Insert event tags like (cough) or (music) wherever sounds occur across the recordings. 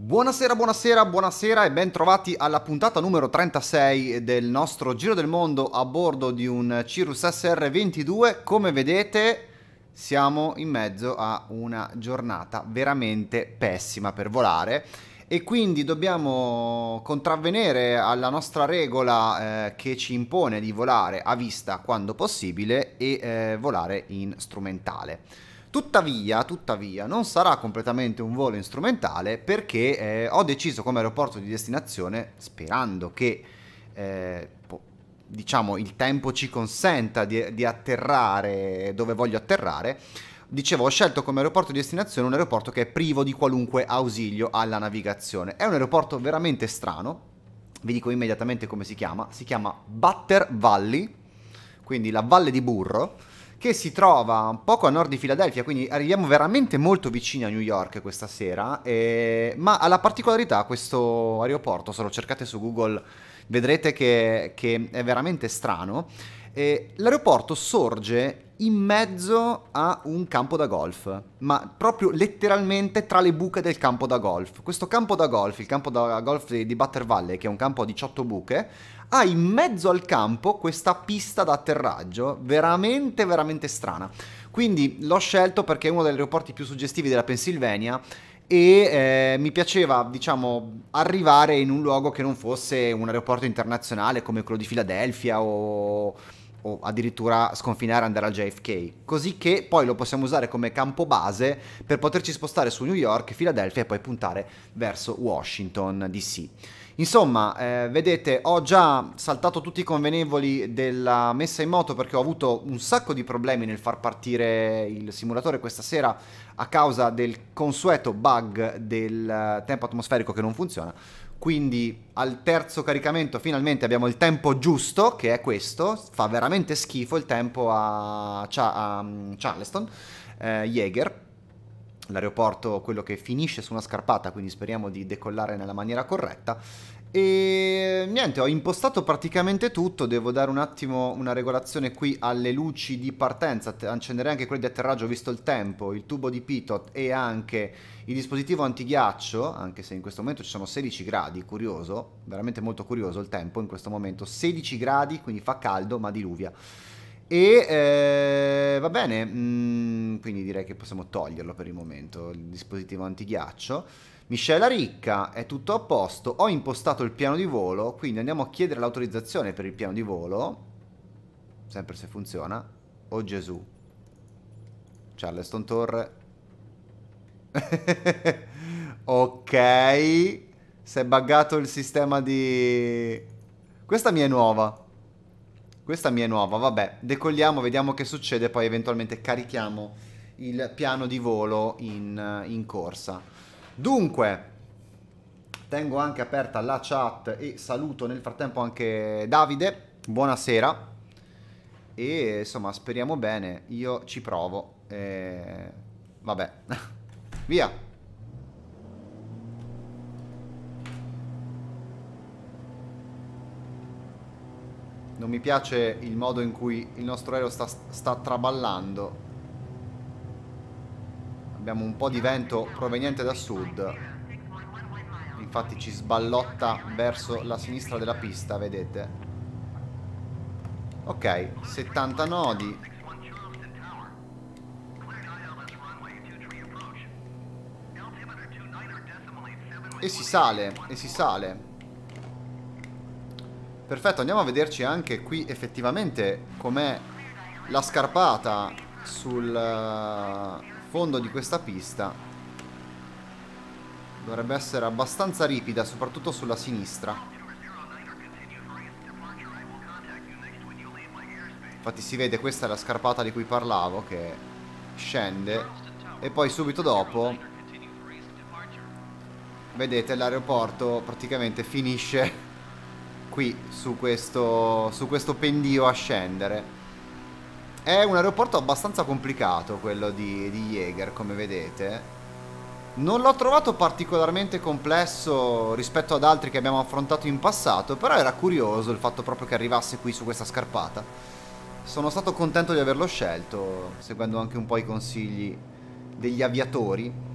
Buonasera, buonasera, buonasera e ben trovati alla puntata numero 36 del nostro Giro del Mondo a bordo di un Cirrus SR22. Come vedete siamo in mezzo a una giornata veramente pessima per volare e quindi dobbiamo contravvenire alla nostra regola eh, che ci impone di volare a vista quando possibile e eh, volare in strumentale. Tuttavia, tuttavia, non sarà completamente un volo strumentale perché eh, ho deciso come aeroporto di destinazione, sperando che eh, diciamo il tempo ci consenta di, di atterrare dove voglio atterrare, dicevo, ho scelto come aeroporto di destinazione un aeroporto che è privo di qualunque ausilio alla navigazione. È un aeroporto veramente strano, vi dico immediatamente come si chiama, si chiama Butter Valley, quindi la valle di burro, che si trova poco a nord di Filadelfia, quindi arriviamo veramente molto vicini a New York questa sera, eh, ma ha la particolarità questo aeroporto, se lo cercate su Google vedrete che, che è veramente strano, eh, l'aeroporto sorge in mezzo a un campo da golf, ma proprio letteralmente tra le buche del campo da golf. Questo campo da golf, il campo da golf di Butter Valley, che è un campo a 18 buche, ha in mezzo al campo questa pista d'atterraggio veramente, veramente strana. Quindi l'ho scelto perché è uno degli aeroporti più suggestivi della Pennsylvania e eh, mi piaceva, diciamo, arrivare in un luogo che non fosse un aeroporto internazionale come quello di Filadelfia o, o addirittura sconfinare andare al JFK, così che poi lo possiamo usare come campo base per poterci spostare su New York, Filadelfia e poi puntare verso Washington DC. Insomma, eh, vedete, ho già saltato tutti i convenevoli della messa in moto perché ho avuto un sacco di problemi nel far partire il simulatore questa sera a causa del consueto bug del tempo atmosferico che non funziona. Quindi al terzo caricamento finalmente abbiamo il tempo giusto, che è questo. Fa veramente schifo il tempo a, a Charleston, eh, Jaeger l'aeroporto quello che finisce su una scarpata, quindi speriamo di decollare nella maniera corretta. E niente, ho impostato praticamente tutto, devo dare un attimo una regolazione qui alle luci di partenza, accenderei anche quelle di atterraggio visto il tempo, il tubo di pitot e anche il dispositivo antighiaccio, anche se in questo momento ci sono 16 gradi, curioso, veramente molto curioso il tempo in questo momento, 16 gradi, quindi fa caldo ma diluvia. E eh, va bene, mm, quindi direi che possiamo toglierlo per il momento, il dispositivo antighiaccio. Miscela ricca, è tutto a posto, ho impostato il piano di volo, quindi andiamo a chiedere l'autorizzazione per il piano di volo, sempre se funziona. Oh Gesù. Charleston Torre. (laughs) ok, si è buggato il sistema di... Questa mia è nuova. Questa mia è nuova, vabbè, decolliamo, vediamo che succede, poi eventualmente carichiamo il piano di volo in, in corsa. Dunque, tengo anche aperta la chat e saluto nel frattempo anche Davide, buonasera. E insomma, speriamo bene, io ci provo. E... Vabbè, (laughs) via! Non mi piace il modo in cui il nostro aereo sta, sta traballando. Abbiamo un po' di vento proveniente da sud. Infatti ci sballotta verso la sinistra della pista, vedete. Ok, 70 nodi. E si sale, e si sale. Perfetto, andiamo a vederci anche qui effettivamente com'è la scarpata sul eh, fondo di questa pista. Dovrebbe essere abbastanza ripida, soprattutto sulla sinistra. Infatti si vede, questa è la scarpata di cui parlavo, che scende. E poi subito dopo, vedete, l'aeroporto praticamente finisce qui su questo, su questo pendio a scendere. È un aeroporto abbastanza complicato quello di, di Jaeger, come vedete. Non l'ho trovato particolarmente complesso rispetto ad altri che abbiamo affrontato in passato, però era curioso il fatto proprio che arrivasse qui su questa scarpata. Sono stato contento di averlo scelto, seguendo anche un po' i consigli degli aviatori.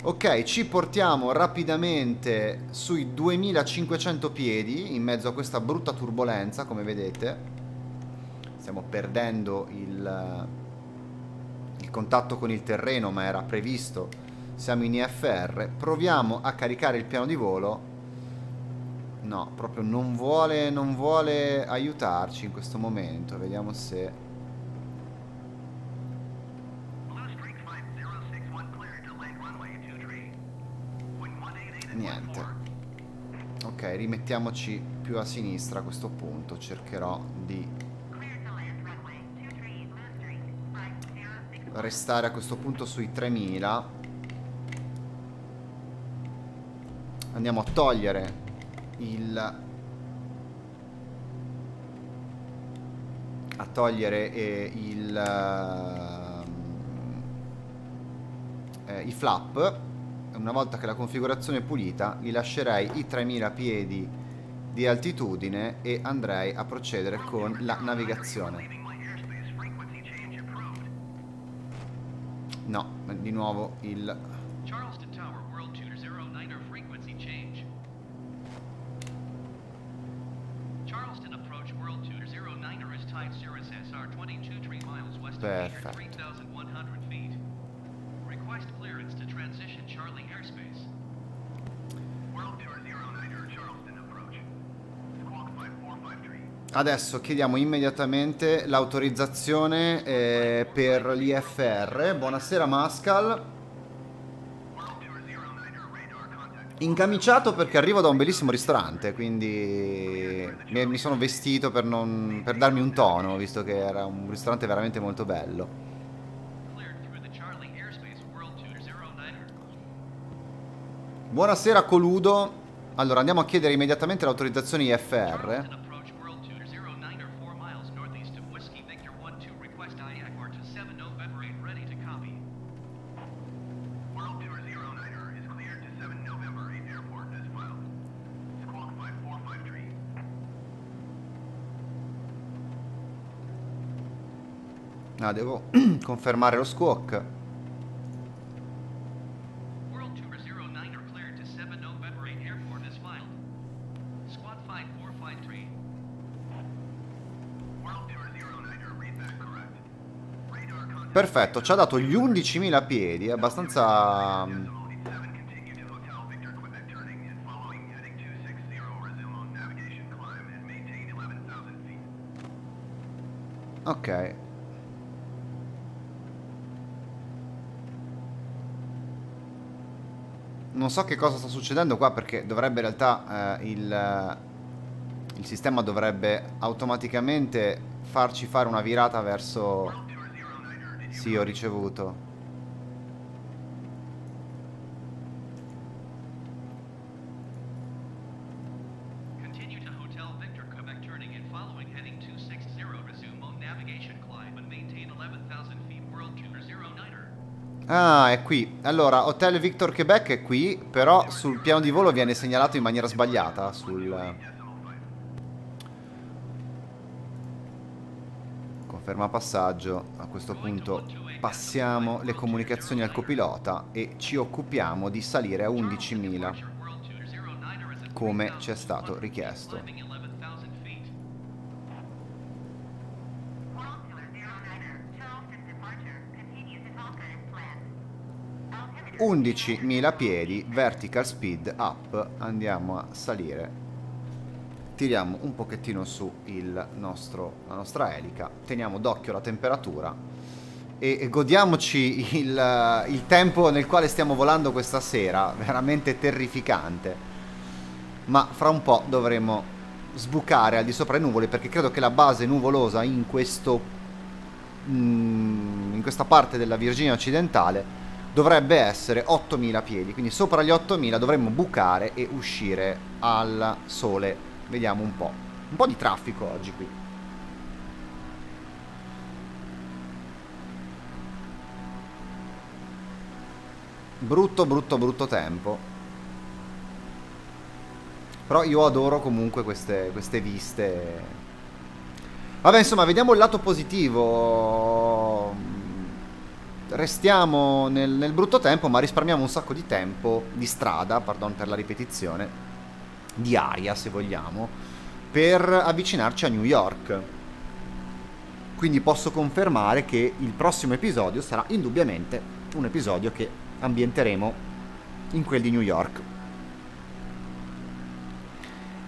Ok, ci portiamo rapidamente sui 2500 piedi in mezzo a questa brutta turbolenza, come vedete. Stiamo perdendo il, il contatto con il terreno, ma era previsto. Siamo in IFR. Proviamo a caricare il piano di volo. No, proprio non vuole, non vuole aiutarci in questo momento. Vediamo se... niente. Ok rimettiamoci più a sinistra a questo punto. Cercherò di restare a questo punto sui 3000 andiamo a togliere il a togliere eh, il eh, i flap una volta che la configurazione è pulita, gli lascerei i 3000 piedi di altitudine e andrei a procedere con la navigazione. No, di nuovo il... Perfetto. Adesso chiediamo immediatamente l'autorizzazione eh, per l'IFR. Buonasera Mascal. Incamiciato perché arrivo da un bellissimo ristorante, quindi mi, sono vestito per, non, per darmi un tono, visto che era un ristorante veramente molto bello. Buonasera Coludo. Allora andiamo a chiedere immediatamente l'autorizzazione IFR. Ah, devo (clears throat) confermare lo squawk. Perfetto, ci ha dato gli 11.000 piedi, è abbastanza... Mm, ok, non so che cosa sta succedendo qua perché dovrebbe in realtà eh, il, il sistema dovrebbe automaticamente farci fare una virata verso... Sì, ho ricevuto. Ah, è qui. Allora, Hotel Victor Quebec è qui, però sul piano di volo viene segnalato in maniera sbagliata. Sul... Conferma passaggio. A questo punto passiamo le comunicazioni al copilota e ci occupiamo di salire a 11.000 come ci è stato richiesto. 11.000 piedi, vertical speed up, andiamo a salire. Tiriamo un pochettino su nostro, la nostra elica, teniamo d'occhio la temperatura e godiamoci il, il tempo nel quale stiamo volando questa sera, veramente terrificante. Ma fra un po' dovremo sbucare al di sopra le nuvole perché credo che la base nuvolosa in questo mm, in questa parte della Virginia occidentale dovrebbe essere 8000 piedi, quindi sopra gli 8000 dovremmo bucare e uscire al sole. Vediamo un po'. Un po' di traffico oggi qui. Brutto, brutto, brutto tempo. Però io adoro comunque queste, queste viste. Vabbè, insomma, vediamo il lato positivo restiamo nel, nel, brutto tempo, ma risparmiamo un sacco di tempo, di strada, pardon per la ripetizione, di aria se vogliamo, per avvicinarci a New York. Quindi posso confermare che il prossimo episodio sarà indubbiamente un episodio che ambienteremo in quel di New York.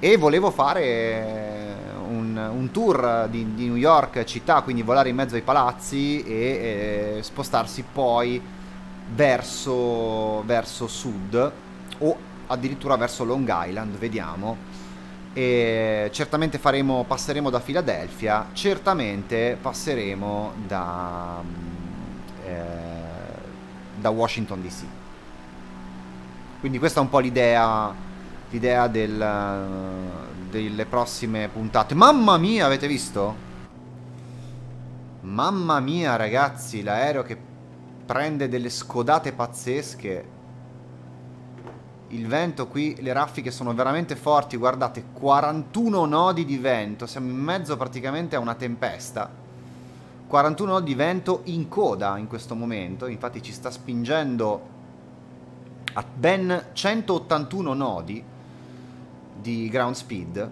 E volevo fare un, un tour di, di, New York città, quindi volare in mezzo ai palazzi e, e spostarsi poi verso, verso sud o addirittura verso Long Island, vediamo. E certamente faremo, passeremo da Filadelfia, certamente passeremo da, eh, da Washington DC. Quindi questa è un po' l'idea, l'idea del, delle prossime puntate. Mamma mia, avete visto? Mamma mia, ragazzi, l'aereo che prende delle scodate pazzesche. Il vento qui, le raffiche sono veramente forti, guardate, 41 nodi di vento, siamo in mezzo praticamente a una tempesta. 41 nodi di vento in coda in questo momento, infatti ci sta spingendo a ben 181 nodi di ground speed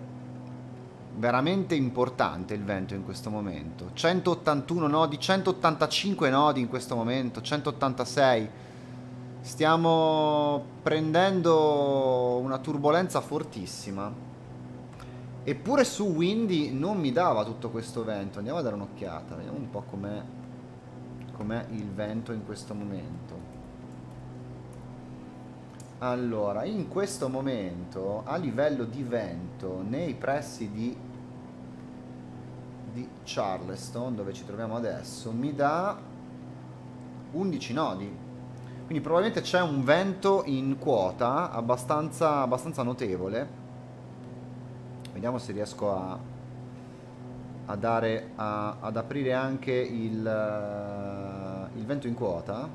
veramente importante il vento in questo momento 181 nodi 185 nodi in questo momento 186 stiamo prendendo una turbolenza fortissima. Eppure su Windy non mi dava tutto questo vento. Andiamo a dare un'occhiata vediamo un po' com'è com'è il vento in questo momento. Allora, in questo momento, a livello di vento, nei pressi di, di Charleston, dove ci troviamo adesso, mi dà 11 nodi. Quindi probabilmente c'è un vento in quota abbastanza, abbastanza notevole. Vediamo se riesco a, a dare, a, ad aprire anche il, il vento in quota.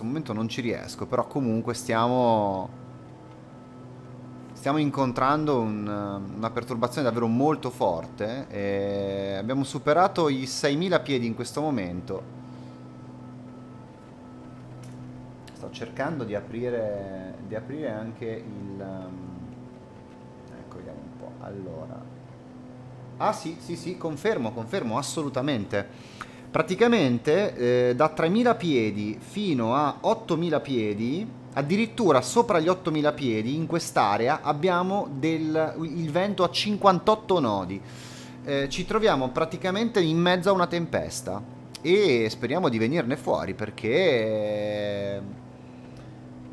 Questo momento non ci riesco, però comunque stiamo... Stiamo incontrando un, una perturbazione davvero molto forte abbiamo superato i 6.000 piedi in questo momento. Sto cercando di aprire, di aprire anche il... Ecco, vediamo un po'. Allora... Ah sì, sì, sì, confermo, confermo, assolutamente. Praticamente eh, da 3.000 piedi fino a 8.000 piedi, addirittura sopra gli 8.000 piedi, in quest'area abbiamo del, il vento a 58 nodi. Eh, ci troviamo praticamente in mezzo a una tempesta e speriamo di venirne fuori perché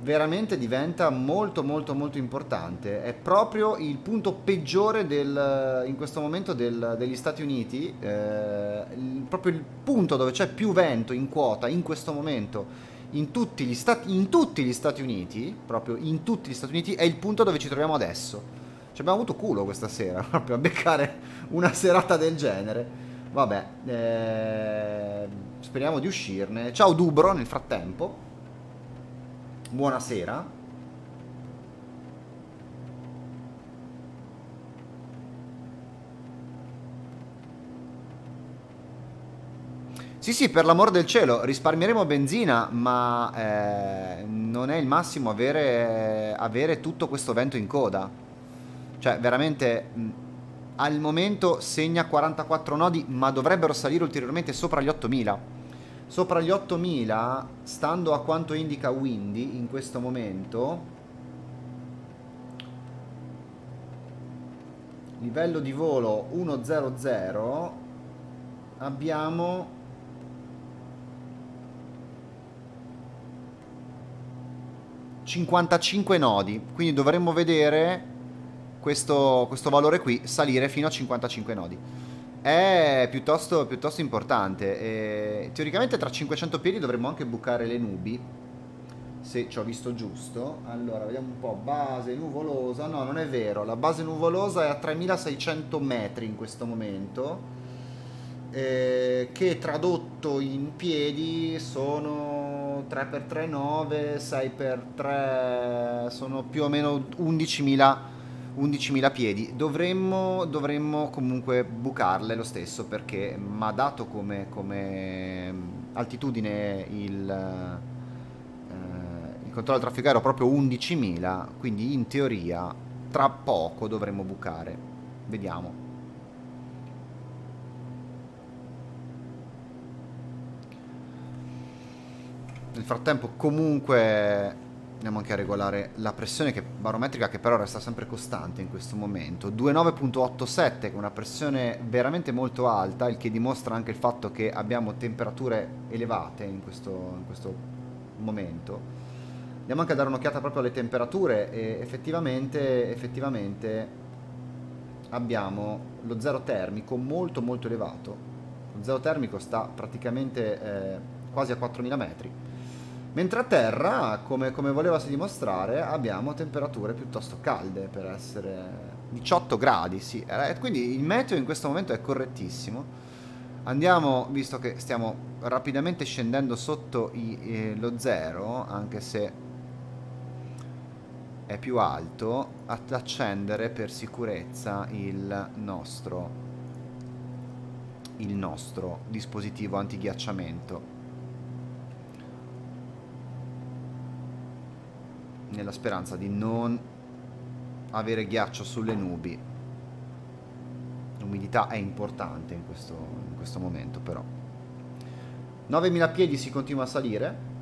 veramente diventa molto molto molto importante. È proprio il punto peggiore del, in questo momento del, degli Stati Uniti, eh, il, proprio il punto dove c'è più vento in quota in questo momento in tutti, gli stati, in tutti gli Stati Uniti, proprio in tutti gli Stati Uniti, è il punto dove ci troviamo adesso. Ci abbiamo avuto culo questa sera, (laughs) proprio a beccare una serata del genere. Vabbè, eh, speriamo di uscirne. Ciao Dubro nel frattempo. Buonasera. Sì, sì, per l'amor del cielo, risparmieremo benzina, ma eh, non è il massimo avere, avere, tutto questo vento in coda. Cioè, veramente, mh, al momento segna 44 nodi, ma dovrebbero salire ulteriormente sopra gli 8000 sopra gli 8000 stando a quanto indica Windy in questo momento livello di volo 100 abbiamo ...55 nodi... ...quindi dovremmo vedere... Questo, questo valore qui salire fino a 55 nodi è piuttosto, piuttosto importante. E, teoricamente tra 500 piedi dovremmo anche bucare le nubi. se ci ho visto giusto. Allora, vediamo un po'. Base nuvolosa. No, non è vero. La base nuvolosa è a 3600 metri in questo momento. Eh, che tradotto in piedi sono 3x3 9, 6x3 sono più o meno 11.000 11.000 piedi. Dovremmo, dovremmo, comunque bucarle lo stesso perché ma dato come, come altitudine il controllo traffico aereo proprio 11.000, quindi in teoria tra poco dovremmo bucare. Vediamo. Nel frattempo comunque andiamo anche a regolare la pressione che, barometrica che però resta sempre costante in questo momento 29.87 che è una pressione veramente molto alta il che dimostra anche il fatto che abbiamo temperature elevate in questo, in questo momento Andiamo anche a dare un'occhiata proprio alle temperature e effettivamente, effettivamente abbiamo lo zero termico molto molto elevato. Lo zero termico sta praticamente eh, quasi a 4000 metri. Mentre a terra, come, come volevasi dimostrare, abbiamo temperature piuttosto calde per essere 18 gradi, sì. Eh, quindi il meteo in questo momento è correttissimo. Andiamo, visto che stiamo rapidamente scendendo sotto i, eh, lo zero, anche se è più alto ad accendere per sicurezza il nostro il nostro dispositivo antighiacciamento nella speranza di non avere ghiaccio sulle nubi. L'umidità è importante in questo, in questo momento però. 9000 piedi si continua a salire.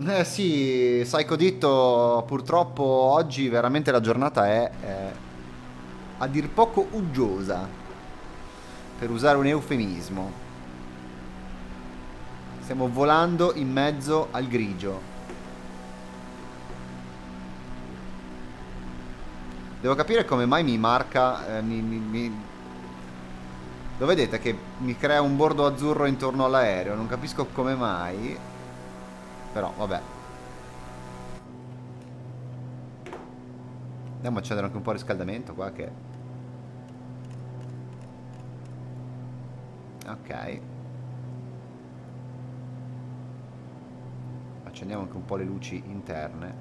Eh sì, Psycho Ditto, purtroppo oggi veramente la giornata è, è a dir poco uggiosa, per usare un eufemismo. Stiamo volando in mezzo al grigio. Devo capire come mai mi marca... Eh, mi, mi, mi... Lo vedete che mi crea un bordo azzurro intorno all'aereo, non capisco come mai. Però, vabbè. Andiamo a accendere anche un po' di riscaldamento qua che... Ok. Accendiamo anche un po' le luci interne.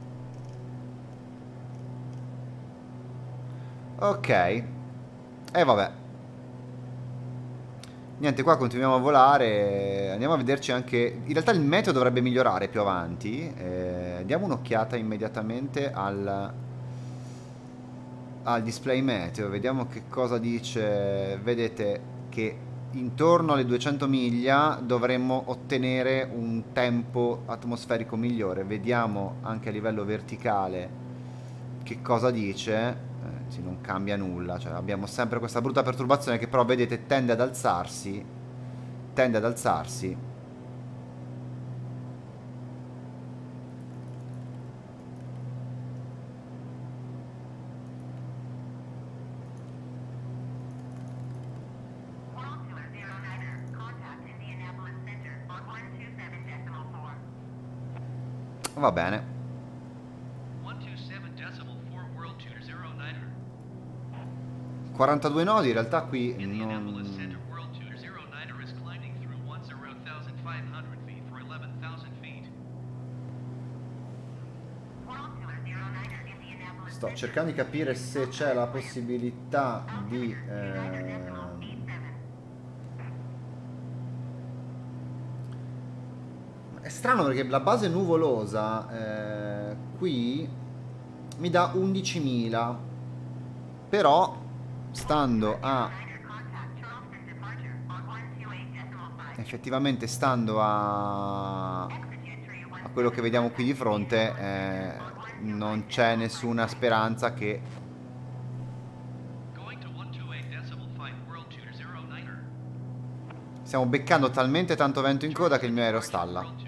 Ok. E vabbè. Niente, qua continuiamo a volare, andiamo a vederci anche... In realtà il meteo dovrebbe migliorare più avanti, eh, diamo un'occhiata immediatamente al, al display meteo, vediamo che cosa dice, vedete che intorno alle 200 miglia dovremmo ottenere un tempo atmosferico migliore, vediamo anche a livello verticale che cosa dice, sì, non cambia nulla, cioè abbiamo sempre questa brutta perturbazione che però vedete tende ad alzarsi, tende ad alzarsi. Va bene. 42 nodi, in realtà qui non... Sto cercando di capire se c'è la possibilità di... Eh... È strano perché la base nuvolosa eh, qui mi dà 11.000 però stando a effettivamente stando a, a quello che vediamo qui di fronte eh, non c'è nessuna speranza che stiamo beccando talmente tanto vento in coda che il mio aereo stalla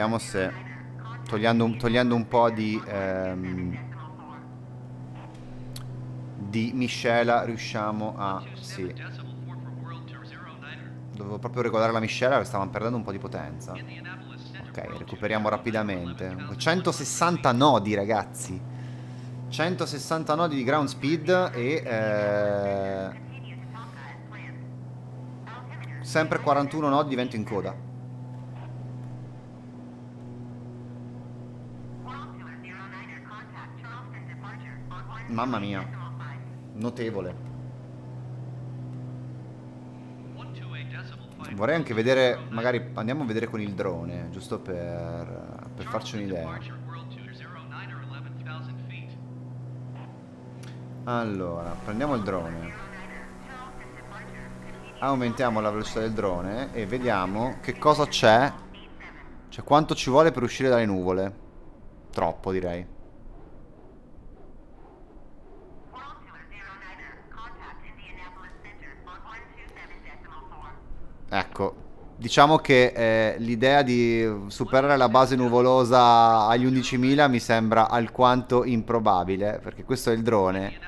Vediamo se togliendo, togliendo un po' di... Ehm, di miscela riusciamo a... Sì. Dovevo proprio regolare la miscela stavamo perdendo un po' di potenza. Ok, recuperiamo rapidamente. 160 nodi, ragazzi. 160 nodi di ground speed e... Eh, sempre 41 nodi di vento in coda. Mamma mia. Notevole. Vorrei anche vedere, magari andiamo a vedere con il drone, giusto per, per farci un'idea. Allora, prendiamo il drone. Aumentiamo la velocità del drone e vediamo che cosa c'è. Cioè quanto ci vuole per uscire dalle nuvole. Troppo direi. Ecco, diciamo che eh, l'idea di superare la base nuvolosa agli 11.000 mi sembra alquanto improbabile, perché questo è il drone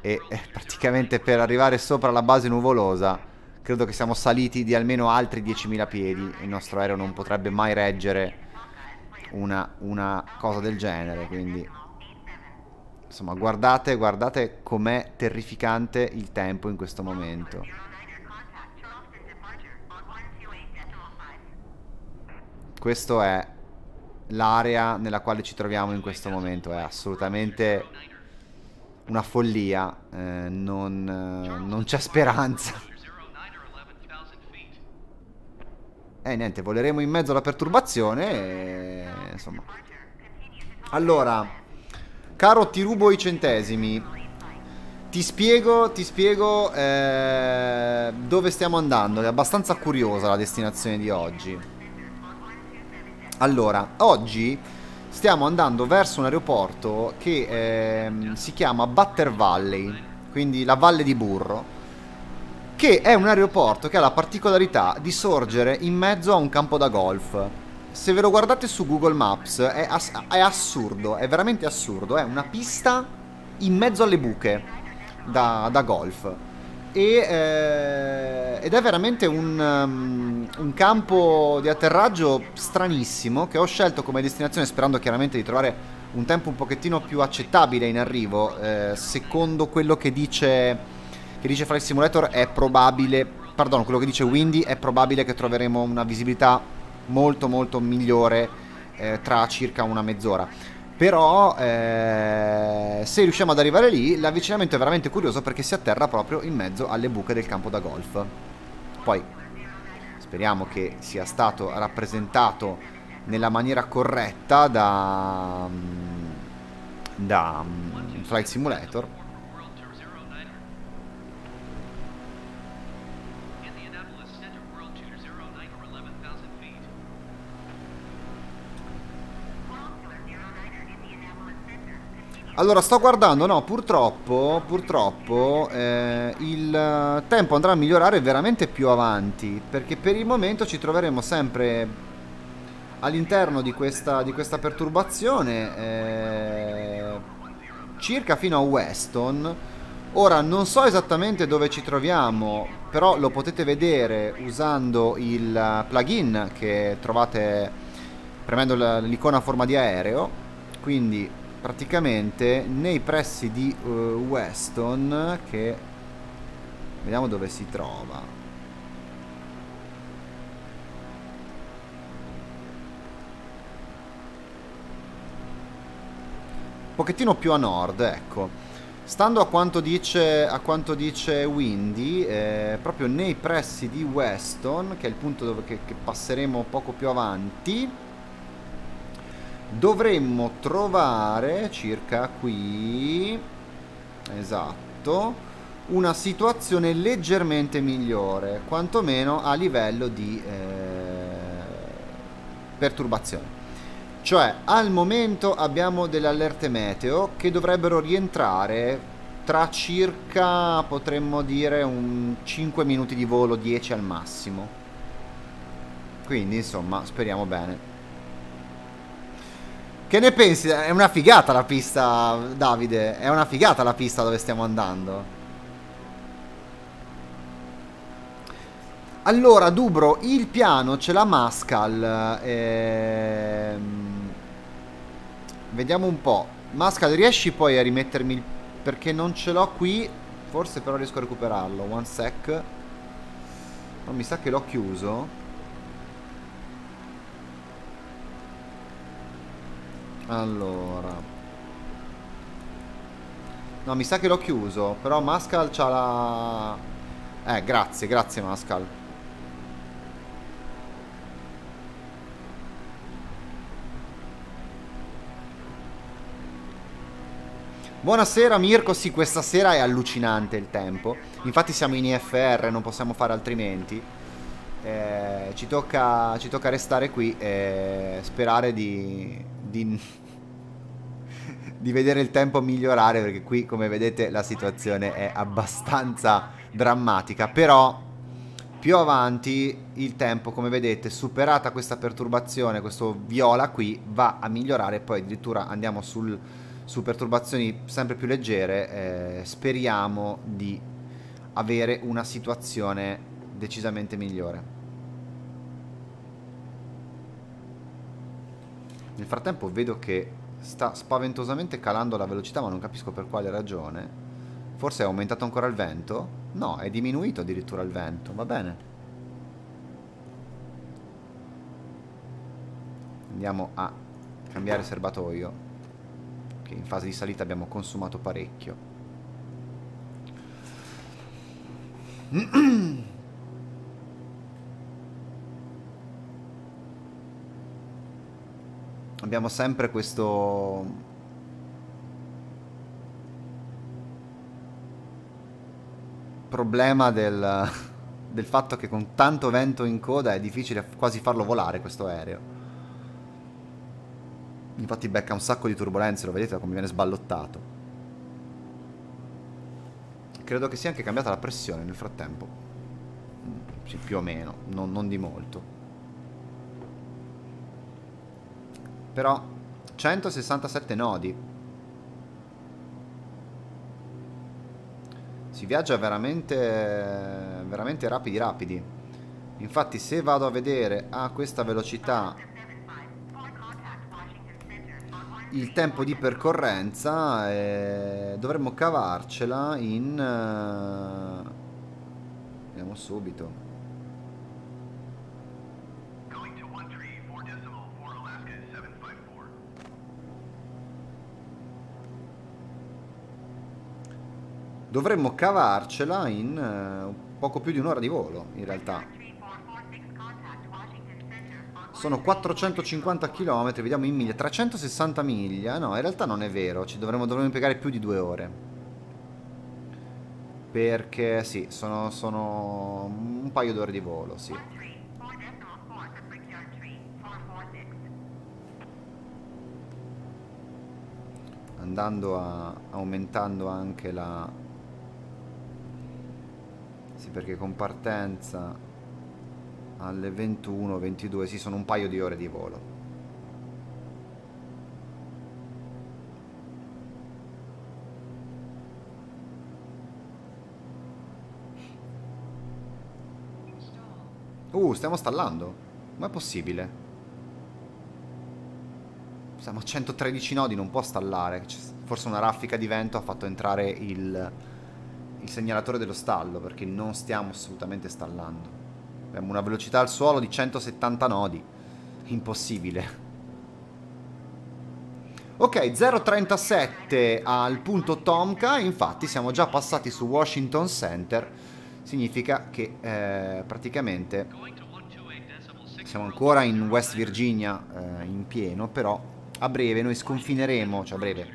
e eh, praticamente per arrivare sopra la base nuvolosa credo che siamo saliti di almeno altri 10.000 piedi, il nostro aereo non potrebbe mai reggere una, una cosa del genere, quindi insomma guardate, guardate com'è terrificante il tempo in questo momento. Questo è l'area nella quale ci troviamo in questo momento. È assolutamente una follia. Eh, non, eh, non c'è speranza. Eh, niente, voleremo in mezzo alla perturbazione e... Insomma. Allora, caro ti rubo i centesimi. Ti spiego, ti spiego eh, dove stiamo andando. È abbastanza curiosa la destinazione di oggi. Allora, oggi stiamo andando verso un aeroporto che eh, si chiama Butter Valley, quindi la Valle di Burro, che è un aeroporto che ha la particolarità di sorgere in mezzo a un campo da golf. Se ve lo guardate su Google Maps è, ass è assurdo, è veramente assurdo, è una pista in mezzo alle buche da, da golf e, eh, ed è veramente un, um, un, campo di atterraggio stranissimo che ho scelto come destinazione sperando chiaramente di trovare un tempo un pochettino più accettabile in arrivo eh, secondo quello che dice che dice Flight Simulator è probabile pardon quello che dice Windy è probabile che troveremo una visibilità molto molto migliore eh, tra circa una mezz'ora però eh, se riusciamo ad arrivare lì l'avvicinamento è veramente curioso perché si atterra proprio in mezzo alle buche del campo da golf. Poi speriamo che sia stato rappresentato nella maniera corretta da, da um, Flight Simulator Allora, sto guardando, no, purtroppo, purtroppo eh, il tempo andrà a migliorare veramente più avanti, perché per il momento ci troveremo sempre all'interno di questa, di questa perturbazione, eh, circa fino a Weston. Ora, non so esattamente dove ci troviamo, però lo potete vedere usando il plugin che trovate premendo l'icona a forma di aereo, quindi praticamente nei pressi di uh, Weston che vediamo dove si trova. Un pochettino più a nord ecco. Stando a quanto dice, a quanto dice Windy eh, proprio nei pressi di Weston che è il punto dove che, che passeremo poco più avanti dovremmo trovare circa qui esatto una situazione leggermente migliore quantomeno a livello di eh, perturbazione cioè al momento abbiamo delle allerte meteo che dovrebbero rientrare tra circa potremmo dire un 5 minuti di volo 10 al massimo. Quindi insomma speriamo bene Che ne pensi? È una figata la pista, Davide. È una figata la pista dove stiamo andando. Allora, Dubro, il piano ce l'ha Mascal. Ehm... Vediamo un po'. Mascal, riesci poi a rimettermi il... Perché non ce l'ho qui. Forse però riesco a recuperarlo. One sec. No, mi sa che l'ho chiuso. Allora. No, mi sa che l'ho chiuso. Però Mascal c'ha la... Eh, grazie, grazie Mascal. Buonasera Mirko, sì questa sera è allucinante il tempo, infatti siamo in IFR, non possiamo fare altrimenti, eh, ci, tocca, ci, tocca, restare qui e sperare di, di, di vedere il tempo migliorare perché qui come vedete la situazione è abbastanza drammatica, però più avanti il tempo, come vedete, superata questa perturbazione, questo viola qui, va a migliorare poi addirittura andiamo sul su perturbazioni sempre più leggere, eh, speriamo di avere una situazione decisamente migliore. Nel frattempo vedo che sta spaventosamente calando la velocità, ma non capisco per quale ragione. Forse è aumentato ancora il vento? No, è diminuito addirittura il vento, va bene. Andiamo a cambiare serbatoio che in fase di salita abbiamo consumato parecchio. (clears throat) abbiamo sempre questo problema del, (laughs) del fatto che con tanto vento in coda è difficile quasi farlo volare questo aereo. Infatti becca un sacco di turbulenze, lo vedete come viene sballottato. Credo che sia anche cambiata la pressione nel frattempo. Più o meno, non, non di molto. Però 167 nodi. Si viaggia veramente, veramente rapidi rapidi. Infatti se vado a vedere a questa velocità il tempo di percorrenza e dovremmo cavarcela in... Uh, vediamo subito. Dovremmo cavarcela in uh, poco più di un'ora di volo, in realtà. Sono 450 km, vediamo in miglia, 360 miglia. No, in realtà non è vero, ci dovremmo, dovremmo impiegare più di due ore. Perché sì, sono, sono un paio d'ore di volo, sì. Andando a... aumentando anche la... Perché con partenza alle 21, 22, sì, sono un paio di ore di volo. Uh, stiamo stallando? Ma è possibile? Siamo a 113 nodi, non può stallare. Forse una raffica di vento ha fatto entrare il, il segnalatore dello stallo, perché non stiamo assolutamente stallando. Abbiamo una velocità al suolo di 170 nodi. Impossibile. Ok, 0.37 al punto Tomka, infatti siamo già passati su Washington Center, significa che eh, praticamente siamo ancora in West Virginia eh, in pieno, però a breve noi sconfineremo, cioè a breve,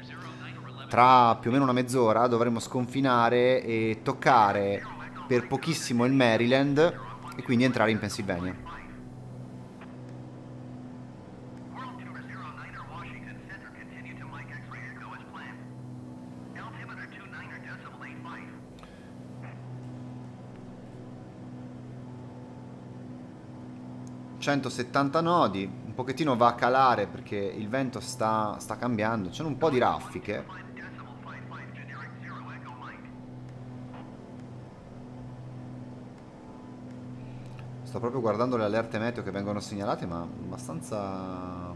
tra più o meno una mezz'ora dovremo sconfinare e toccare per pochissimo il Maryland e quindi entrare in Pennsylvania. ...170 nodi, pochettino va a calare perché il vento sta, sta cambiando, c'è un po' di raffiche. Sto proprio guardando le allerte meteo che vengono segnalate, ma abbastanza...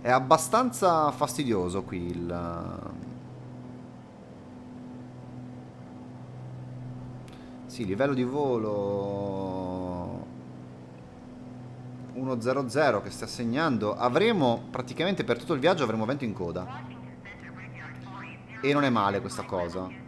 È abbastanza fastidioso qui il... Sì, livello di volo 1.00 che sta segnando. Avremo, praticamente per tutto il viaggio avremo vento in coda. E non è male questa cosa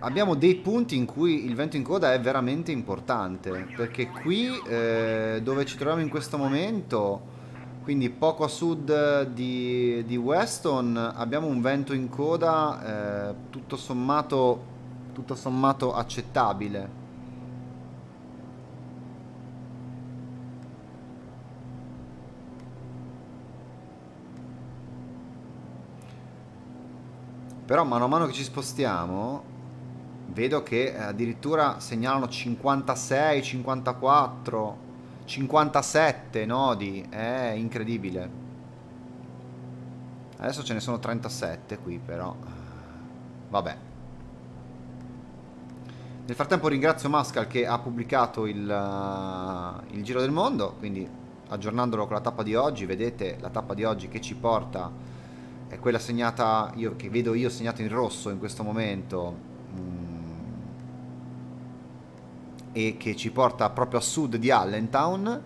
abbiamo dei punti in cui il vento in coda è veramente importante, perché qui eh, dove ci troviamo in questo momento, quindi poco a sud di, di Weston, abbiamo un vento in coda eh, tutto, sommato, tutto sommato accettabile. Però mano a mano che ci spostiamo vedo che addirittura segnalano 56, 54, 57 nodi, è incredibile. Adesso ce ne sono 37 qui però, vabbè. Nel frattempo ringrazio Mascal che ha pubblicato il, uh, il Giro del Mondo, quindi aggiornandolo con la tappa di oggi, vedete la tappa di oggi che ci porta, è quella segnata, io, che vedo io segnata in rosso in questo momento, mm e che ci porta proprio a sud di Allentown.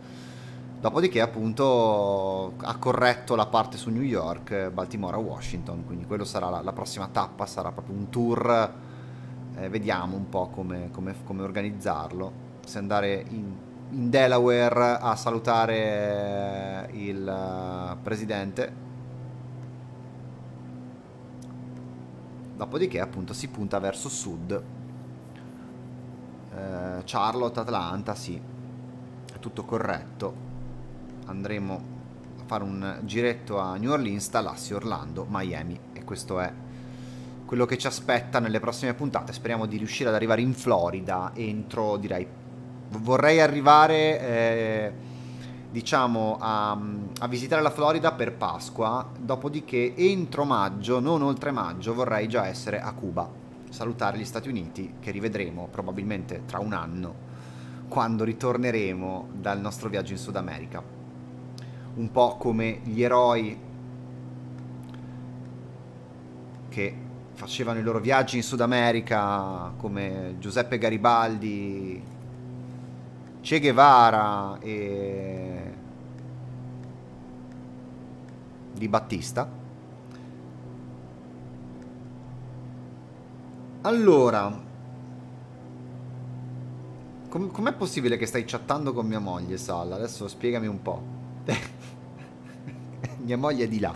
Dopodiché, appunto, ha corretto la parte su New York, Baltimora, Washington. Quindi, quello sarà la, la prossima tappa. Sarà proprio un tour. Eh, vediamo un po' come, come, come, organizzarlo. Se andare in, in Delaware a salutare il uh, presidente. Dopodiché, appunto, si punta verso sud eh, Charlotte, Atlanta, sì, è tutto corretto. Andremo a fare un giretto a New Orleans, Talassi, Orlando, Miami e questo è quello che ci aspetta nelle prossime puntate. Speriamo di riuscire ad arrivare in Florida entro, direi, vorrei arrivare... Eh, diciamo a, a, visitare la Florida per Pasqua, dopodiché entro maggio, non oltre maggio, vorrei già essere a Cuba salutare gli Stati Uniti, che rivedremo probabilmente tra un anno, quando ritorneremo dal nostro viaggio in Sud America. Un po' come gli eroi che facevano i loro viaggi in Sud America, come Giuseppe Garibaldi, Che Guevara e Di Battista Allora, com- com'è possibile che stai chattando con mia moglie, Sal? Adesso spiegami un po'. (laughs) mia moglie è di là.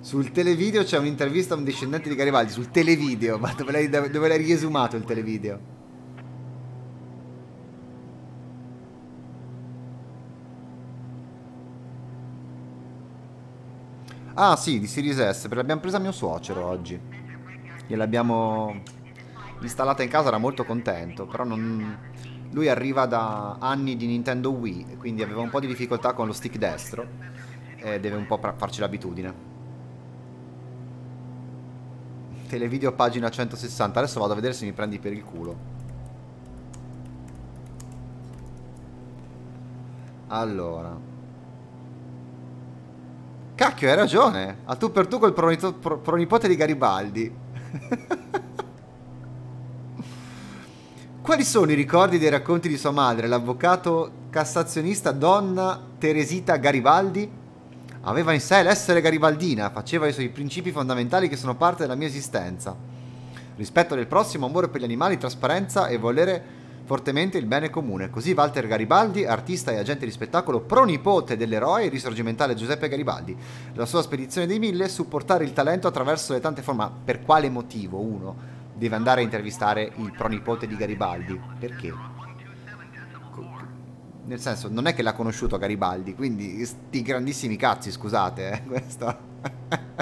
Sul televideo c'è un'intervista a un discendente di Garibaldi. Sul televideo, ma dove l'hai, dove l'hai riesumato il televideo? Ah sì, di Series S, perché l'abbiamo presa mio suocero oggi. Gliel'abbiamo installata in casa, era molto contento, però non... lui arriva da anni di Nintendo Wii, quindi aveva un po' di difficoltà con lo stick destro e deve un po' farci l'abitudine. Televideo pagina 160, adesso vado a vedere se mi prendi per il culo. Allora... Cacchio, hai ragione. A tu per tu col pronipote di Garibaldi. Quali sono i ricordi dei racconti di sua madre, l'avvocato cassazionista donna Teresita Garibaldi? Aveva in sé l'essere garibaldina, faceva i suoi principi fondamentali che sono parte della mia esistenza. Rispetto del prossimo, amore per gli animali, trasparenza e volere fortemente il bene comune. Così Walter Garibaldi, artista e agente di spettacolo pronipote dell'eroe risorgimentale Giuseppe Garibaldi. La sua spedizione dei mille, supportare il talento attraverso le tante forme. Per quale motivo uno deve andare a intervistare il pronipote di Garibaldi? Perché? Nel senso, non è che l'ha conosciuto Garibaldi, quindi sti grandissimi cazzi, scusate, eh, questo. (laughs)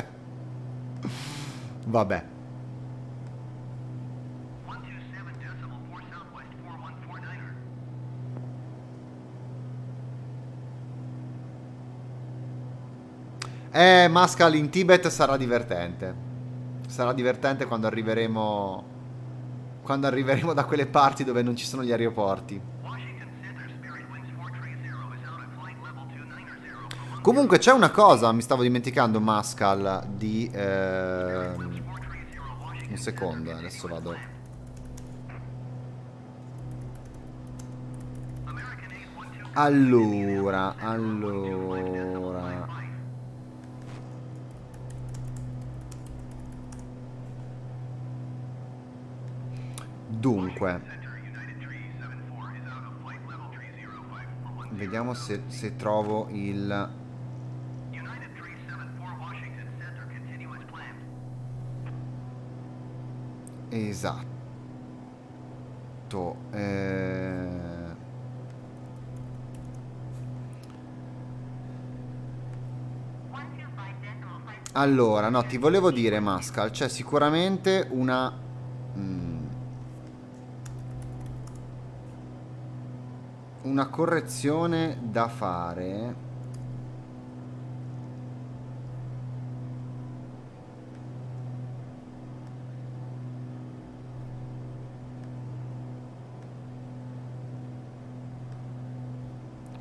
Vabbè. Eh, Mascal in Tibet sarà divertente. Sarà divertente quando arriveremo... Quando arriveremo da quelle parti dove non ci sono gli aeroporti. Comunque c'è una cosa, mi stavo dimenticando, Mascal, di... Eh... Un secondo, adesso vado... Allora, allora... Dunque, vediamo se, se trovo il... Esatto. Eh... Allora, no, ti volevo dire, Mascal, c'è sicuramente una una correzione da fare.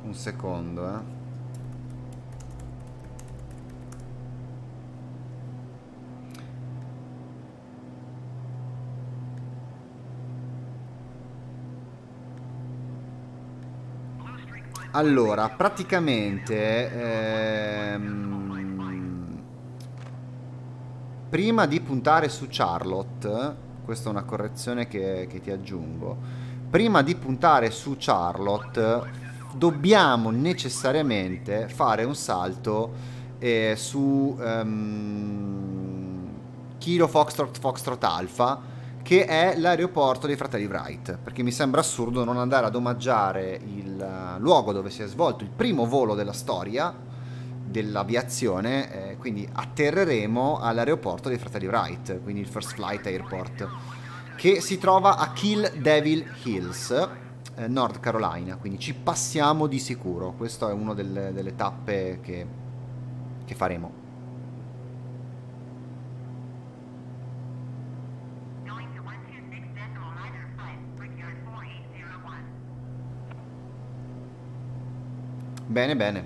Un secondo eh Allora, praticamente... Ehm, prima di puntare su Charlotte, questa è una correzione che, che ti aggiungo, prima di puntare su Charlotte dobbiamo necessariamente fare un salto eh, su um, Kilo Foxtrot Foxtrot Alpha che è l'aeroporto dei fratelli Wright, perché mi sembra assurdo non andare ad omaggiare il uh, luogo dove si è svolto il primo volo della storia dell'aviazione, eh, quindi atterreremo all'aeroporto dei fratelli Wright, quindi il First Flight Airport, che si trova a Kill Devil Hills, eh, North Carolina, quindi ci passiamo di sicuro, questa è una delle, delle tappe che, che faremo. Bene, bene.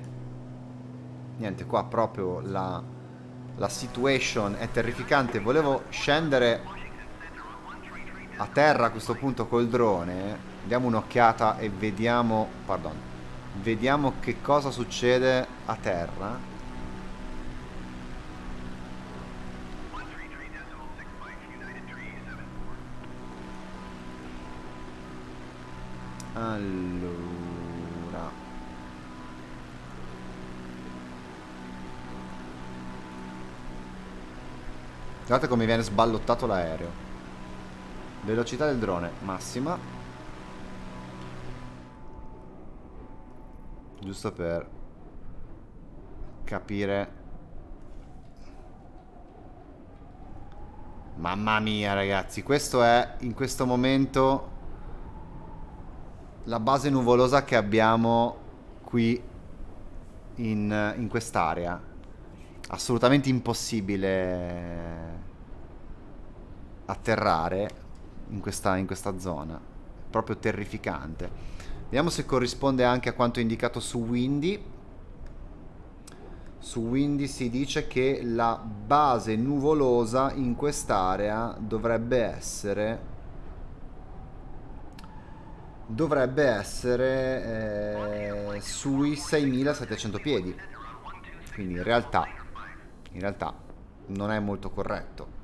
Niente, qua proprio la, la situation è terrificante. Volevo scendere a terra a questo punto col drone. Diamo un'occhiata e vediamo... Pardon. Vediamo che cosa succede a terra. Allora... Guardate come viene sballottato l'aereo. Velocità del drone, massima. Giusto per capire. Mamma mia ragazzi, questo è in questo momento la base nuvolosa che abbiamo qui in, in quest'area. Assolutamente impossibile atterrare in questa, in questa zona. Proprio terrificante. Vediamo se corrisponde anche a quanto indicato su Windy. Su Windy si dice che la base nuvolosa in quest'area dovrebbe essere dovrebbe essere eh, sui 6700 piedi quindi in realtà in realtà non è molto corretto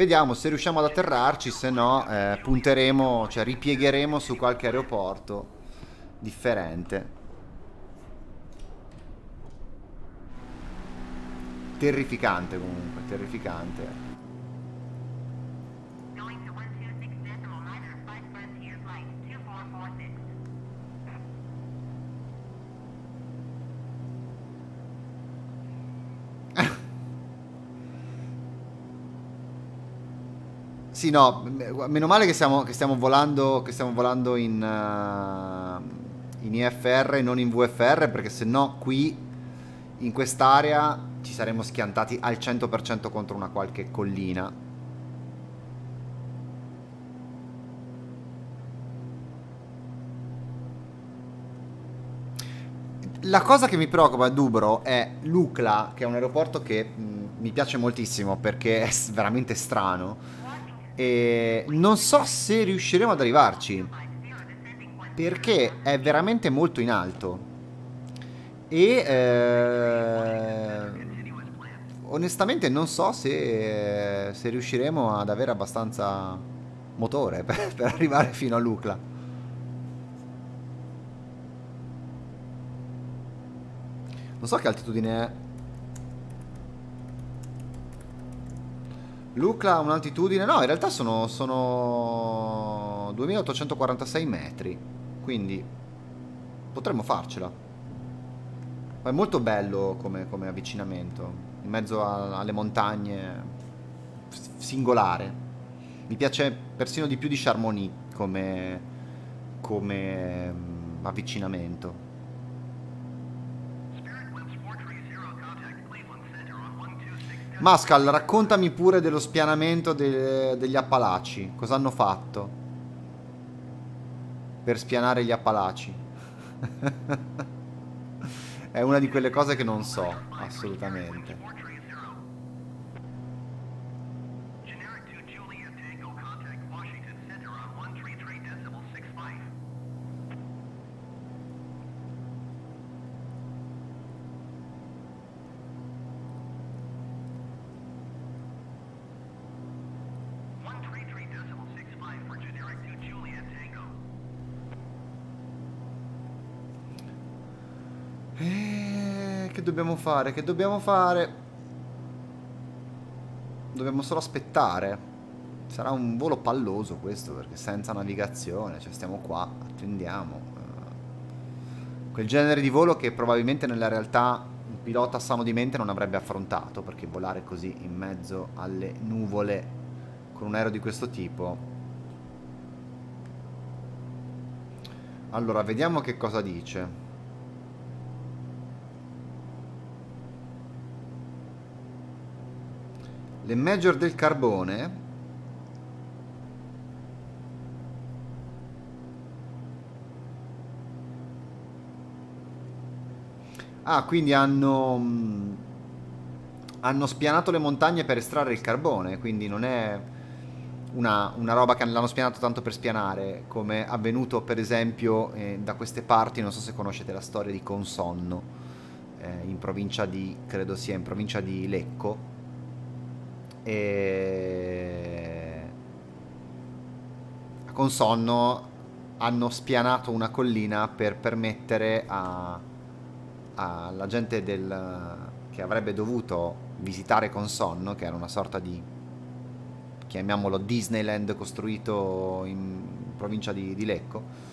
Vediamo se riusciamo ad atterrarci, se no eh, punteremo, cioè ripiegheremo su qualche aeroporto differente. Terrificante comunque, terrificante. Sì, no, meno male che stiamo, che stiamo volando, che stiamo volando in, uh, in IFR e non in VFR, perché se no qui, in quest'area, ci saremmo schiantati al 100% contro una qualche collina. La cosa che mi preoccupa a Dubro è Lukla, che è un aeroporto che mh, mi piace moltissimo perché è veramente strano e non so se riusciremo ad arrivarci. Perché è veramente molto in alto. E... Eh, onestamente non so se, se, riusciremo ad avere abbastanza motore (laughs) per, per arrivare fino a Lucla. Non so che altitudine è. Lucla ha un'altitudine... No, in realtà sono, sono 2846 metri. Quindi potremmo farcela. È molto bello come, come avvicinamento. In mezzo a, alle montagne. Singolare. Mi piace persino di più di Charmonix come, come um, avvicinamento. Mascal, raccontami pure dello spianamento de degli Appalachi. Cosa hanno fatto? Per spianare gli Appalachi. (laughs) È una di quelle cose che non so, assolutamente. Dobbiamo fare? Che dobbiamo fare? Dobbiamo solo aspettare. Sarà un volo palloso questo, perché senza navigazione, cioè stiamo qua, attendiamo. Quel genere di volo che probabilmente nella realtà un pilota sano di mente non avrebbe affrontato, perché volare così in mezzo alle nuvole con un aereo di questo tipo... Allora, vediamo che cosa dice. Le major del carbone ah quindi hanno mm, hanno spianato le montagne per estrarre il carbone quindi non è una, una roba che l'hanno spianato tanto per spianare come è avvenuto per esempio eh, da queste parti non so se conoscete la storia di Consonno eh, in provincia di credo sia in provincia di Lecco e con sonno hanno spianato una collina per permettere alla gente del, che avrebbe dovuto visitare con sonno, che era una sorta di, chiamiamolo Disneyland costruito in provincia di, di Lecco,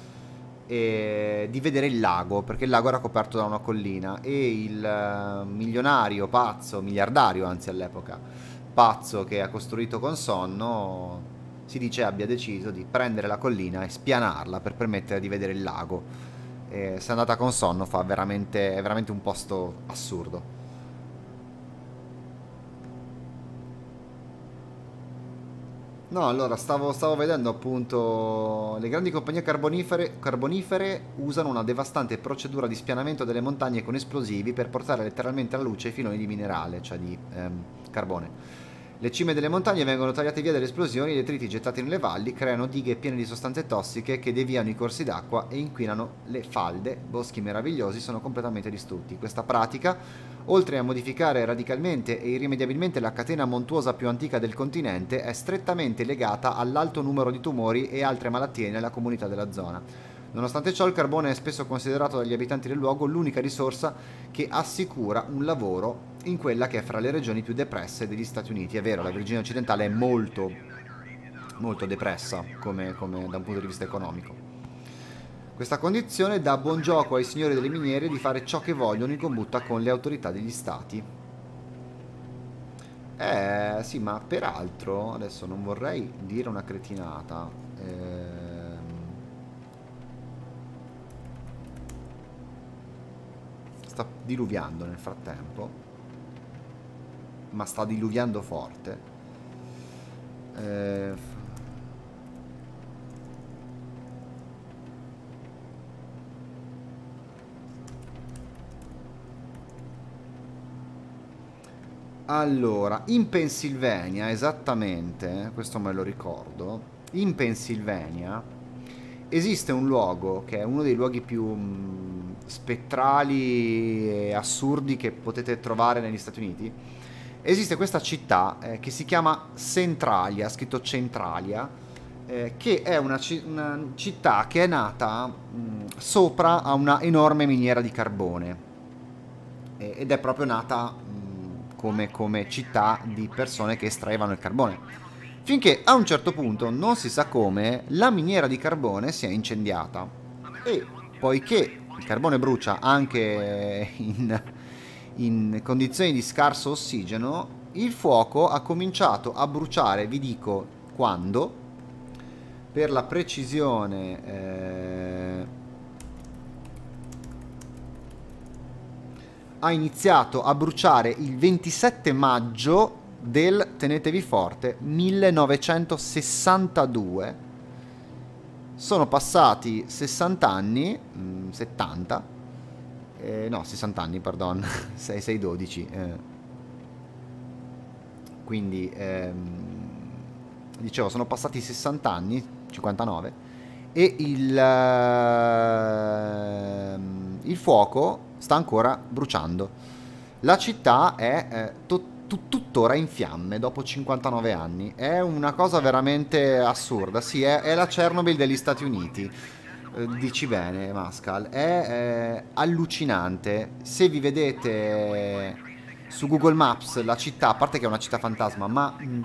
di vedere il lago, perché il lago era coperto da una collina. E il eh, milionario, pazzo, miliardario anzi all'epoca, pazzo che ha costruito con sonno si dice abbia deciso di prendere la collina e spianarla per permettere di vedere il lago. E se è andata con sonno fa veramente, è veramente un posto assurdo. No, allora stavo, stavo, vedendo appunto le grandi compagnie carbonifere, carbonifere, usano una devastante procedura di spianamento delle montagne con esplosivi per portare letteralmente alla luce i filoni di minerale, cioè di ehm, carbone. Le cime delle montagne vengono tagliate via dalle esplosioni, i detriti gettati nelle valli creano dighe piene di sostanze tossiche che deviano i corsi d'acqua e inquinano le falde. Boschi meravigliosi sono completamente distrutti. Questa pratica, oltre a modificare radicalmente e irrimediabilmente la catena montuosa più antica del continente, è strettamente legata all'alto numero di tumori e altre malattie nella comunità della zona. Nonostante ciò il carbone è spesso considerato dagli abitanti del luogo l'unica risorsa che assicura un lavoro in quella che è fra le regioni più depresse degli Stati Uniti. È vero, la Virginia occidentale è molto, molto depressa come, come da un punto di vista economico. Questa condizione dà buon gioco ai signori delle miniere di fare ciò che vogliono in combutta con le autorità degli stati. Eh, sì, ma peraltro, adesso non vorrei dire una cretinata. Ehm... Sta diluviando nel frattempo. Ma sta diluviando forte. Eh... Allora, in Pennsylvania, esattamente, questo me lo ricordo, in Pennsylvania esiste un luogo che è uno dei luoghi più mh, mm, spettrali e assurdi che potete trovare negli Stati Uniti. Esiste questa città eh, che si chiama Centralia, scritto Centralia, eh, che è una, una, città che è nata mh, mm, sopra a una enorme miniera di carbone eh, ed è proprio nata come, come città di persone che estraevano il carbone. Finché a un certo punto, non si sa come, la miniera di carbone si è incendiata. E poiché il carbone brucia anche in, in condizioni di scarso ossigeno, il fuoco ha cominciato a bruciare, vi dico quando, per la precisione... Eh, ha iniziato a bruciare il 27 maggio del, tenetevi forte, 1962. Sono passati 60 anni, mh, 70, eh, no 60 anni, pardon, 6, 6, 12. Eh. Quindi, ehm, dicevo, sono passati 60 anni, 59, e il, eh, il fuoco sta ancora bruciando. La città è eh, tut tuttora in fiamme dopo 59 anni. È una cosa veramente assurda. Sì, è, è la Chernobyl degli Stati Uniti. Eh, dici bene, Mascal. È eh, allucinante. Se vi vedete su Google Maps la città, a parte che è una città fantasma, ma mh, mm,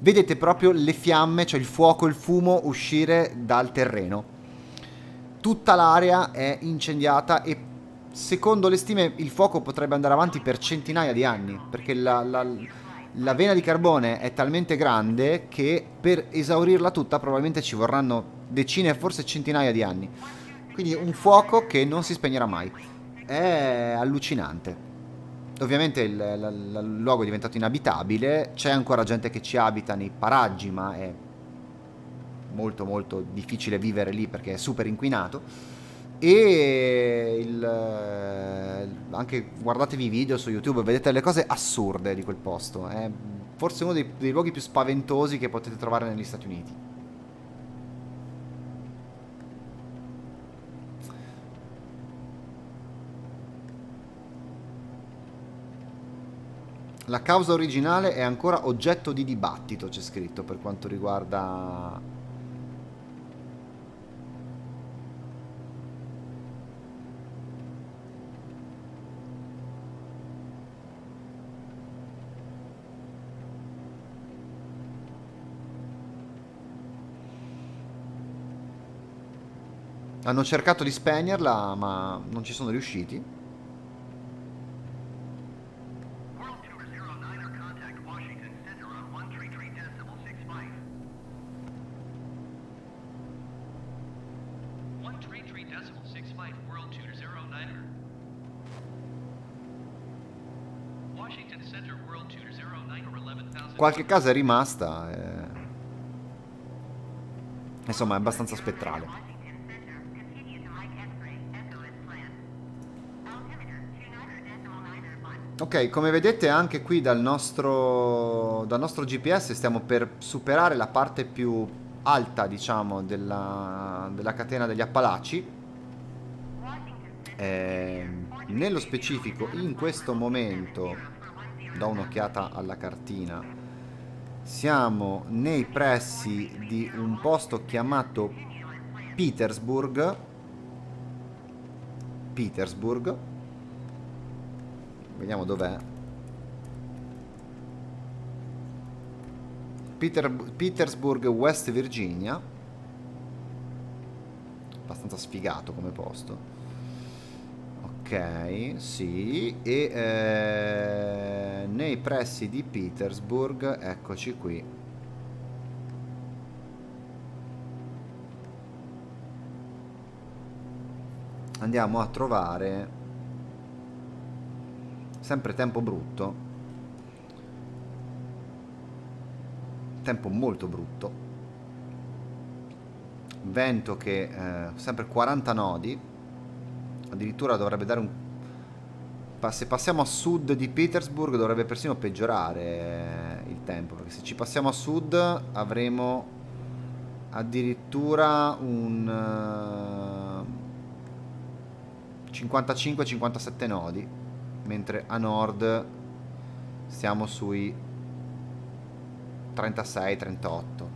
vedete proprio le fiamme, cioè il fuoco, il fumo uscire dal terreno. Tutta l'area è incendiata e secondo le stime il fuoco potrebbe andare avanti per centinaia di anni, perché la, la, la vena di carbone è talmente grande che per esaurirla tutta probabilmente ci vorranno decine, forse centinaia di anni. Quindi un fuoco che non si spegnerà mai. È allucinante. Ovviamente il, il, il luogo è diventato inabitabile, c'è ancora gente che ci abita nei paraggi, ma è molto molto difficile vivere lì perché è super inquinato e il, eh, anche guardatevi i video su YouTube, vedete le cose assurde di quel posto. È forse uno dei, dei luoghi più spaventosi che potete trovare negli Stati Uniti. La causa originale è ancora oggetto di dibattito, c'è scritto, per quanto riguarda Hanno cercato di spegnerla, ma non ci sono riusciti. Qualche casa è rimasta. Eh... Insomma, è abbastanza spettrale. Ok, come vedete anche qui dal nostro, dal nostro GPS stiamo per superare la parte più alta, diciamo, della, della catena degli Appalachi. Eh, nello specifico, in questo momento, do un'occhiata alla cartina, siamo nei pressi di un posto chiamato Petersburg. Petersburg Vediamo dov'è. Peter, Petersburg, West Virginia. Abbastanza sfigato come posto. Ok. Sì, e eh, nei pressi di Petersburg, eccoci qui. Andiamo a trovare sempre tempo brutto. Tempo molto brutto. Vento che eh, sempre 40 nodi Addirittura dovrebbe dare un... Se passiamo a sud di Petersburg dovrebbe persino peggiorare il tempo, perché se ci passiamo a sud avremo addirittura un 55-57 eh, nodi, mentre a nord stiamo sui 36-38.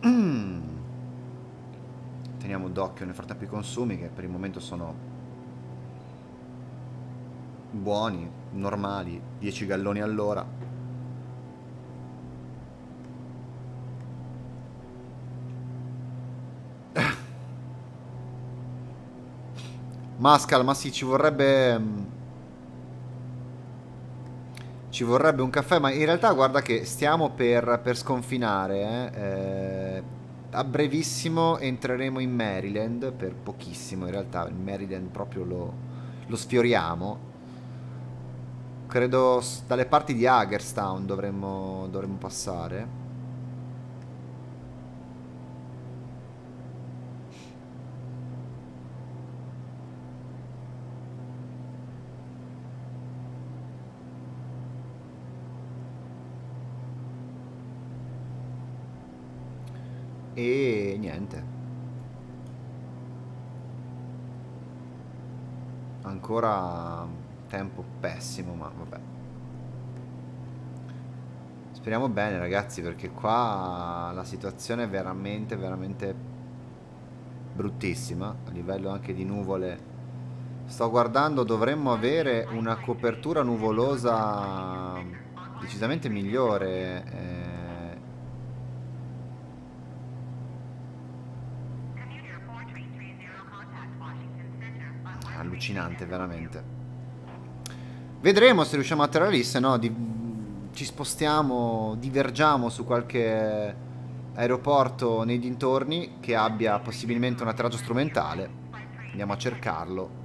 (clears throat) Teniamo d'occhio nel frattempo i consumi che per il momento sono buoni, normali, 10 galloni all'ora. Mascal, ma sì, ci vorrebbe mm, ci vorrebbe un caffè, ma in realtà guarda che stiamo per, per sconfinare. Eh? Eh, a brevissimo entreremo in Maryland, per pochissimo in realtà, il Maryland proprio lo, lo sfioriamo. Credo dalle parti di Hagerstown dovremmo, dovremmo passare. E niente. Ancora tempo pessimo, ma vabbè. Speriamo bene ragazzi perché qua la situazione è veramente, veramente bruttissima. A livello anche di nuvole. Sto guardando, dovremmo avere una copertura nuvolosa decisamente migliore. Eh, allucinante veramente. Vedremo se riusciamo a atterrare lì, se no di, ci spostiamo, divergiamo su qualche aeroporto nei dintorni che abbia possibilmente un atterraggio strumentale. Andiamo a cercarlo.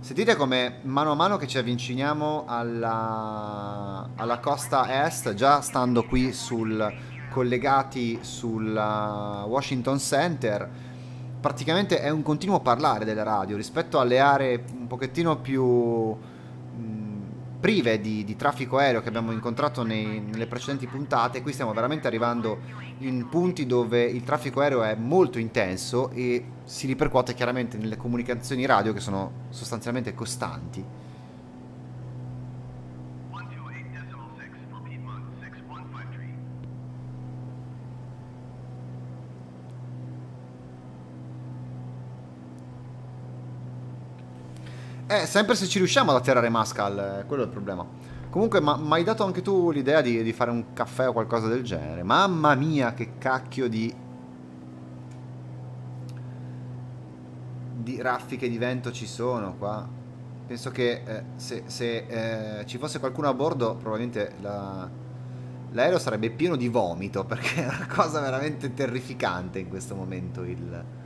Sentite come mano a mano che ci avviciniamo alla, alla costa est, già stando qui sul, collegati sul Washington Center, praticamente è un continuo parlare delle radio rispetto alle aree un pochettino più prive di, di, traffico aereo che abbiamo incontrato nei, nelle precedenti puntate. Qui stiamo veramente arrivando in punti dove il traffico aereo è molto intenso e si ripercuote chiaramente nelle comunicazioni radio che sono sostanzialmente costanti. Eh, sempre se ci riusciamo ad atterrare Mascal, eh, quello è il problema. Comunque, ma mi hai dato anche tu l'idea di, di, fare un caffè o qualcosa del genere. Mamma mia, che cacchio di... Di raffiche di vento ci sono qua. Penso che eh, se, se eh, ci fosse qualcuno a bordo, probabilmente la... l'aereo sarebbe pieno di vomito, (laughs) perché è una cosa veramente terrificante in questo momento il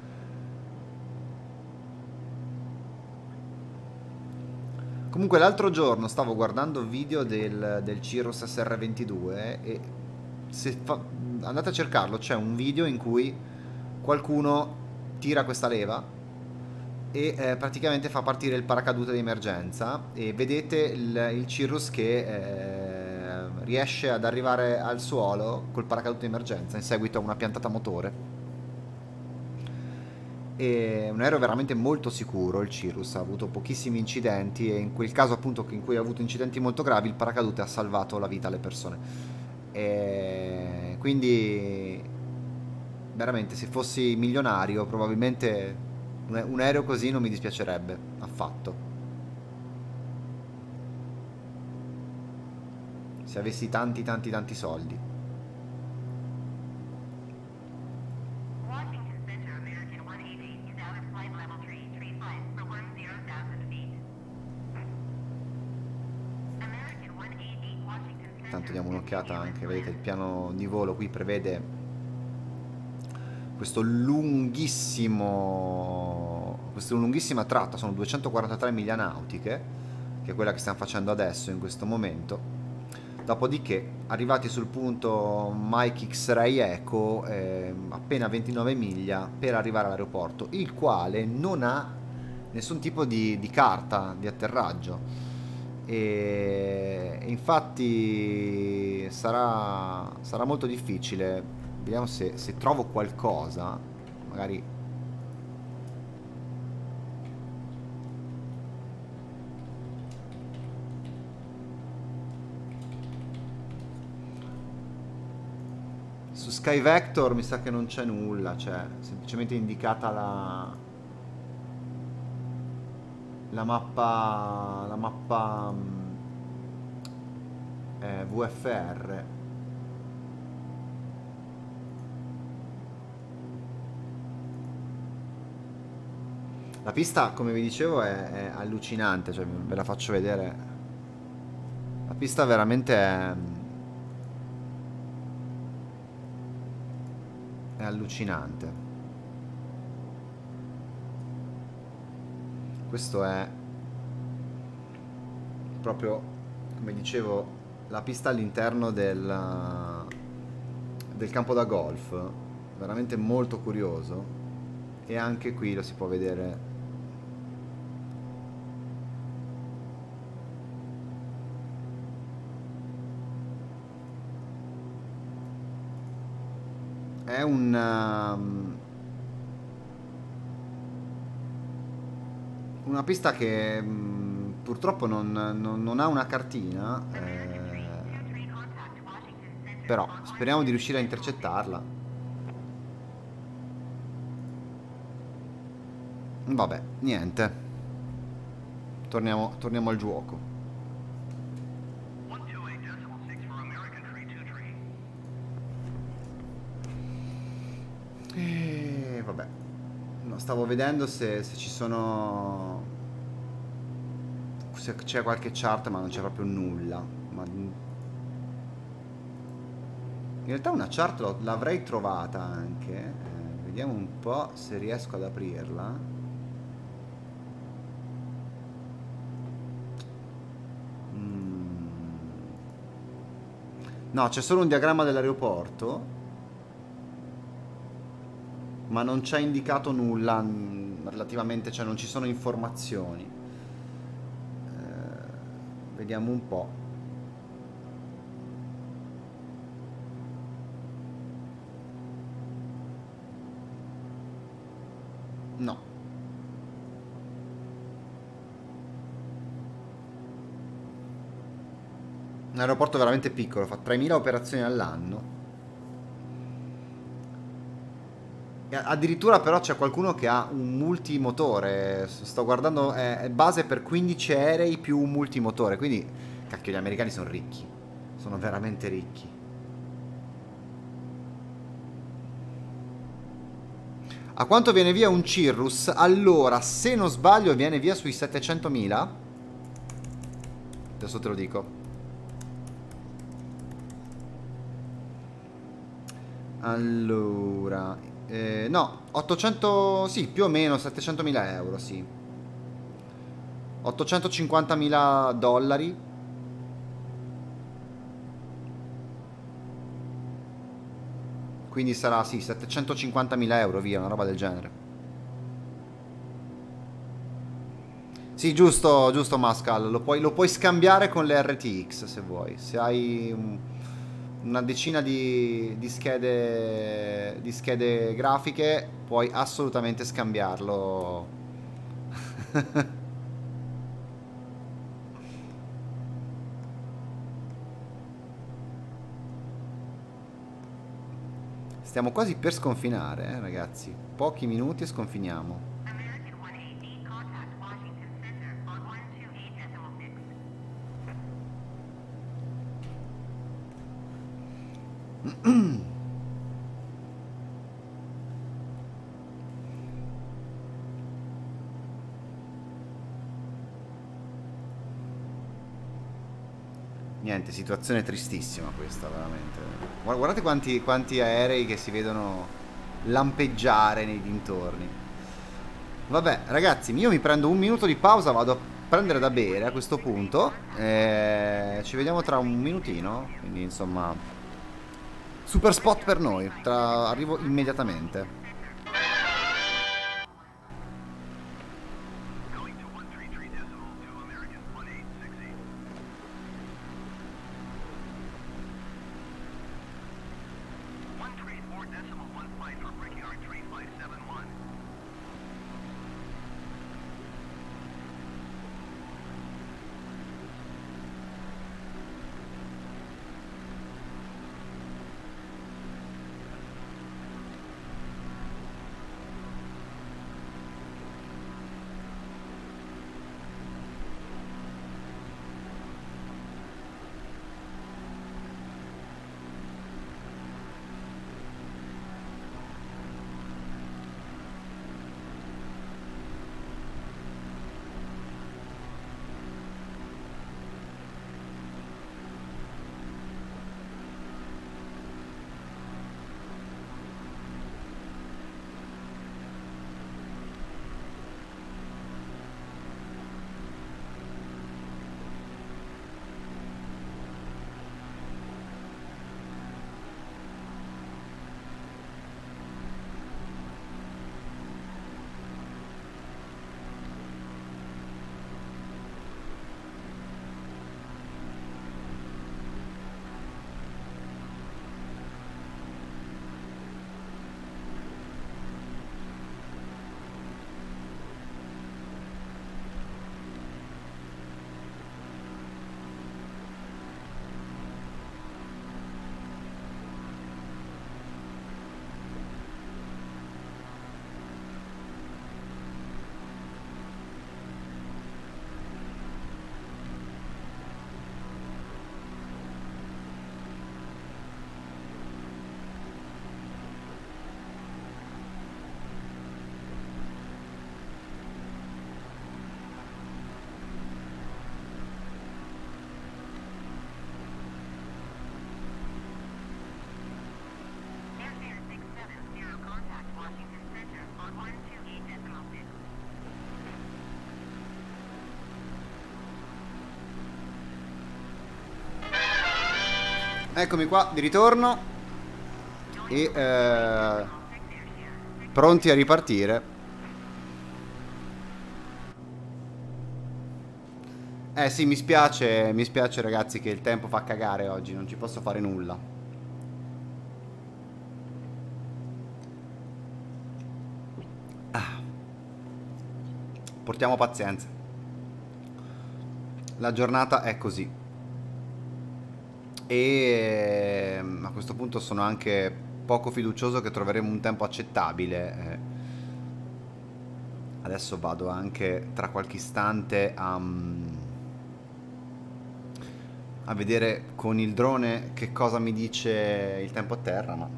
Comunque l'altro giorno stavo guardando video del, del Cirrus SR22 e se fa, andate a cercarlo, c'è un video in cui qualcuno tira questa leva e eh, praticamente fa partire il paracadute di emergenza e vedete il, il Cirrus che eh, riesce ad arrivare al suolo col paracadute di emergenza in seguito a una piantata motore. È un aereo veramente molto sicuro, il Cirrus, ha avuto pochissimi incidenti e in quel caso appunto in cui ha avuto incidenti molto gravi il paracadute ha salvato la vita alle persone. E quindi veramente se fossi milionario probabilmente un aereo così non mi dispiacerebbe affatto. Se avessi tanti tanti tanti soldi. Tanto diamo un'occhiata anche, vedete il piano di volo qui prevede questo lunghissimo questa lunghissima tratta, sono 243 miglia nautiche, che è quella che stiamo facendo adesso in questo momento. Dopodiché, arrivati sul punto Mike X-Ray Echo, eh, appena 29 miglia per arrivare all'aeroporto, il quale non ha nessun tipo di, di carta di atterraggio e infatti sarà, sarà molto difficile. Vediamo se, se trovo qualcosa. Magari. Su Sky Vector mi sa che non c'è nulla cioè semplicemente indicata la la mappa la mappa mm, eh, VFR la pista come vi dicevo è, è allucinante cioè ve la faccio vedere. La pista veramente è è allucinante questo è proprio come dicevo la pista all'interno del, del campo da golf. Veramente molto curioso. E anche qui lo si può vedere. È un una pista che mh, mm, purtroppo non, non, non, ha una cartina, eh, però speriamo di riuscire a intercettarla. Vabbè, niente. Torniamo, torniamo al gioco. E vabbè. Stavo vedendo se, se ci sono se c'è qualche chart ma non c'è proprio nulla ma... in realtà una chart l'avrei trovata anche eh, vediamo un po' se riesco ad aprirla mm. no c'è solo un diagramma dell'aeroporto ma non c'è indicato nulla mm, relativamente, cioè non ci sono informazioni. Eh, vediamo un po'. No. Un aeroporto veramente piccolo, fa 3.000 operazioni all'anno. Addirittura però c'è qualcuno che ha un multimotore, sto guardando, è base per 15 aerei più un multimotore, quindi cacchio gli americani sono ricchi, sono veramente ricchi. A quanto viene via un Cirrus? Allora, se non sbaglio viene via sui 700.000 Adesso te lo dico Allora eh, no, 800, sì, più o meno 700.000 euro, sì. 850.000 dollari. Quindi sarà, sì, 750.000 euro, via, una roba del genere. Sì, giusto, giusto Mascal, lo puoi, lo puoi scambiare con le RTX se vuoi. Se hai... Un una decina di, di, schede, di schede grafiche, puoi assolutamente scambiarlo. (laughs) Stiamo quasi per sconfinare, eh, ragazzi. Pochi minuti e sconfiniamo. (clears throat) Niente, situazione tristissima questa, veramente. Guardate quanti, quanti aerei che si vedono lampeggiare nei dintorni. Vabbè, ragazzi, io mi prendo un minuto di pausa, vado a prendere da bere a questo punto. Eh, ci vediamo tra un minutino, quindi insomma super spot per noi. Tra... Arrivo immediatamente. Eccomi qua di ritorno e eh, pronti a ripartire. Eh sì, mi spiace, mi spiace ragazzi che il tempo fa cagare oggi, non ci posso fare nulla. Ah. Portiamo pazienza. La giornata è così e ehm, a questo punto sono anche poco fiducioso che troveremo un tempo accettabile. Eh. Adesso vado anche tra qualche istante a, mm, a vedere con il drone che cosa mi dice il tempo a terra, ma...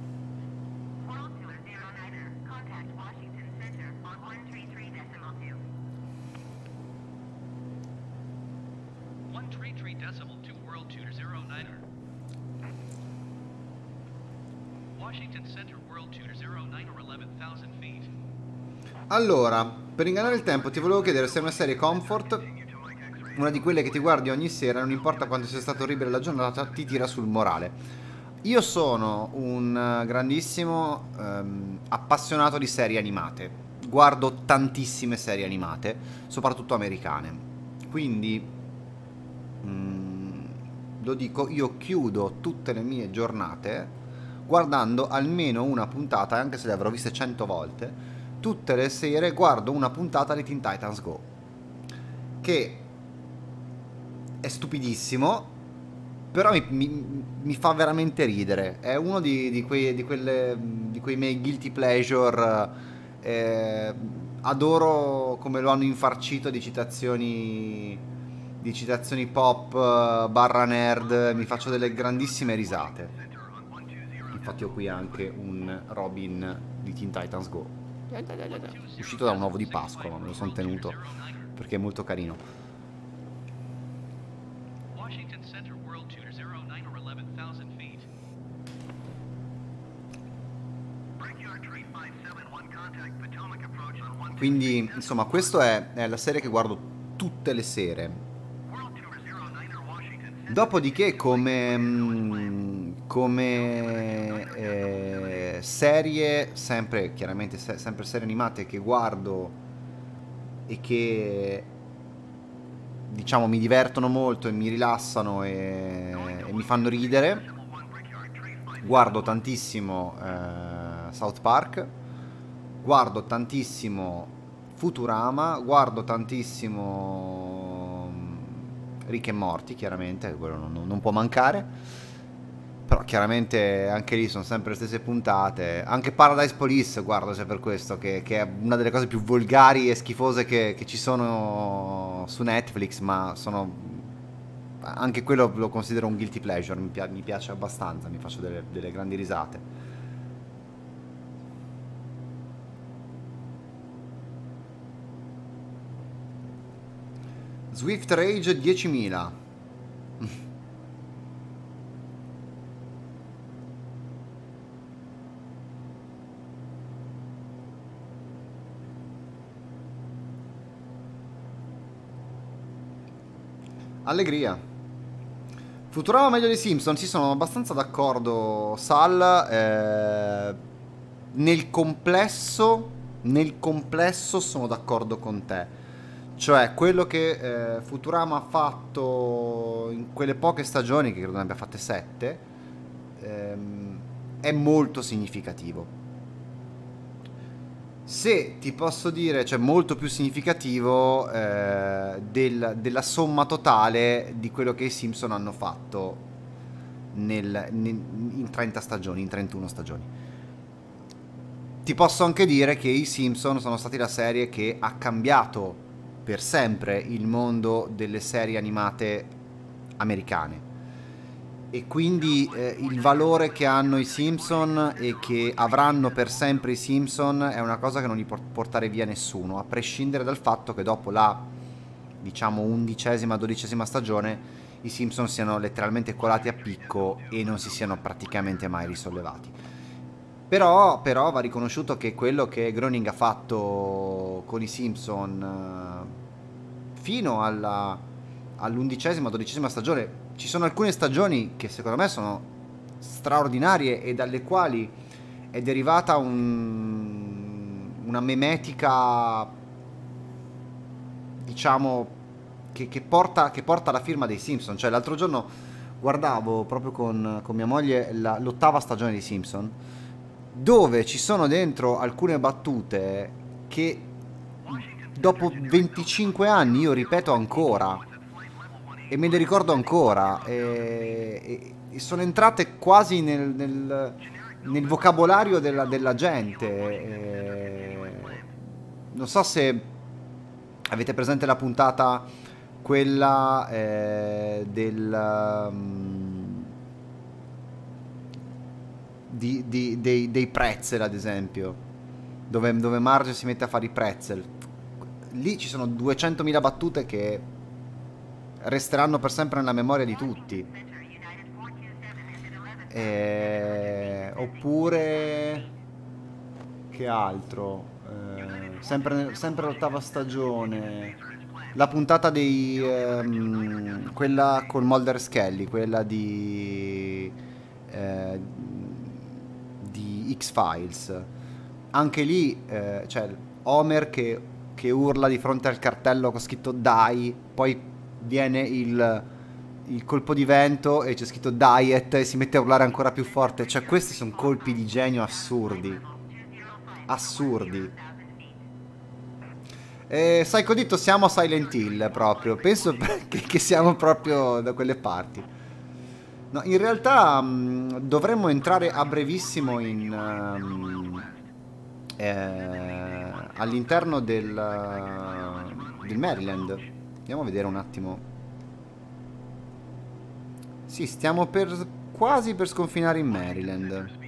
Allora, per ingannare il tempo ti volevo chiedere se è una serie comfort, una di quelle che ti guardi ogni sera, non importa quanto sia stata orribile la giornata, ti tira sul morale. Io sono un grandissimo um, appassionato di serie animate. Guardo tantissime serie animate, soprattutto americane. Quindi, mm, lo dico, io chiudo tutte le mie giornate guardando almeno una puntata, anche se le avrò viste cento volte, tutte le sere guardo una puntata di Teen Titans Go che è stupidissimo però mi, mi, mi fa veramente ridere. È uno di, di, quei, di, quelle, di quei miei guilty pleasure eh, adoro come lo hanno infarcito di citazioni di citazioni pop barra nerd mi faccio delle grandissime risate. Infatti ho qui anche un Robin di Teen Titans Go Uscito da un uovo di Pasqua, ma me lo sono tenuto perché è molto carino. Quindi, insomma, questa è, è la serie che guardo tutte le sere. Dopodiché, come, mm, come eh, serie, sempre chiaramente se, sempre serie animate che guardo e che diciamo mi divertono molto e mi rilassano e, e mi fanno ridere, guardo tantissimo eh, South Park, guardo tantissimo Futurama, guardo tantissimo Rick e Morty, chiaramente, quello non, non, può mancare. Però chiaramente anche lì sono sempre le stesse puntate. Anche Paradise Police, guardo, c'è per questo, che, che, è una delle cose più volgari e schifose che, che ci sono su Netflix, ma sono... Anche quello lo considero un guilty pleasure, mi piace abbastanza, mi faccio delle, delle grandi risate. Swift Rage 10.000. Allegria. Futurama meglio di Simpson, sì, sono abbastanza d'accordo, Sal. Eh, nel complesso, nel complesso sono d'accordo con te. Cioè, quello che eh, Futurama ha fatto in quelle poche stagioni, che credo ne abbia fatte sette, ehm, è molto significativo. Se ti posso dire, cioè molto più significativo eh, del, della somma totale di quello che i Simpson hanno fatto nel, nel, in 30 stagioni, in 31 stagioni. Ti posso anche dire che i Simpson sono stati la serie che ha cambiato per sempre il mondo delle serie animate americane. E quindi eh, il valore che hanno i Simpson e che avranno per sempre i Simpson è una cosa che non gli può portare via nessuno, a prescindere dal fatto che dopo la, diciamo, undicesima, dodicesima stagione i Simpson siano letteralmente colati a picco e non si siano praticamente mai risollevati. Però, però va riconosciuto che quello che Groening ha fatto con i Simpson eh, fino alla, all'undicesima, dodicesima stagione. Ci sono alcune stagioni che secondo me sono straordinarie e dalle quali è derivata un, una memetica, diciamo, che, che, porta, che porta alla firma dei Simpson. Cioè l'altro giorno guardavo proprio con, con mia moglie la, l'ottava stagione di Simpson, dove ci sono dentro alcune battute che dopo 25 anni io ripeto ancora e me le ricordo ancora e, e sono entrate quasi nel, nel, nel vocabolario della, della gente. E, non so se avete presente la puntata quella eh, del... Um, di, di, dei, dei pretzel ad esempio dove, dove Marge si mette a fare i pretzel lì ci sono 200.000 battute che resteranno per sempre nella memoria di tutti. E... Eh, oppure... Che altro? Eh, sempre, sempre l'ottava stagione. La puntata dei... Ehm, quella con Mulder Skelly, quella di... Eh, X-Files. Anche lì, eh, cioè, Homer che che urla di fronte al cartello con scritto dai, poi viene il, il colpo di vento e c'è scritto diet e si mette a urlare ancora più forte. Cioè questi sono colpi di genio assurdi. Assurdi. E Psycho Ditto siamo a Silent Hill proprio. Penso (laughs) che, che siamo proprio da quelle parti. No, in realtà mh, dovremmo entrare a brevissimo. Um, eh, all'interno del, del Maryland. Andiamo a vedere un attimo. Sì, stiamo per quasi per sconfinare in Maryland.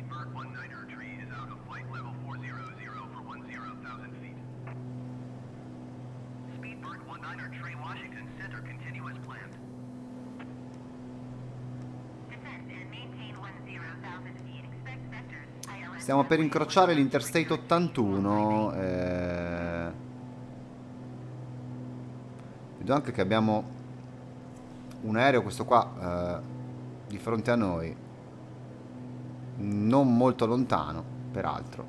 Stiamo per incrociare l'Interstate 81. Eh... Vedo anche che abbiamo un aereo, questo qua, eh, di fronte a noi. Non molto lontano, peraltro.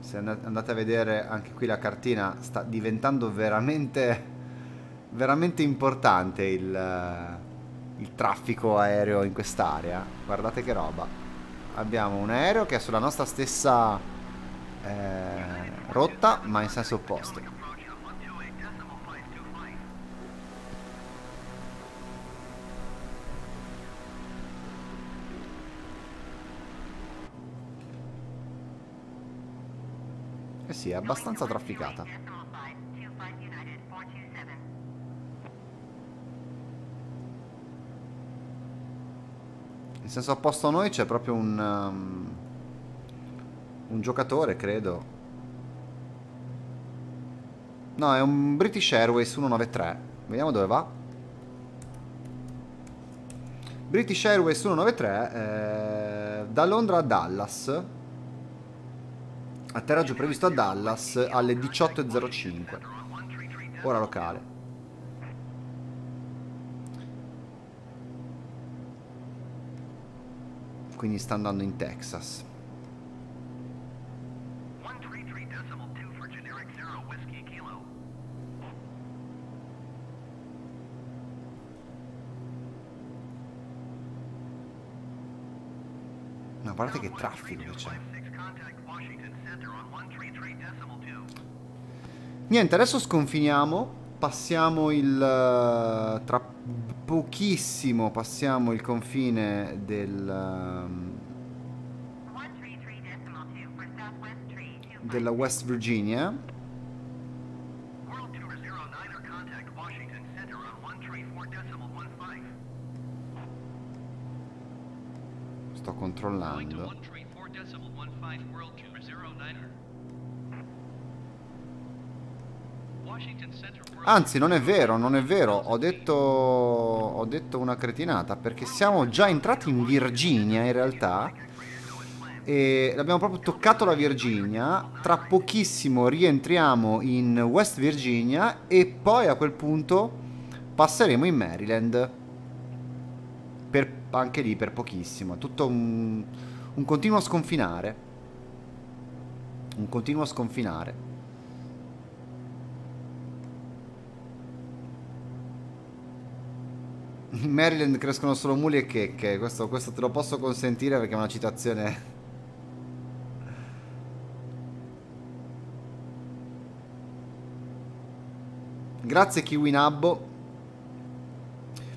Se andate a vedere anche qui la cartina, sta diventando veramente, veramente importante il, il traffico aereo in quest'area. Guardate che roba abbiamo un aereo che è sulla nostra stessa eh, rotta ma in senso opposto Eh sì, è abbastanza trafficata. In senso opposto a noi c'è proprio un... Um, un giocatore, credo. No, è un British Airways 193. Vediamo dove va. British Airways 193 eh, da Londra a Dallas. Atterraggio previsto a Dallas alle 18.05. Ora locale. Quindi sta andando in Texas. No, guardate che traffico che c'è. Niente, adesso sconfiniamo. Passiamo il... Uh, tra pochissimo passiamo il confine del... Um, della West Virginia. Sto controllando. Anzi, non è vero, non è vero. Ho detto, ho detto una cretinata perché siamo già entrati in Virginia in realtà. E abbiamo proprio toccato la Virginia. Tra pochissimo rientriamo in West Virginia e poi a quel punto passeremo in Maryland. Per, anche lì per pochissimo. Tutto un, un continuo sconfinare. Un continuo sconfinare. In Maryland crescono solo muli e checche. Questo, questo te lo posso consentire perché è una citazione. Grazie Kiwi Nabbo.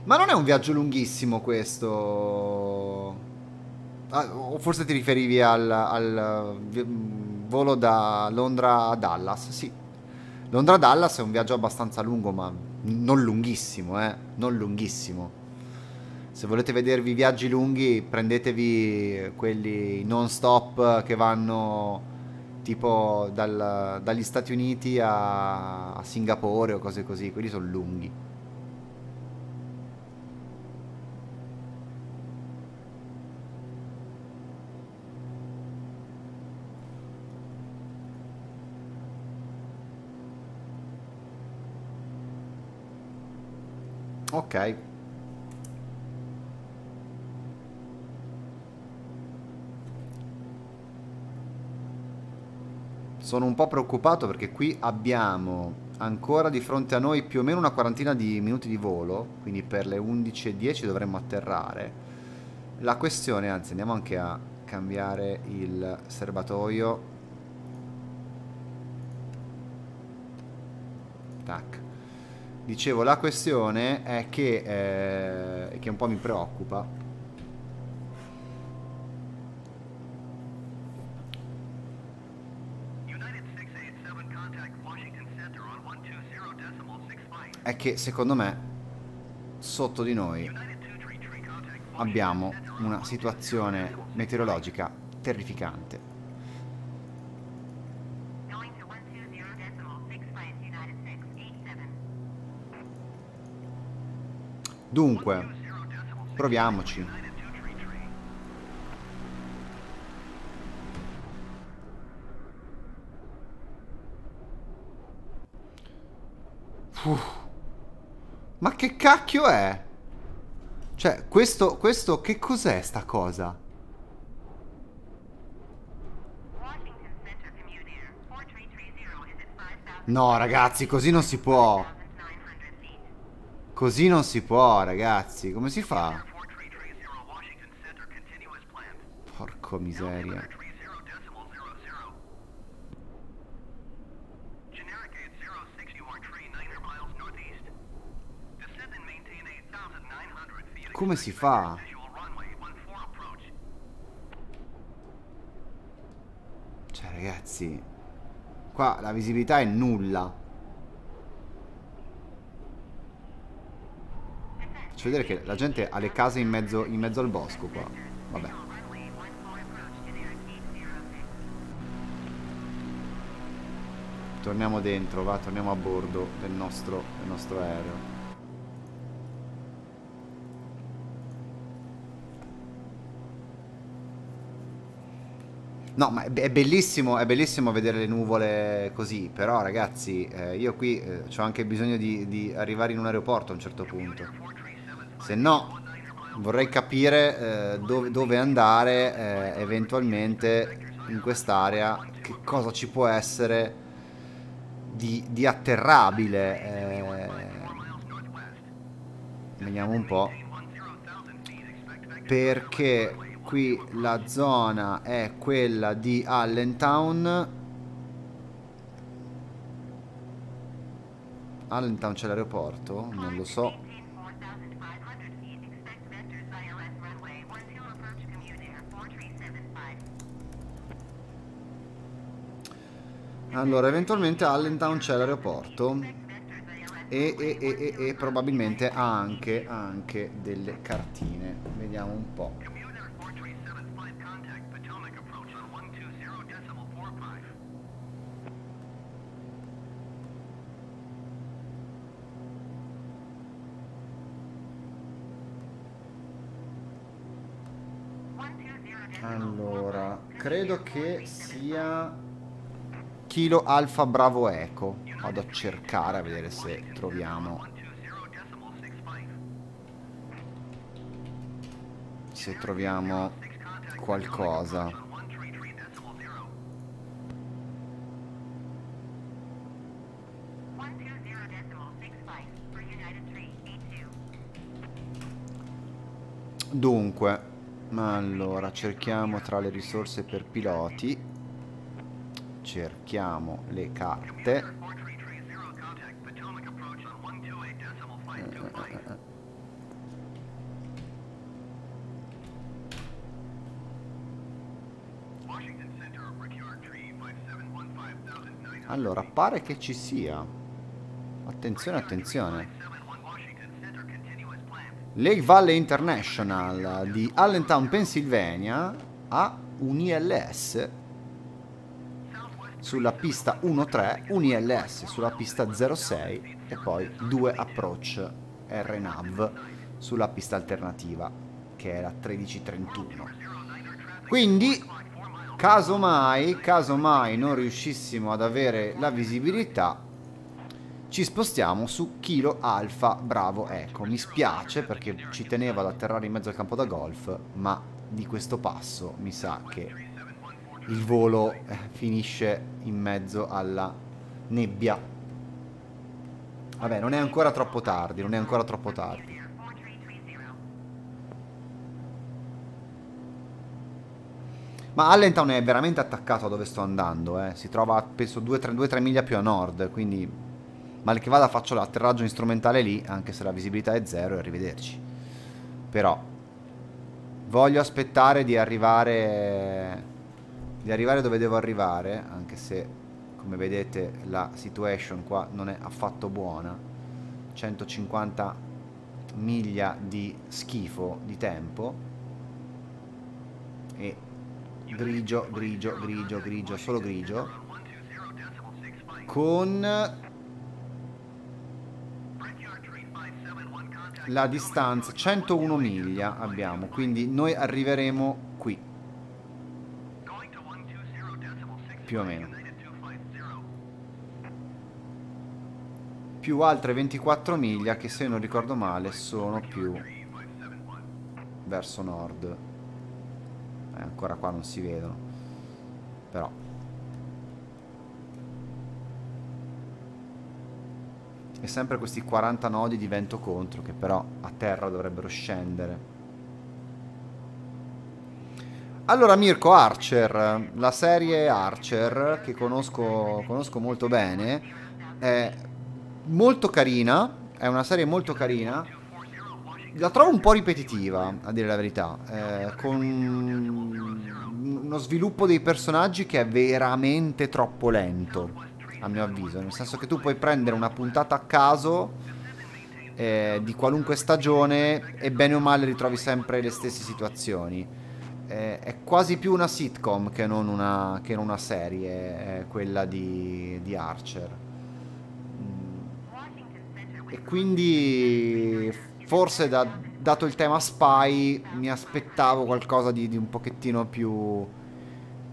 Ma non è un viaggio lunghissimo questo. Ah, o forse ti riferivi al, al volo da Londra a Dallas? Sì. Londra-Dallas è un viaggio abbastanza lungo, ma non lunghissimo, eh, non lunghissimo. Se volete vedervi viaggi lunghi, prendetevi quelli non stop che vanno tipo dal, dagli Stati Uniti a, a Singapore o cose così, quelli sono lunghi. Ok. Sono un po' preoccupato perché qui abbiamo ancora di fronte a noi più o meno una quarantina di minuti di volo, quindi per le 11.10 dovremmo atterrare. La questione, anzi andiamo anche a cambiare il serbatoio. Tac. Dicevo, la questione è che, eh, che un po' mi preoccupa. È che secondo me sotto di noi abbiamo una situazione meteorologica terrificante. Dunque, proviamoci. Uff. Ma che cacchio è? Cioè, questo, questo, che cos'è sta cosa? No, ragazzi, così non si può. Così non si può, ragazzi. Come si fa? Porco miseria. Come si fa? Cioè, ragazzi, qua la visibilità è nulla. Faccio vedere che la gente ha le case in mezzo, in mezzo al bosco qua. Vabbè. Torniamo dentro, va, torniamo a bordo del nostro, del nostro aereo. No, ma è bellissimo, è bellissimo vedere le nuvole così, però ragazzi, eh, io qui eh, ho anche bisogno di, di, arrivare in un aeroporto a un certo punto. Se no, vorrei capire eh, dove, dove, andare eh, eventualmente in quest'area, che cosa ci può essere di, di atterrabile. Eh. vediamo un po'. Perché qui la zona è quella di Allentown Allentown c'è l'aeroporto? Non lo so Allora, eventualmente Allentown c'è l'aeroporto e, e, e, e, probabilmente ha anche, anche delle cartine. Vediamo un po'. Allora, credo che sia Kilo Alfa Bravo Eco. Vado a cercare a vedere se troviamo se troviamo qualcosa. Dunque, allora, cerchiamo tra le risorse per piloti. Cerchiamo le carte. Allora, pare che ci sia. Attenzione, attenzione. Lake Valley International di Allentown, Pennsylvania ha un ILS sulla pista 1.3, un ILS sulla pista 06 e poi due approach RNAV sulla pista alternativa che è la 1331. Quindi, casomai, casomai non riuscissimo ad avere la visibilità, ci spostiamo su Kilo Alfa Bravo Eco. Mi spiace perché ci tenevo ad atterrare in mezzo al campo da golf, ma di questo passo mi sa che il volo eh, finisce in mezzo alla nebbia. Vabbè, non è ancora troppo tardi, non è ancora troppo tardi. Ma Allentown è veramente attaccato a dove sto andando, eh. Si trova, penso, 2-3 miglia più a nord, quindi Mal che vada faccio l'atterraggio strumentale lì, anche se la visibilità è zero e arrivederci. Però voglio aspettare di arrivare di arrivare dove devo arrivare, anche se come vedete la situation qua non è affatto buona. 150 miglia di schifo di tempo. E grigio, grigio, grigio, grigio, solo grigio. Con la distanza 101 miglia abbiamo quindi noi arriveremo qui più o meno più altre 24 miglia che se non ricordo male sono più verso nord. Eh, ancora qua non si vedono. Però E sempre questi 40 nodi di vento contro che però a terra dovrebbero scendere. Allora Mirko, Archer, la serie Archer che conosco, conosco molto bene, è molto carina, è una serie molto carina, la trovo un po' ripetitiva, a dire la verità, eh, con uno sviluppo dei personaggi che è veramente troppo lento a mio avviso, nel senso che tu puoi prendere una puntata a caso eh, di qualunque stagione e bene o male ritrovi sempre le stesse situazioni. È quasi più una sitcom che non una, che non una serie, quella di, di Archer. E quindi forse da, dato il tema spy mi aspettavo qualcosa di, di un pochettino più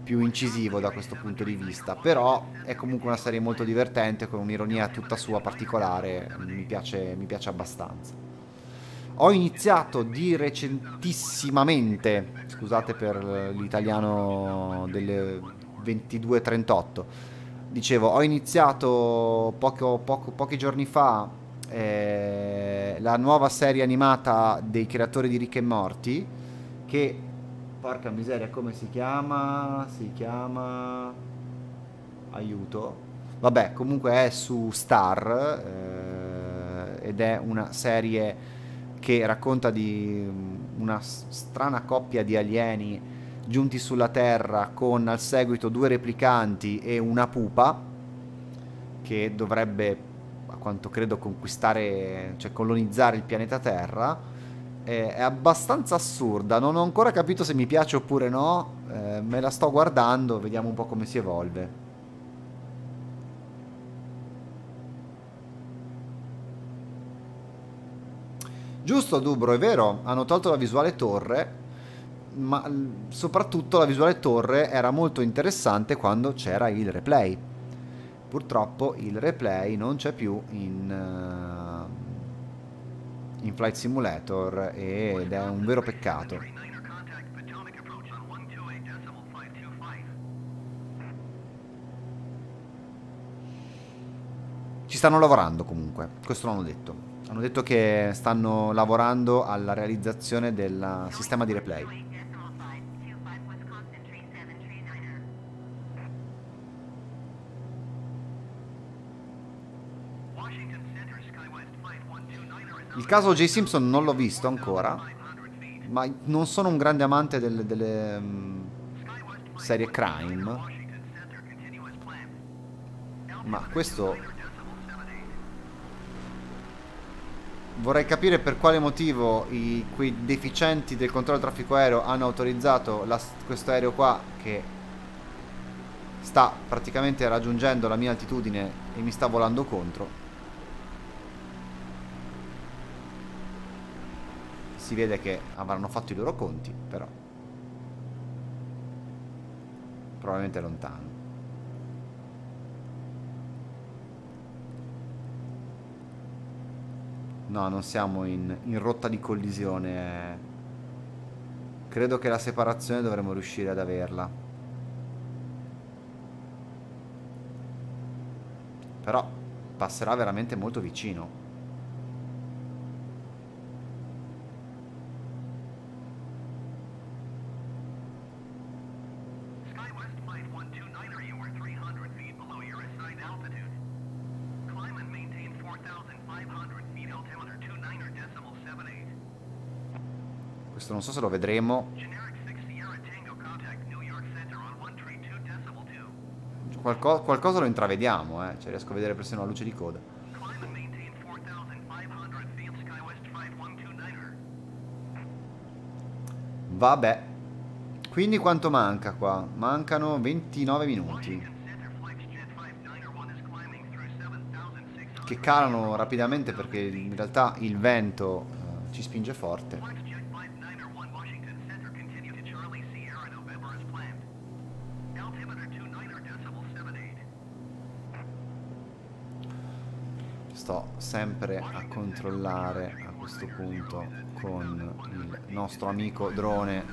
più incisivo da questo punto di vista, però è comunque una serie molto divertente con un'ironia tutta sua particolare, mi piace, mi piace abbastanza. Ho iniziato di recentissimamente, scusate per l'italiano delle 22.38, dicevo, ho iniziato poco, poco, pochi giorni fa eh, la nuova serie animata dei creatori di Rick e Morty, che Porca miseria, come si chiama? Si chiama... Aiuto. Vabbè, comunque è su Star eh, ed è una serie che racconta di una strana coppia di alieni giunti sulla Terra con al seguito due replicanti e una pupa che dovrebbe, a quanto credo, conquistare, cioè colonizzare il pianeta Terra è, abbastanza assurda, non ho ancora capito se mi piace oppure no, eh, me la sto guardando, vediamo un po' come si evolve. Giusto Dubro, è vero, hanno tolto la visuale torre, ma soprattutto la visuale torre era molto interessante quando c'era il replay. Purtroppo il replay non c'è più in... Uh in Flight Simulator ed è un vero peccato. Ci stanno lavorando comunque, questo l'hanno detto. Hanno detto che stanno lavorando alla realizzazione del sistema di replay. Il caso J. Simpson non l'ho visto ancora, ma non sono un grande amante delle, delle um, serie crime. Ma questo... Vorrei capire per quale motivo i, quei deficienti del controllo del traffico aereo hanno autorizzato la, questo aereo qua che sta praticamente raggiungendo la mia altitudine e mi sta volando contro. si vede che avranno fatto i loro conti, però probabilmente lontano. No, non siamo in, in rotta di collisione. Credo che la separazione dovremmo riuscire ad averla. Però passerà veramente molto vicino. Questo non so se lo vedremo. Qualco qualcosa lo intravediamo, eh. Cioè riesco a vedere persino la luce di coda. Vabbè. Quindi quanto manca qua? Mancano 29 minuti. Che calano rapidamente perché in realtà il vento uh, ci spinge forte. Sto sempre a controllare a questo punto con il nostro amico drone.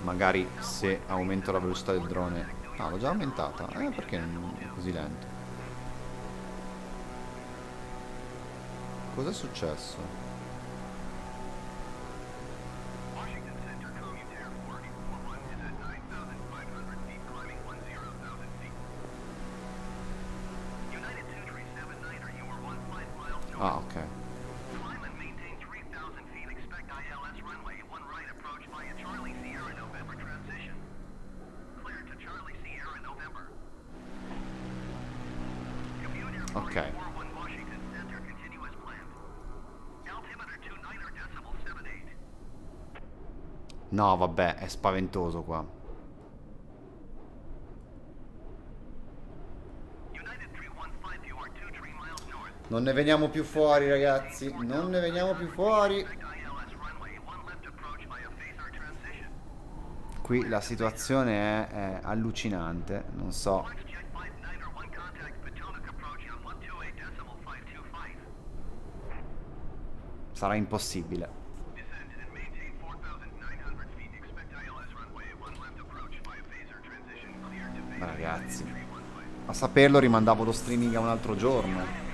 Magari se aumento la velocità del drone. Ah l'ho già aumentata eh perché non è così lento. Cos'è successo è spaventoso qua. Non ne veniamo più fuori, ragazzi. Non ne veniamo più fuori. Qui la situazione è, è allucinante. Non so. Sarà impossibile. Ragazzi. A saperlo rimandavo lo streaming a un altro giorno.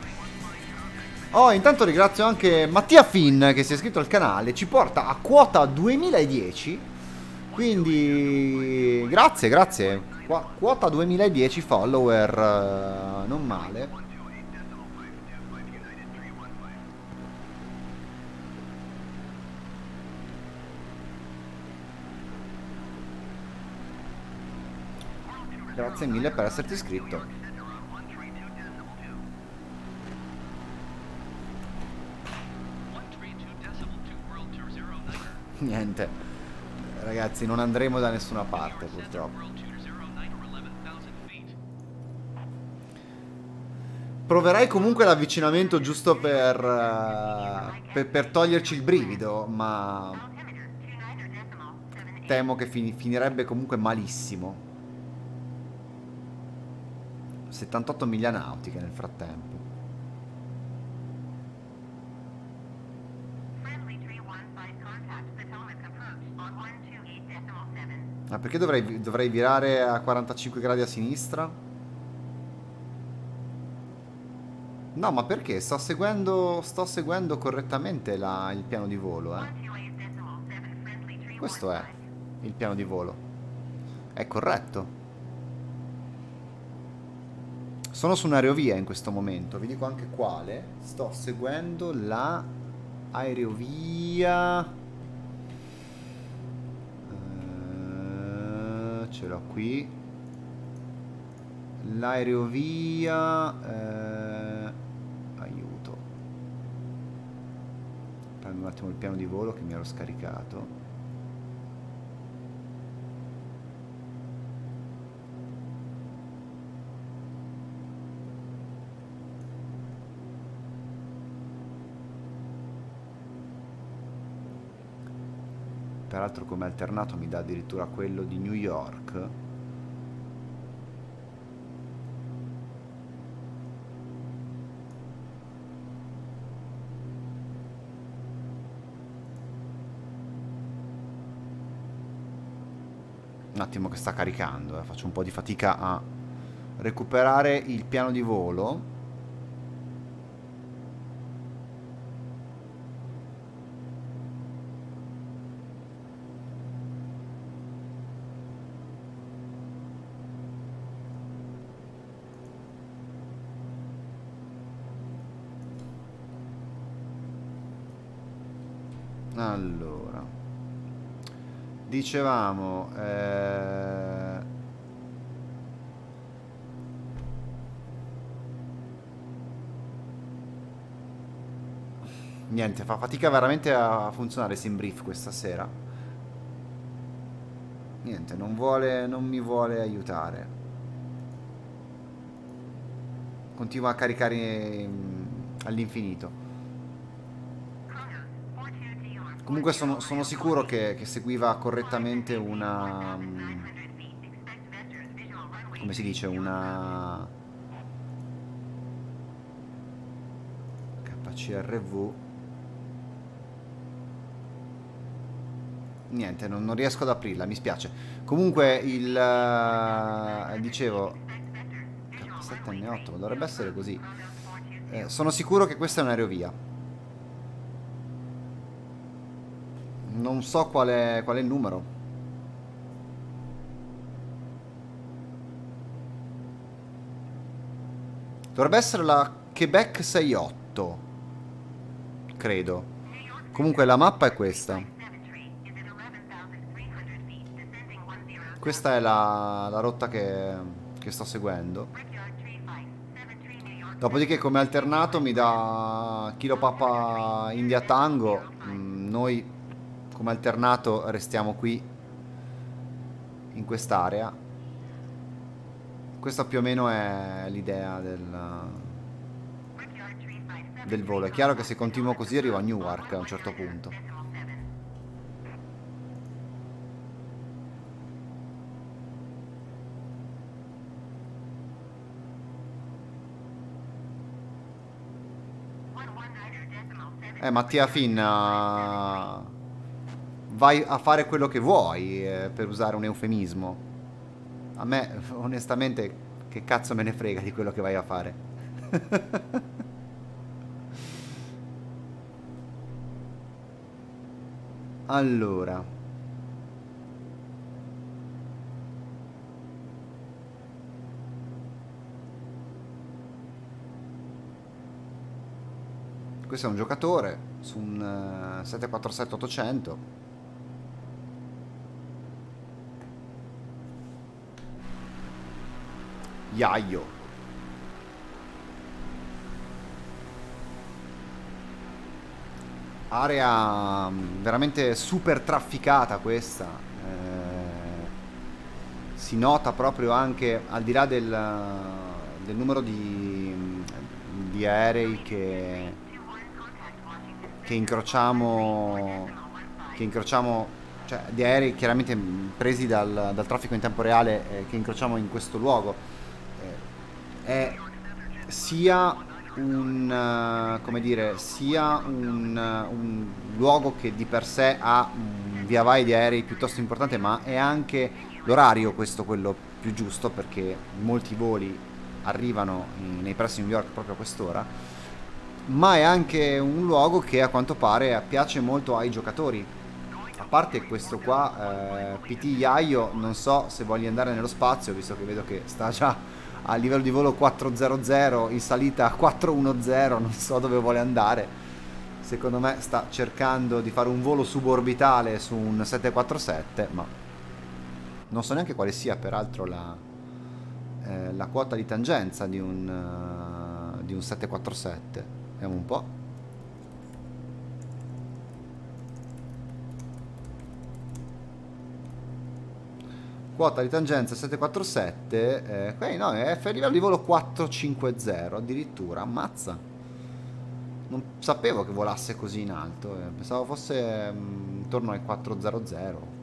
Oh, intanto ringrazio anche Mattia Finn che si è iscritto al canale, ci porta a quota 2010. Quindi grazie, grazie. Qu quota 2010 follower, uh, non male. Grazie mille per esserti iscritto. Niente. Ragazzi, non andremo da nessuna parte, purtroppo. Proverai comunque l'avvicinamento giusto per, uh, per, per, toglierci il brivido, ma temo che fin finirebbe comunque malissimo. 78 miglia nautiche nel frattempo. Ma perché dovrei, dovrei virare a 45 gradi a sinistra? No, ma perché? Sto seguendo, sto seguendo correttamente la, il piano di volo, eh. Questo è il piano di volo. È corretto. Sono su un'aerovia in questo momento, vi dico anche quale. Sto seguendo la aerovia... Uh, ce l'ho qui. L'aerovia... Uh, aiuto. Prendo un attimo il piano di volo che mi ero scaricato. Peraltro come alternato mi dà addirittura quello di New York un attimo che sta caricando eh. faccio un po' di fatica a recuperare il piano di volo Allora, dicevamo... Eh... Niente, fa fatica veramente a funzionare Simbrief questa sera. Niente, non vuole, non mi vuole aiutare. Continua a caricare mm, all'infinito. Comunque sono, sono sicuro che, che, seguiva correttamente una... Mm, come si dice? Una... KCRV Niente, non, non, riesco ad aprirla, mi spiace. Comunque il... Uh, dicevo... K7M8, dovrebbe essere così. Eh, sono sicuro che questa è un'aerovia. Non so qual è, qual è il numero. Dovrebbe essere la Quebec 68. Credo. Comunque la mappa è questa. Questa è la, la rotta che, che sto seguendo. Dopodiché come alternato mi dà Kilo Papa India Tango. Mm, noi come alternato restiamo qui in quest'area. Questa più o meno è l'idea del, del volo. È chiaro che se continuo così arrivo a Newark a un certo punto. Eh, Mattia Finn, uh, vai a fare quello che vuoi, eh, per usare un eufemismo. A me, onestamente, che cazzo me ne frega di quello che vai a fare. (laughs) allora... questo è un giocatore su un uh, 747-800 Iaio. Area mm, veramente super trafficata questa. Eh, si nota proprio anche al di là del, del numero di, di aerei che che incrociamo, che incrociamo cioè di aerei chiaramente presi dal, dal traffico in tempo reale eh, che incrociamo in questo luogo è sia un, uh, dire, sia un, uh, un, luogo che di per sé ha un via vai di aerei piuttosto importante, ma è anche l'orario questo quello più giusto perché molti voli arrivano in, nei pressi di New York proprio a quest'ora ma è anche un luogo che a quanto pare piace molto ai giocatori. A parte questo qua, eh, PT Iaio, non so se voglia andare nello spazio, visto che vedo che sta già a livello di volo 400, in salita 410, non so dove vuole andare. Secondo me sta cercando di fare un volo suborbitale su un 747, ma non so neanche quale sia peraltro la, eh, la quota di tangenza di un, uh, di un 747. Vediamo un po'. Quota di tangenza 747. Eh, no, è a livello di volo 450 addirittura. Ammazza. Non sapevo che volasse così in alto. Eh. Pensavo fosse mh, mm, intorno ai 400.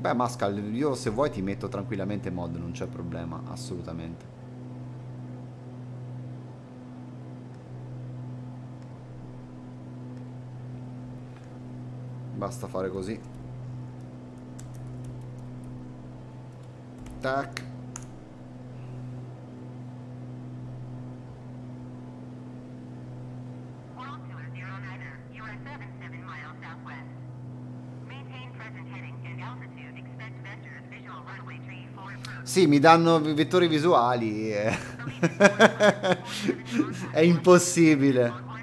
Beh, Mascal, io se vuoi ti metto tranquillamente mod, non c'è problema, assolutamente. Basta fare così. Tac. Sì, mi danno vettori visuali. Eh. (laughs) È impossibile.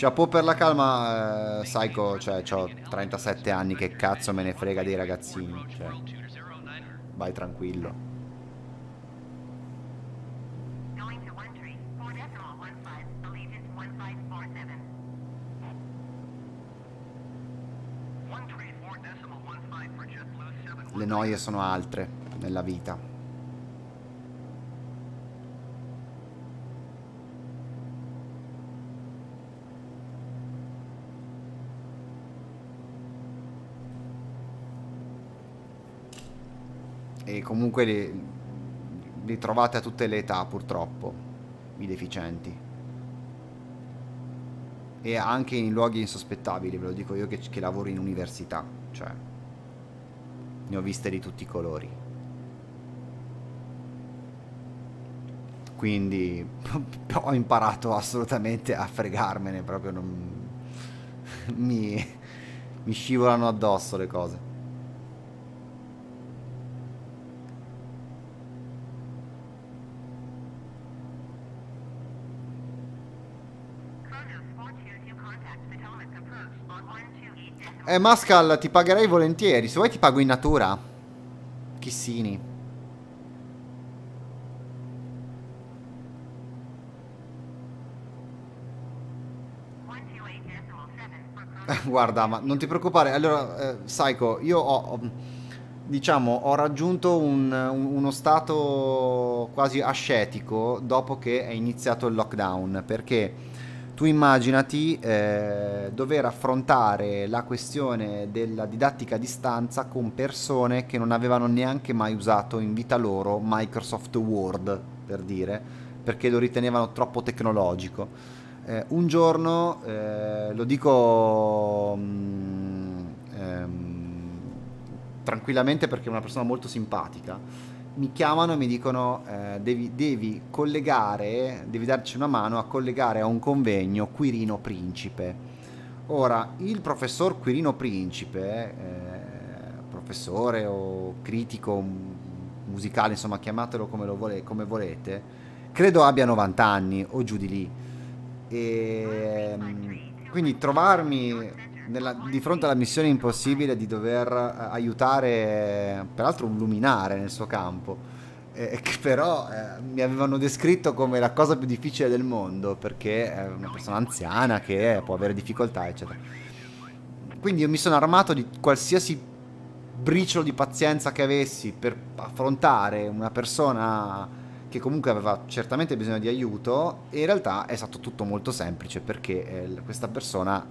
Chapeau per la calma, eh, Psycho, cioè, ho 37 anni, che cazzo me ne frega dei ragazzini, cioè, vai tranquillo. Le noie sono altre nella vita. E comunque li, li trovate a tutte le età purtroppo, i deficienti e anche in luoghi insospettabili, ve lo dico io che, che lavoro in università, cioè ne ho viste di tutti i colori. Quindi (laughs) ho imparato assolutamente a fregarmene, proprio non... (laughs) mi, mi scivolano addosso le cose. Eh, Mascal, ti pagherei volentieri. Se vuoi ti pago in natura. Chissini. Guarda, ma non ti preoccupare. Allora, eh, Psycho, io ho, diciamo, ho raggiunto un, un, uno stato quasi ascetico dopo che è iniziato il lockdown, perché tu immaginati eh, dover affrontare la questione della didattica a distanza con persone che non avevano neanche mai usato in vita loro Microsoft Word, per dire, perché lo ritenevano troppo tecnologico. Eh, un giorno, eh, lo dico mh, mm, ehm, tranquillamente perché è una persona molto simpatica, mi chiamano e mi dicono eh, devi, devi, collegare, devi darci una mano a collegare a un convegno Quirino Principe. Ora, il professor Quirino Principe, eh, professore o critico musicale, insomma chiamatelo come, vole, come, volete, credo abbia 90 anni o giù di lì. E, ehm, quindi trovarmi nella, di fronte alla missione impossibile di dover eh, aiutare, peraltro un luminare nel suo campo, eh, (laughs) che però eh, mi avevano descritto come la cosa più difficile del mondo, perché è una persona anziana che può avere difficoltà, eccetera. Quindi io mi sono armato di qualsiasi briciolo di pazienza che avessi per affrontare una persona che comunque aveva certamente bisogno di aiuto e in realtà è stato tutto molto semplice perché eh, questa persona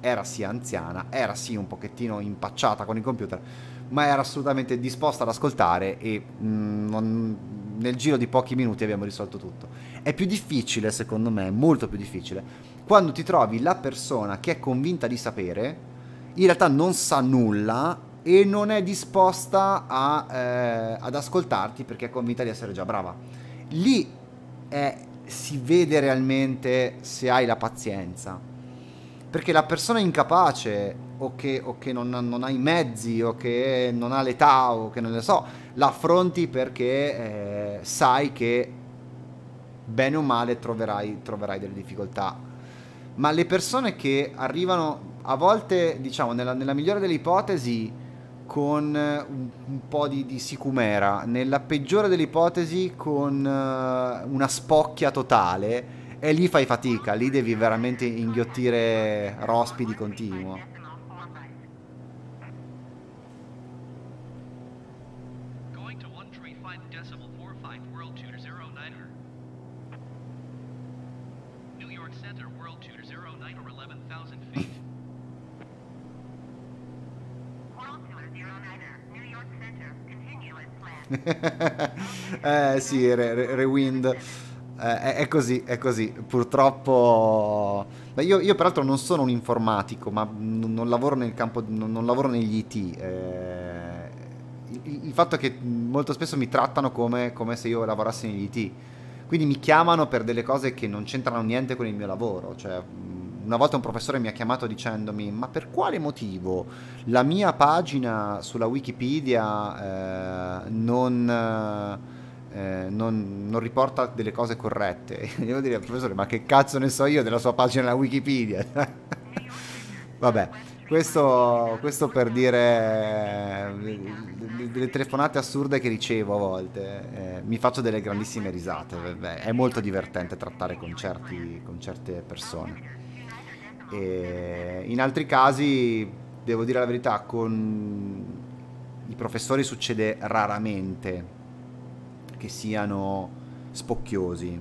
era sì anziana, era sì un pochettino impacciata con il computer, ma era assolutamente disposta ad ascoltare e mh, mm, non, nel giro di pochi minuti abbiamo risolto tutto. È più difficile, secondo me, molto più difficile, quando ti trovi la persona che è convinta di sapere, in realtà non sa nulla e non è disposta a, eh, ad ascoltarti perché è convinta di essere già brava. Lì è, si vede realmente se hai la pazienza perché la persona incapace o che, o che non, non, ha i mezzi o che non ha l'età o che non le so, la affronti perché eh, sai che bene o male troverai, troverai, delle difficoltà. Ma le persone che arrivano a volte, diciamo, nella, nella migliore delle ipotesi, con un, un po' di, di, sicumera, nella peggiore delle ipotesi con uh, una spocchia totale, e lì fai fatica, lì devi veramente inghiottire rospi di continuo. (laughs) (laughs) eh sì, Rewind. Re, re eh, è così, è così. Purtroppo... Io, io, peraltro non sono un informatico, ma non, lavoro nel campo, non, non lavoro negli IT. Eh, il, il, fatto è che molto spesso mi trattano come, come, se io lavorassi negli IT. Quindi mi chiamano per delle cose che non c'entrano niente con il mio lavoro. Cioè, una volta un professore mi ha chiamato dicendomi ma per quale motivo la mia pagina sulla Wikipedia eh, non eh, non, non, riporta delle cose corrette. (laughs) Devo dire, professore, ma che cazzo ne so io della sua pagina Wikipedia? (laughs) Vabbè, questo, questo, per dire delle telefonate assurde che ricevo a volte. Eh, mi faccio delle grandissime risate. È molto divertente trattare con, certi, con certe persone. E in altri casi, devo dire la verità, con i professori succede raramente che siano spocchiosi.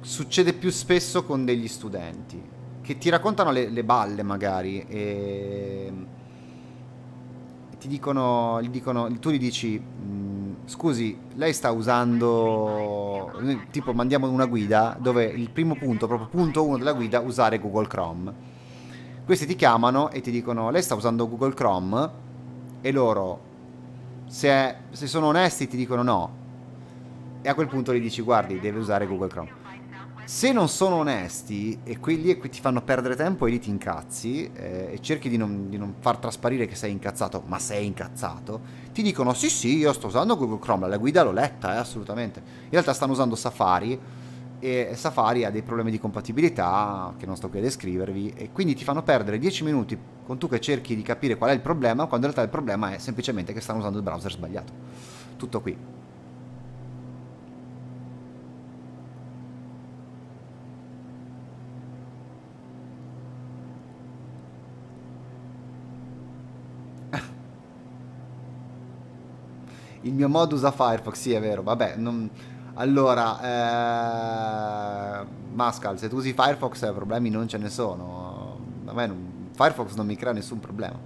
Succede più spesso con degli studenti che ti raccontano le, le balle magari e ti dicono, gli dicono, tu gli dici, mm, scusi, lei sta usando, tipo mandiamo una guida dove il primo punto, proprio punto uno della guida, usare Google Chrome. Questi ti chiamano e ti dicono, lei sta usando Google Chrome e loro, se, se sono onesti, ti dicono no. E a quel punto gli dici, guardi, deve usare Google Chrome. Se non sono onesti e quelli ti fanno perdere tempo e lì ti incazzi eh, e cerchi di non, di non, far trasparire che sei incazzato, ma sei incazzato, ti dicono sì sì, io sto usando Google Chrome, la guida l'ho letta, eh, assolutamente. In realtà stanno usando Safari e Safari ha dei problemi di compatibilità che non sto qui a descrivervi e quindi ti fanno perdere 10 minuti con tu che cerchi di capire qual è il problema, quando in realtà il problema è semplicemente che stanno usando il browser sbagliato. Tutto qui. Il mio mod usa Firefox, sì è vero, vabbè, non... allora, eh... Mascal, se tu usi Firefox eh, problemi non ce ne sono, a me non... Firefox non mi crea nessun problema.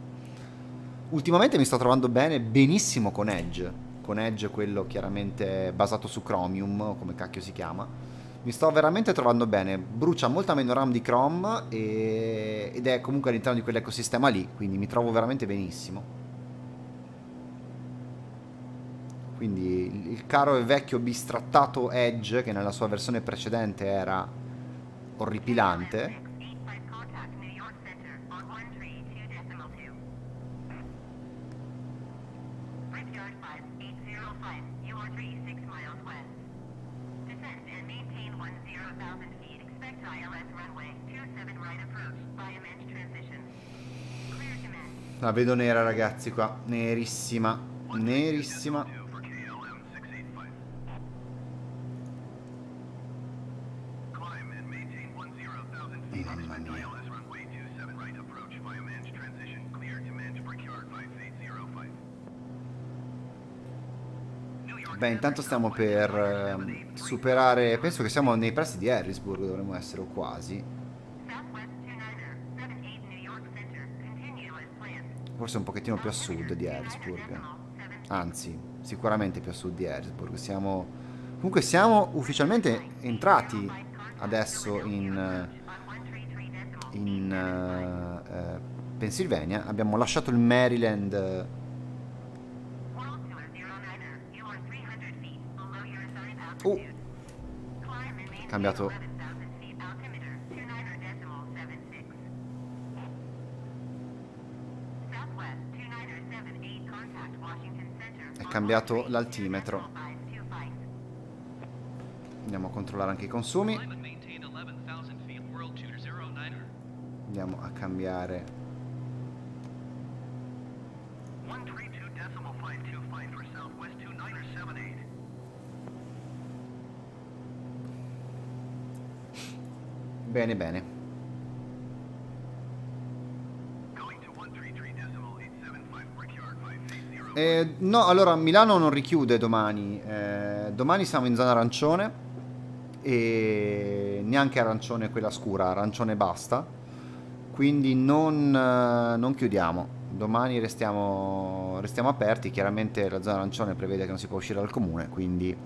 Ultimamente mi sto trovando bene, benissimo con Edge, con Edge quello chiaramente basato su Chromium, come cacchio si chiama. Mi sto veramente trovando bene, brucia molta meno RAM di Chrome e... ed è comunque all'interno di quell'ecosistema lì, quindi mi trovo veramente benissimo. Quindi il caro e vecchio bistrattato Edge, che nella sua versione precedente era orripilante, La vedo nera ragazzi qua, nerissima, nerissima. Beh, intanto stiamo per eh, superare... Penso che siamo nei pressi di Harrisburg, dovremmo essere o quasi. Forse un pochettino più a sud di Harrisburg. Anzi, sicuramente più a sud di Harrisburg. Siamo... Comunque siamo ufficialmente entrati adesso in... in uh, uh, Pennsylvania. Abbiamo lasciato il Maryland Uh. Cambiato. È cambiato l'altimetro. Andiamo a controllare anche i consumi. Andiamo a cambiare Bene, bene. Eh, no, allora Milano non richiude domani. Eh, domani siamo in zona arancione e neanche arancione quella scura, arancione basta. Quindi non, eh, non chiudiamo. Domani restiamo, restiamo aperti. Chiaramente la zona arancione prevede che non si può uscire dal comune, quindi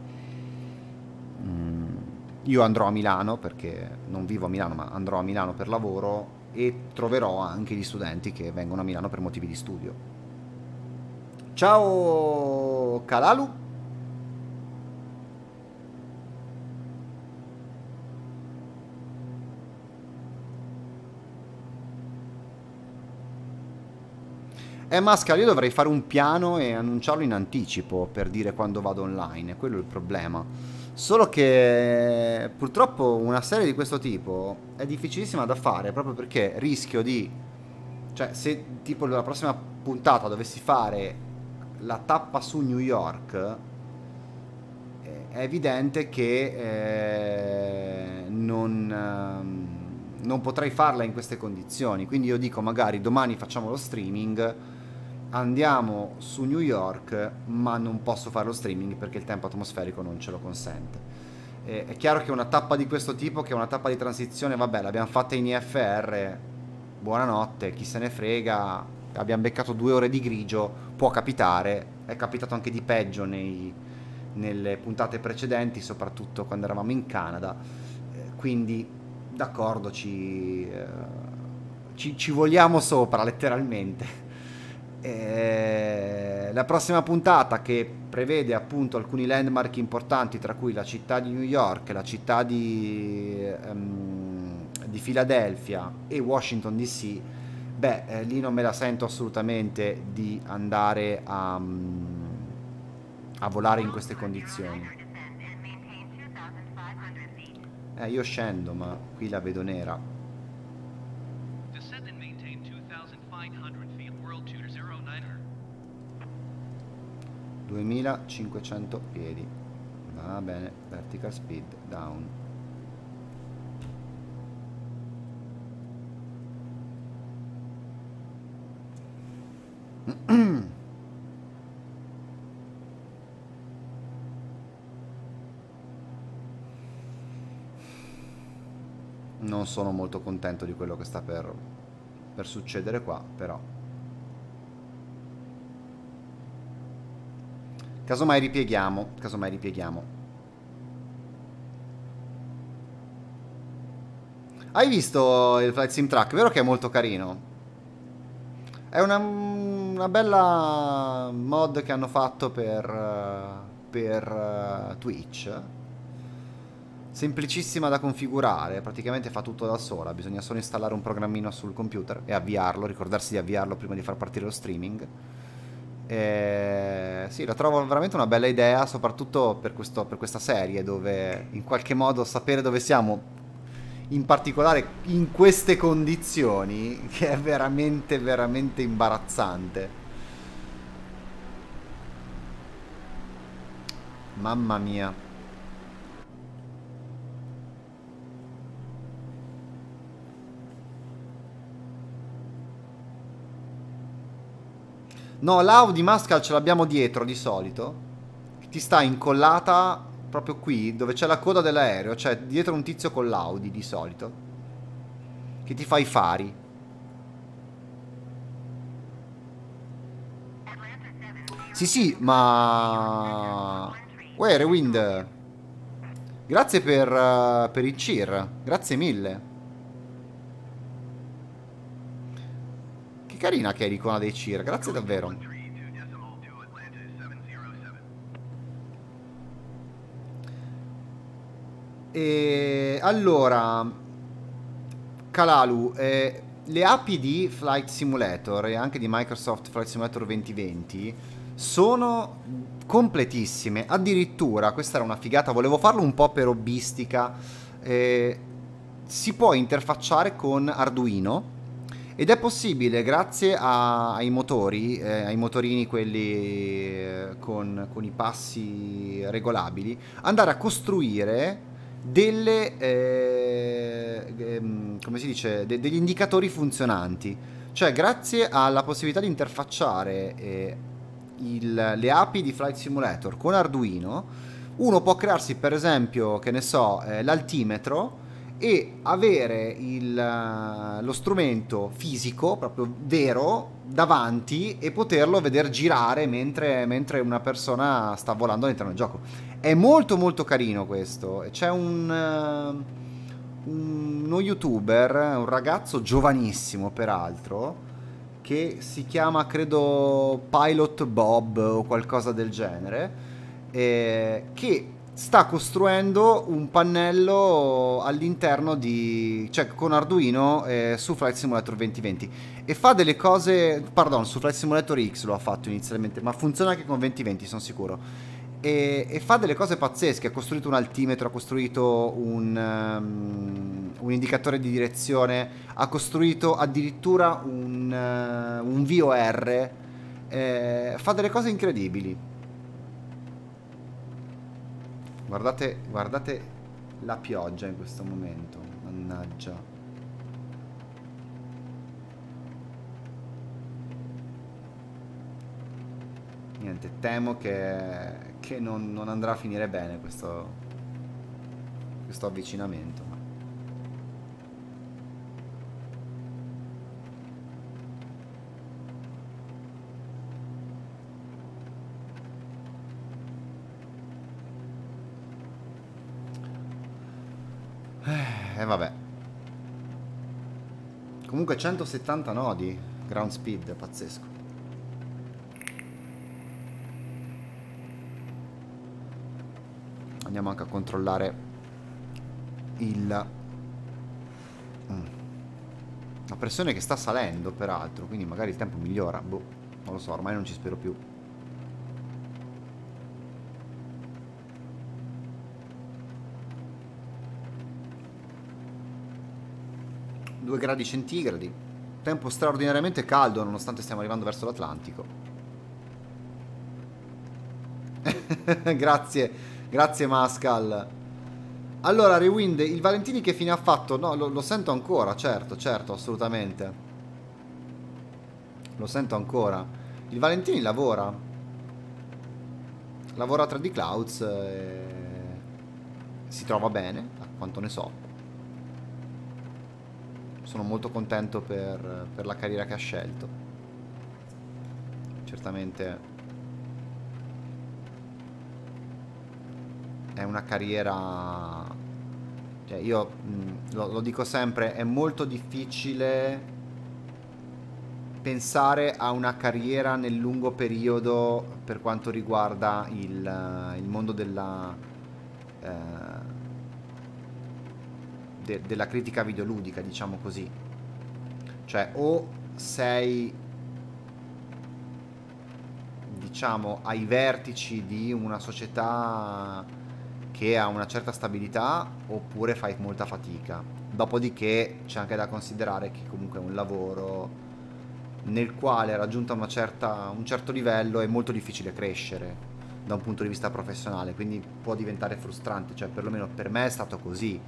io andrò a Milano perché non vivo a Milano, ma andrò a Milano per lavoro e troverò anche gli studenti che vengono a Milano per motivi di studio. Ciao Kalalu. Eh Mascal, io dovrei fare un piano e annunciarlo in anticipo per dire quando vado online, quello è il problema. Solo che purtroppo una serie di questo tipo è difficilissima da fare proprio perché rischio di... Cioè, se tipo la prossima puntata dovessi fare la tappa su New York, è evidente che eh, non, eh, non potrei farla in queste condizioni. Quindi io dico magari domani facciamo lo streaming andiamo su New York ma non posso fare lo streaming perché il tempo atmosferico non ce lo consente. E, è chiaro che una tappa di questo tipo, che è una tappa di transizione, vabbè l'abbiamo fatta in IFR, buonanotte, chi se ne frega, abbiamo beccato due ore di grigio, può capitare, è capitato anche di peggio nei, nelle puntate precedenti, soprattutto quando eravamo in Canada, eh, quindi d'accordo ci, eh, ci, ci vogliamo sopra letteralmente. Eh, la prossima puntata che prevede appunto alcuni landmark importanti tra cui la città di New York, la città di, um, di Philadelphia e Washington DC, beh eh, lì non me la sento assolutamente di andare a, um, a volare in queste condizioni. Eh, io scendo ma qui la vedo nera. 2500 piedi. Va bene vertical speed down. Non sono molto contento di quello che sta per, per succedere qua però Casomai ripieghiamo, casomai ripieghiamo. Hai visto il Flight Sim Track? Vero che è molto carino? È una, una bella mod che hanno fatto per, per uh, Twitch. Semplicissima da configurare, praticamente fa tutto da sola. Bisogna solo installare un programmino sul computer e avviarlo, ricordarsi di avviarlo prima di far partire lo streaming. Eh, sì, la trovo veramente una bella idea, soprattutto per, questo, per questa serie, dove in qualche modo sapere dove siamo, in particolare in queste condizioni, (laughs) che è veramente, veramente imbarazzante. Mamma mia. No, l'Audi Muscle ce l'abbiamo dietro di solito. Ti sta incollata proprio qui, dove c'è la coda dell'aereo. Cioè, dietro un tizio con l'Audi di solito. Che ti fa i fari. Sì, sì, ma... Uè, Rewind. Grazie per, uh, per il cheer. Grazie mille. Carina che è l'icona dei CIR, grazie davvero. E allora, Kalalu, eh, le api di Flight Simulator e anche di Microsoft Flight Simulator 2020 sono completissime. Addirittura, questa era una figata, volevo farlo un po' per hobbistica. Eh, si può interfacciare con Arduino ed è possibile grazie a, ai motori, eh, ai motorini quelli eh, con, con, i passi regolabili, andare a costruire delle, eh, ehm, come si dice, de- degli indicatori funzionanti. Cioè grazie alla possibilità di interfacciare eh, il, le API di Flight Simulator con Arduino, uno può crearsi per esempio, che ne so, eh, l'altimetro e avere il, eh, lo strumento fisico, proprio vero, davanti e poterlo vedere girare mentre, mentre, una persona sta volando all'interno del gioco. È molto molto carino questo. C'è un, uh, uno youtuber, un ragazzo giovanissimo peraltro, che si chiama credo Pilot Bob o qualcosa del genere, eh, che sta costruendo un pannello all'interno di cioè con Arduino eh, su Flight Simulator 2020 e fa delle cose pardon su Flight Simulator X lo ha fatto inizialmente ma funziona anche con 2020 sono sicuro. E, e fa delle cose pazzesche ha costruito un altimetro ha costruito un, um, un indicatore di direzione ha costruito addirittura un, uh, un VOR eh, fa delle cose incredibili Guardate, guardate la pioggia in questo momento. Mannaggia. Niente, temo che, che non, non, andrà a finire bene questo, questo avvicinamento. E eh, vabbè. Comunque 170 nodi. Ground speed, pazzesco. Andiamo anche a controllare il... Mm. La pressione che sta salendo, peraltro, quindi magari il tempo migliora. Boh, non lo so, ormai non ci spero più. 2 gradi centigradi. Tempo straordinariamente caldo nonostante stiamo arrivando verso l'Atlantico. (laughs) grazie, grazie Mascal. Allora, Rewind, il Valentini che fine ha fatto? No, lo, lo sento ancora, certo, certo, assolutamente. Lo sento ancora. Il Valentini lavora. Lavora a 3D Clouds e... Si trova bene, a quanto ne so sono molto contento per, per la carriera che ha scelto. Certamente è una carriera... Cioè io mh, lo, lo dico sempre, è molto difficile pensare a una carriera nel lungo periodo per quanto riguarda il, il mondo della... Eh, de della critica videoludica, diciamo così. Cioè, o sei, diciamo, ai vertici di una società che ha una certa stabilità, oppure fai molta fatica. Dopodiché c'è anche da considerare che comunque è un lavoro nel quale raggiunto certa, un certo livello è molto difficile crescere da un punto di vista professionale, quindi può diventare frustrante, cioè perlomeno per me è stato così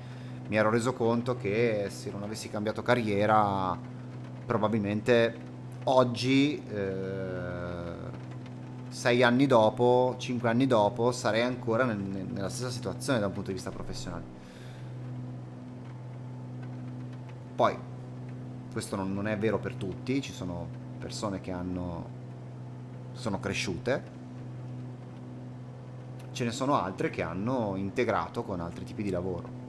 mi ero reso conto che se non avessi cambiato carriera probabilmente oggi eh, sei anni dopo cinque anni dopo sarei ancora nel, nella stessa situazione da un punto di vista professionale. Poi questo non, non è vero per tutti ci sono persone che hanno sono cresciute. Ce ne sono altre che hanno integrato con altri tipi di lavoro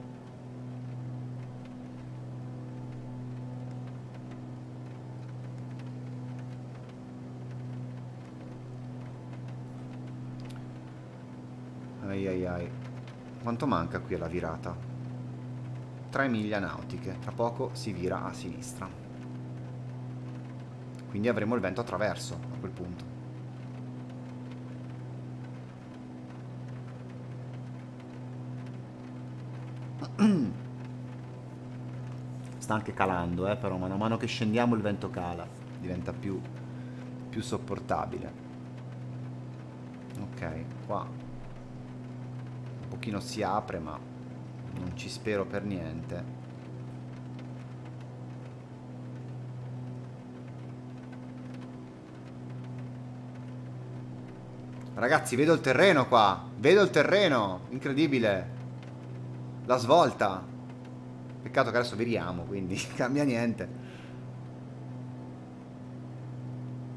Ai ai ai. Quanto manca qui alla virata? 3 miglia nautiche. Tra poco si vira a sinistra. Quindi avremo il vento attraverso a quel punto. (clears throat) Sta anche calando, eh, però man mano che scendiamo il vento cala. Diventa più, più sopportabile. Ok, qua pochino si apre ma non ci spero per niente Ragazzi, vedo il terreno qua. Vedo il terreno. Incredibile. La svolta. Peccato che adesso viriamo, quindi (laughs) cambia niente.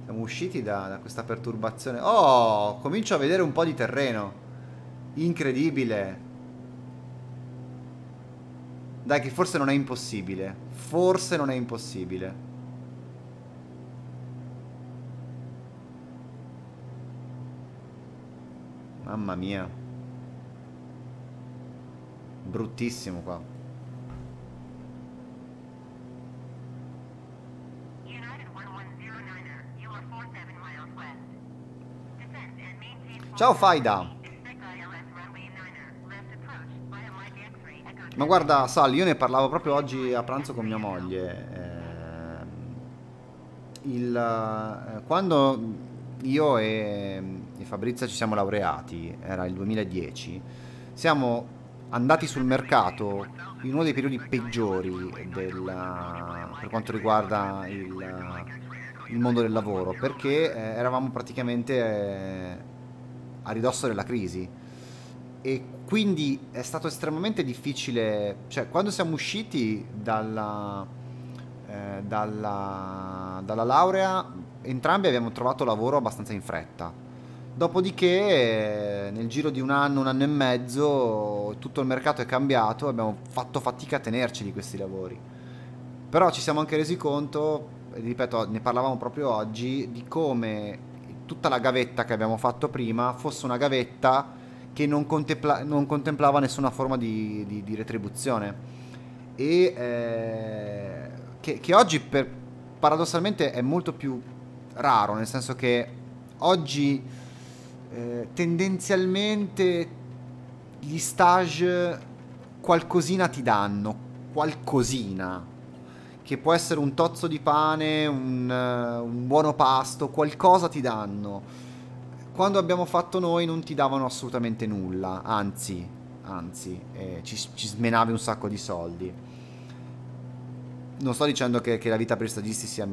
Siamo usciti da, da questa perturbazione. Oh, comincio a vedere un po' di terreno. Incredibile. Dai, che forse non è impossibile. Forse non è impossibile. Mamma mia. Bruttissimo qua. Ciao Faida. Ma guarda, Sal, io ne parlavo proprio oggi a pranzo con mia moglie. Eh, il, eh, quando io e, e Fabrizia ci siamo laureati, era il 2010, siamo andati sul mercato in uno dei periodi peggiori del, per quanto riguarda il, il mondo del lavoro perché eh, eravamo praticamente eh, a ridosso della crisi e quindi è stato estremamente difficile, cioè quando siamo usciti dalla, eh, dalla, dalla laurea entrambi abbiamo trovato lavoro abbastanza in fretta. Dopodiché, nel giro di un anno, un anno e mezzo, tutto il mercato è cambiato abbiamo fatto fatica a tenerci di questi lavori. Però ci siamo anche resi conto, ripeto, ne parlavamo proprio oggi, di come tutta la gavetta che abbiamo fatto prima fosse una gavetta che non, contempla- non contemplava nessuna forma di, di, di retribuzione. E eh, che, che oggi per, paradossalmente è molto più raro, nel senso che oggi eh, tendenzialmente gli stage qualcosina ti danno, qualcosina, che può essere un tozzo di pane, un, un buono pasto, qualcosa ti danno. Quando abbiamo fatto noi non ti davano assolutamente nulla, anzi, anzi, eh, ci, ci smenavi un sacco di soldi. Non sto dicendo che, che la vita per i stagisti sia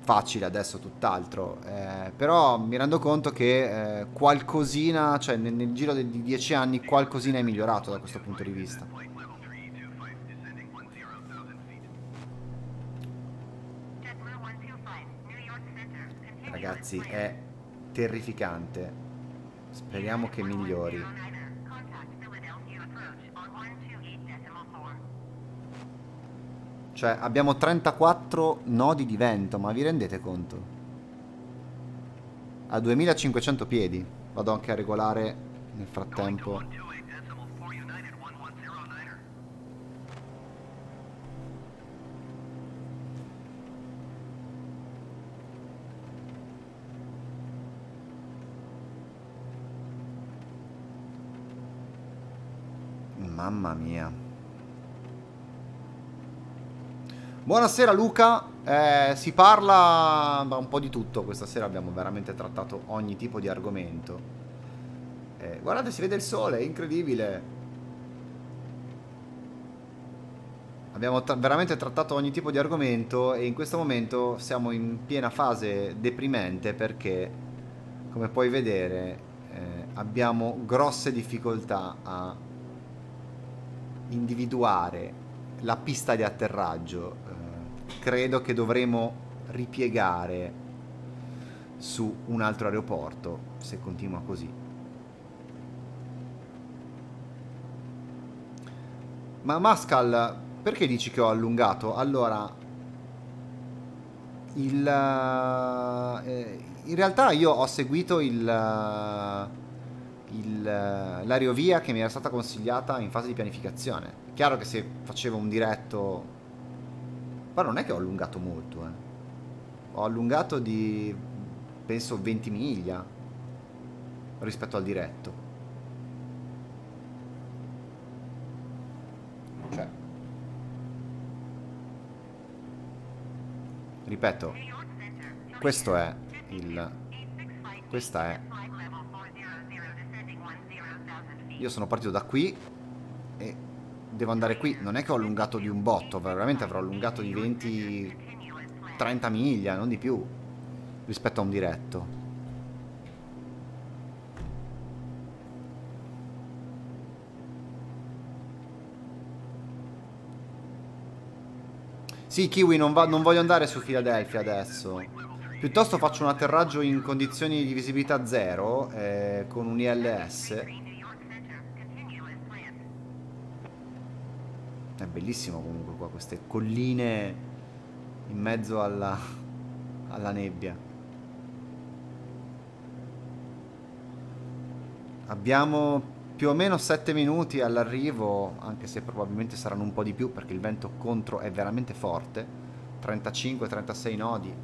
facile adesso tutt'altro, eh, però mi rendo conto che eh, qualcosina, cioè nel, nel giro di dieci anni qualcosina è migliorato da questo punto di vista. Ragazzi, è terrificante. Speriamo che migliori. Cioè abbiamo 34 nodi di vento, ma vi rendete conto? A 2500 piedi. Vado anche a regolare nel frattempo. Mamma mia. Buonasera Luca, eh, si parla un po' di tutto, questa sera abbiamo veramente trattato ogni tipo di argomento. Eh, guardate, si vede il sole, è incredibile. Abbiamo tra veramente trattato ogni tipo di argomento e in questo momento siamo in piena fase deprimente perché, come puoi vedere, eh, abbiamo grosse difficoltà a individuare la pista di atterraggio credo che dovremo ripiegare su un altro aeroporto se continua così. Ma Mascal, perché dici che ho allungato? Allora, il, eh, in realtà io ho seguito il, il, l'aerovia che mi era stata consigliata in fase di pianificazione. È chiaro che se facevo un diretto ma non è che ho allungato molto, eh. Ho allungato di, penso, 20 miglia rispetto al diretto. Cioè. Ripeto, questo è il... Questa è... Io sono partito da qui e devo andare qui. Non è che ho allungato di un botto, veramente avrò allungato di 20-30 miglia, non di più, rispetto a un diretto. Sì, Kiwi, non, va, non voglio andare su Philadelphia adesso. Piuttosto faccio un atterraggio in condizioni di visibilità zero, eh, con un ILS È bellissimo comunque qua, queste colline in mezzo alla, alla nebbia. Abbiamo più o meno 7 minuti all'arrivo, anche se probabilmente saranno un po' di più perché il vento contro è veramente forte. 35-36 nodi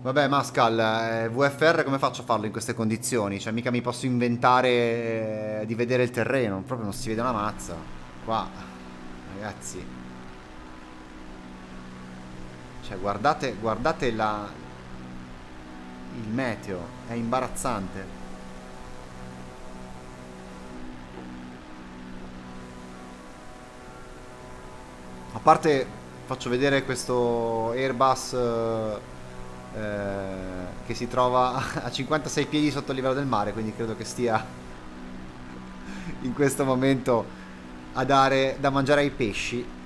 Vabbè, Mascal, eh, VFR come faccio a farlo in queste condizioni? Cioè, mica mi posso inventare eh, di vedere il terreno, proprio non si vede una mazza. Qua, ragazzi. Cioè, guardate, guardate la... Il meteo, è imbarazzante. A parte faccio vedere questo Airbus eh, che si trova (laughs) a 56 piedi sotto il livello del mare, quindi credo che stia (laughs) in questo momento a dare da mangiare ai pesci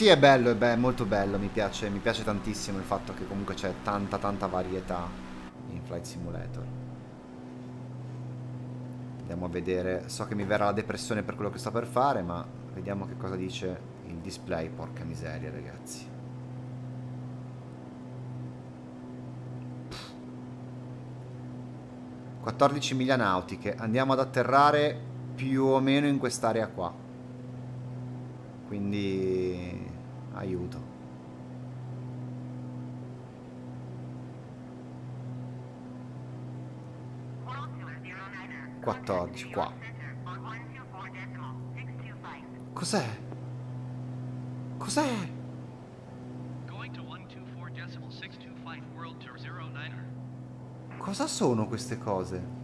Sì, è bello, è be molto bello, mi piace, mi piace tantissimo il fatto che comunque c'è tanta tanta varietà in Flight Simulator. Andiamo a vedere, so che mi verrà la depressione per quello che sto per fare, ma vediamo che cosa dice il display, porca miseria ragazzi. Pff. 14 miglia nautiche, andiamo ad atterrare più o meno in quest'area qua. Quindi aiuto. Quattordici, qua. Cos'è? Cos'è? Cosa sono queste cose?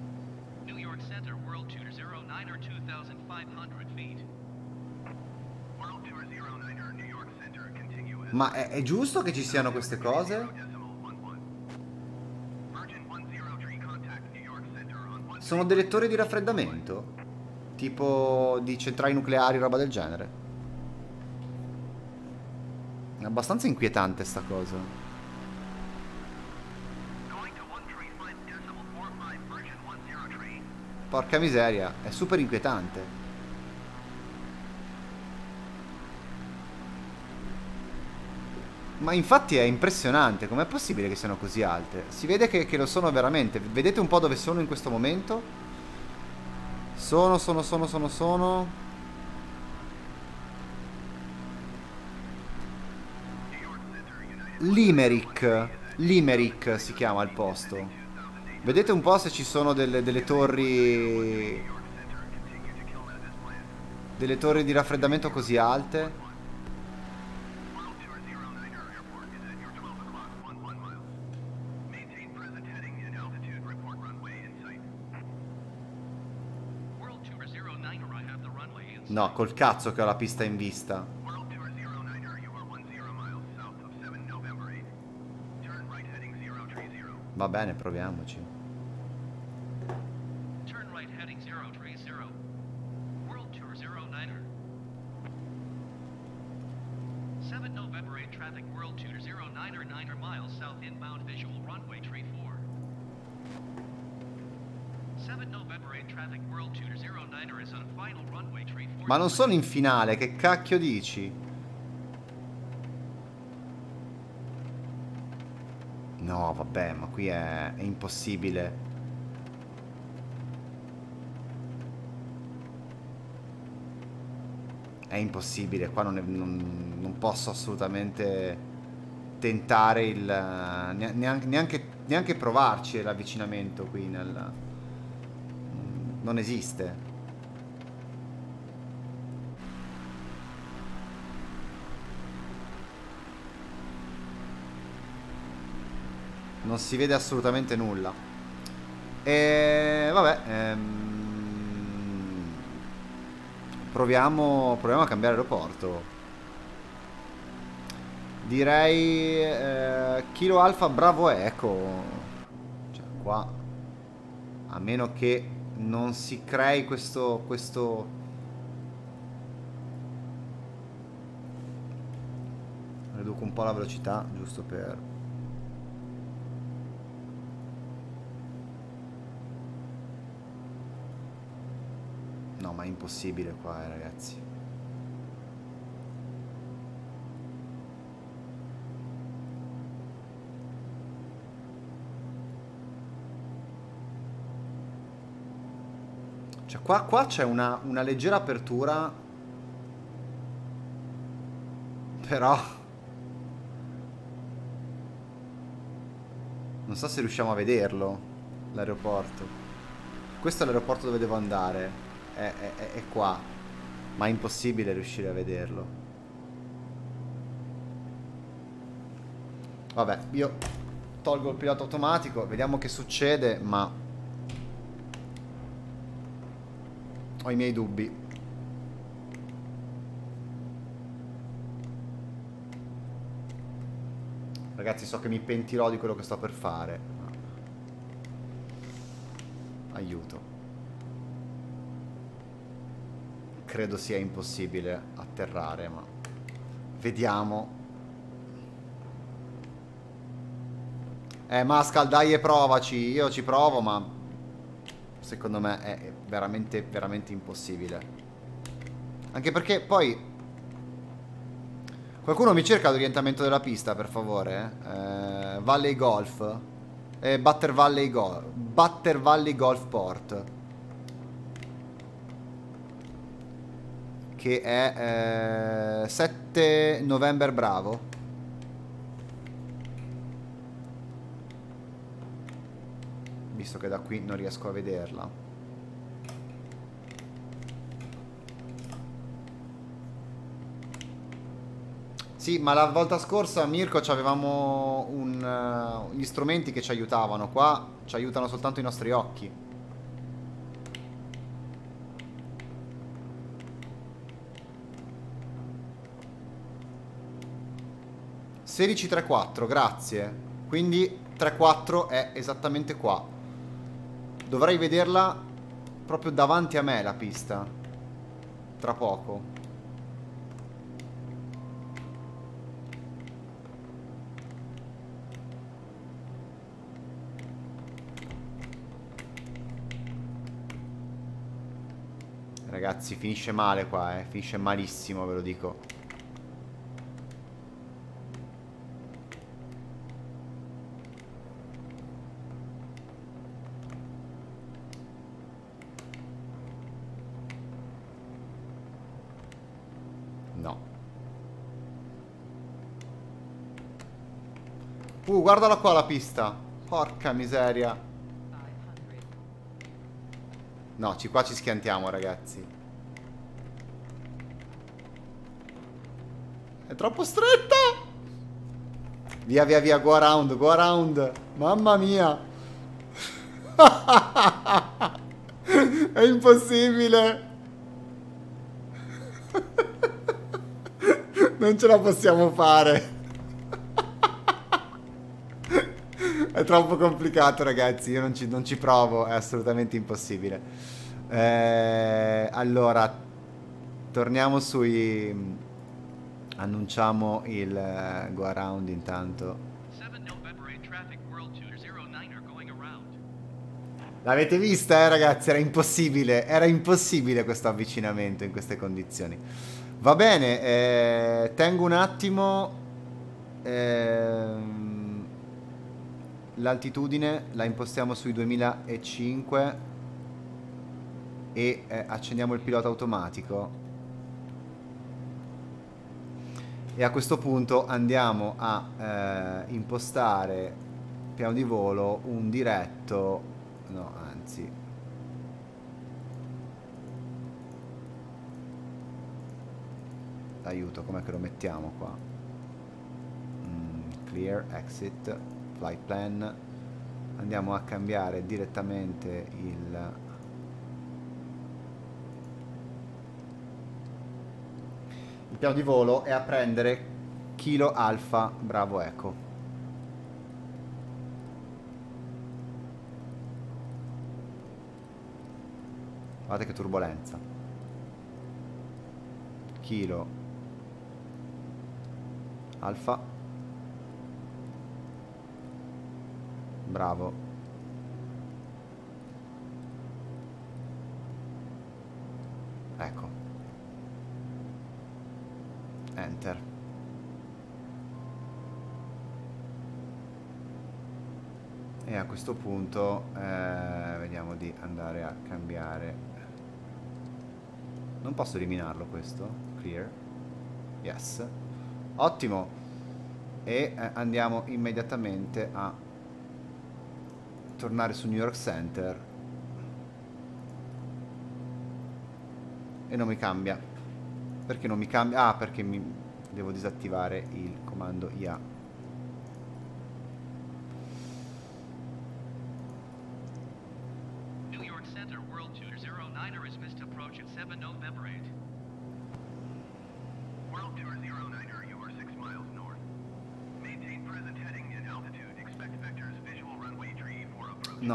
Ma è, è giusto che ci siano queste cose? Sono dei lettori di raffreddamento? Tipo di centrali nucleari, roba del genere? È abbastanza inquietante sta cosa. Porca miseria, è super inquietante. Ma infatti è impressionante, com'è possibile che siano così alte? Si vede che, che, lo sono veramente. Vedete un po' dove sono in questo momento? Sono, sono, sono, sono, sono... Limerick. Limerick si chiama il posto. Vedete un po' se ci sono delle, delle torri... Delle torri di raffreddamento così alte? No, col cazzo che ho la pista in vista. Va bene, proviamoci. Ma non sono in finale, che cacchio dici? No, vabbè, ma qui è, è impossibile. È impossibile, qua non, è, non, non posso assolutamente tentare il... Neanche, neanche, neanche provarci l'avvicinamento qui nel... Non esiste. Non si vede assolutamente nulla. E vabbè, ehm, proviamo, proviamo a cambiare aeroporto. Direi eh, Kilo Alfa Bravo Eco. Cioè qua, a meno che non si crei questo, questo riduco un po' la velocità giusto per No, ma è impossibile qua, eh, ragazzi. Cioè, qua, qua c'è una, una leggera apertura. Però... Non so se riusciamo a vederlo, l'aeroporto. Questo è l'aeroporto dove devo andare è, è, è qua, ma è impossibile riuscire a vederlo. Vabbè, io tolgo il pilota automatico, vediamo che succede, ma ho i miei dubbi. Ragazzi, so che mi pentirò di quello che sto per fare. Aiuto. Credo sia impossibile atterrare, ma... Vediamo. Eh, Mascal, dai e provaci. Io ci provo, ma... Secondo me è veramente, veramente impossibile. Anche perché poi Qualcuno mi cerca l'orientamento della pista, per favore? Eh, Valley Golf. Eh, Butter Valley Golf. Butter Valley Golf Port. Che è eh, 7 novembre bravo. Visto che da qui non riesco a vederla. Sì, ma la volta scorsa, Mirko, avevamo un, uh, gli strumenti che ci aiutavano. Qua ci aiutano soltanto i nostri occhi. Sedici 3-4, grazie. Quindi 3-4 è esattamente qua. Dovrei vederla proprio davanti a me la pista. Tra poco. Ragazzi, finisce male qua, eh. Finisce malissimo, ve lo dico. No. Uh, guardala qua la pista. Porca miseria. No, ci, qua ci schiantiamo, ragazzi. È troppo stretta! Via, via, via, go around, go around. Mamma mia. (laughs) È impossibile. (laughs) Non ce la possiamo fare. È troppo complicato, ragazzi. Io non ci, non ci provo, è assolutamente impossibile. Eh, allora, torniamo sui. Annunciamo il uh, go around intanto. L'avete vista, eh, ragazzi? Era impossibile. Era impossibile questo avvicinamento in queste condizioni. Va bene, eh, tengo un attimo. Ehm l'altitudine la impostiamo sui 2005 e eh, accendiamo il pilota automatico. E a questo punto andiamo a eh, impostare piano di volo un diretto no anzi. Aiuto com'è che lo mettiamo qua? Mm, clear exit flight plan andiamo a cambiare direttamente il il piano di volo e a prendere kilo alfa bravo eco. Guardate che turbolenza. Kilo alfa Bravo. Ecco. Enter. E a questo punto eh, vediamo di andare a cambiare. Non posso eliminarlo questo? Clear. Yes. Ottimo. E eh, andiamo immediatamente a tornare su New York Center. E non mi cambia. Perché non mi cambia? ah perché mi devo disattivare il comando IA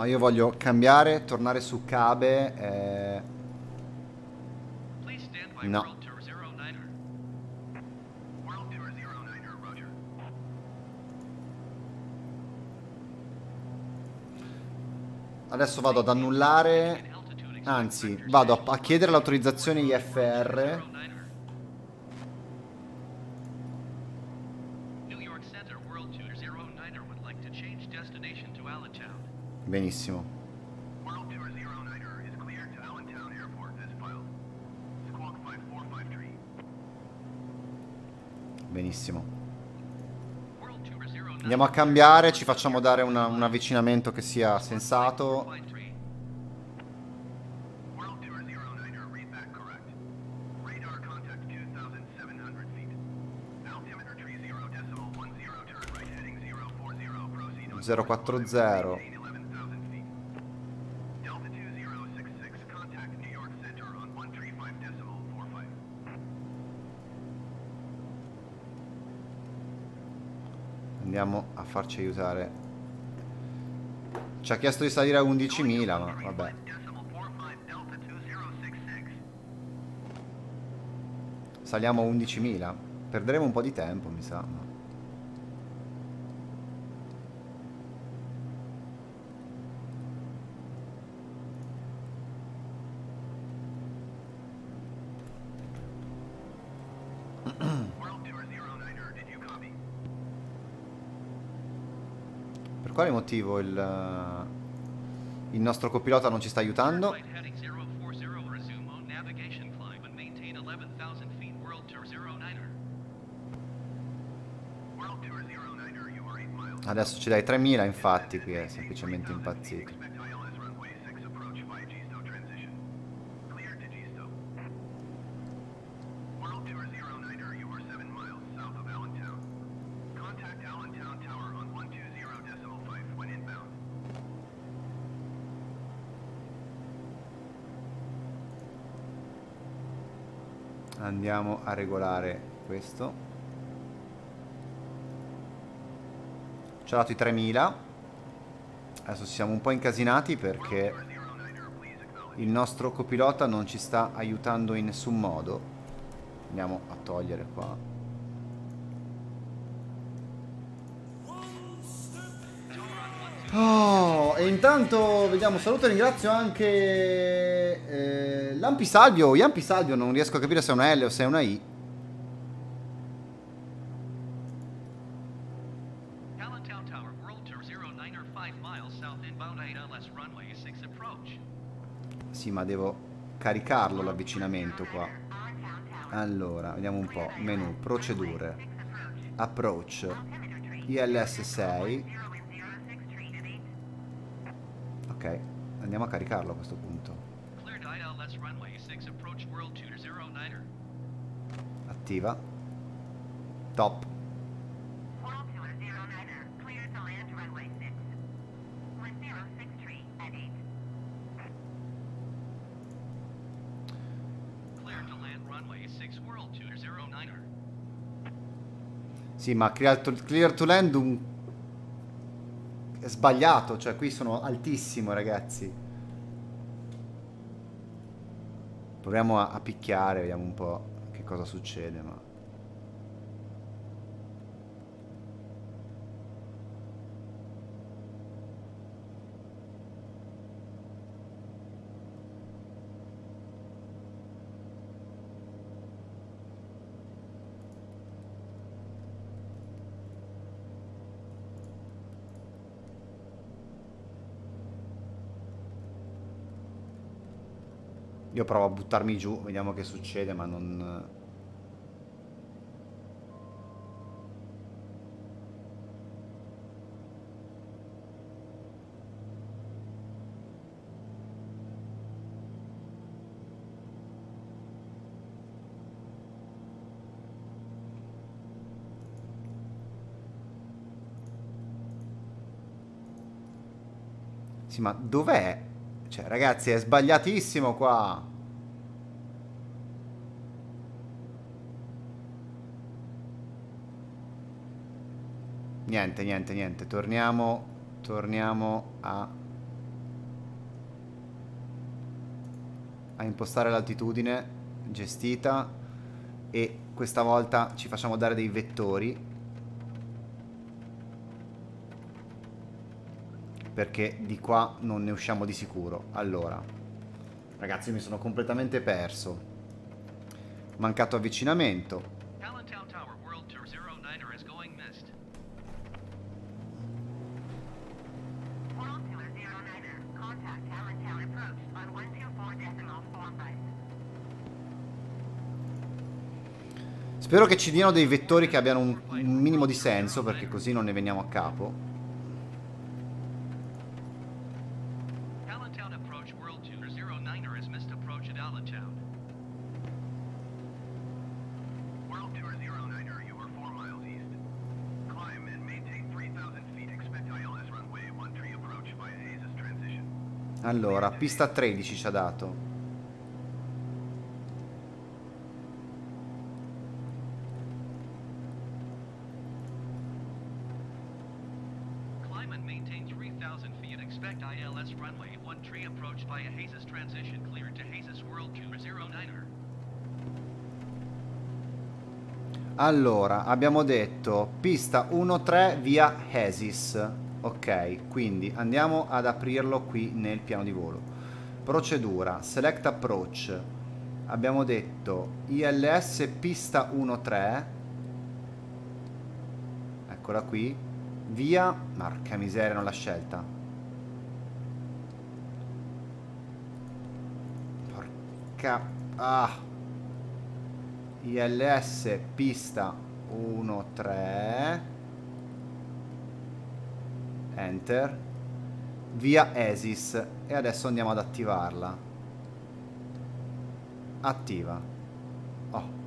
No, io voglio cambiare, tornare su Cabe. Eh... No. Adesso vado ad annullare, anzi vado a, a chiedere l'autorizzazione IFR. Benissimo. Benissimo. Andiamo a cambiare, ci facciamo dare una, un avvicinamento che sia sensato. Zero quattro zero. Andiamo a farci aiutare. Ci ha chiesto di salire a 11.000, ma vabbè. Saliamo a 11.000. Perderemo un po' di tempo, mi sa. Ma... Per quale motivo il, uh, il nostro copilota non ci sta aiutando? Adesso ci dai 3000 infatti qui è semplicemente impazzito. Andiamo a regolare questo. Ci ha dato i 3000 adesso siamo un po' incasinati perché il nostro copilota non ci sta aiutando in nessun modo. Andiamo a togliere qua. Oh, e intanto vediamo, saluto e ringrazio anche eh, Lampi Salvio, Yampi Salvio, non riesco a capire se è una L o se è una I. Sì, ma devo caricarlo l'avvicinamento qua. Allora, vediamo un po'. Menu, procedure, approach, ILS 6. Ok, andiamo a caricarlo a questo punto. Attiva. Top. Sì, ma clear to, clear to land un è sbagliato, cioè qui sono altissimo ragazzi. Proviamo a, a picchiare, vediamo un po' che cosa succede, ma... Io provo a buttarmi giù, vediamo che succede, ma non... Sì, ma dov'è? Cioè, ragazzi, è sbagliatissimo qua. Niente, niente, niente. Torniamo, torniamo a... A impostare l'altitudine gestita. E questa volta ci facciamo dare dei vettori perché di qua non ne usciamo di sicuro. Allora, ragazzi mi sono completamente perso. Mancato avvicinamento. Spero che ci diano dei vettori che abbiano un, un minimo di senso, perché così non ne veniamo a capo. Allora, pista 13 ci ha dato. Allora, abbiamo detto pista 1-3 via Hesis. Ok, quindi andiamo ad aprirlo qui nel piano di volo. Procedura, select approach. Abbiamo detto ILS pista 1-3. Eccola qui. Via... Marca miseria, non l'ha scelta. Porca... Ah... ILS pista 1 3 enter. Via ESIS. E adesso andiamo ad attivarla. Attiva. Oh.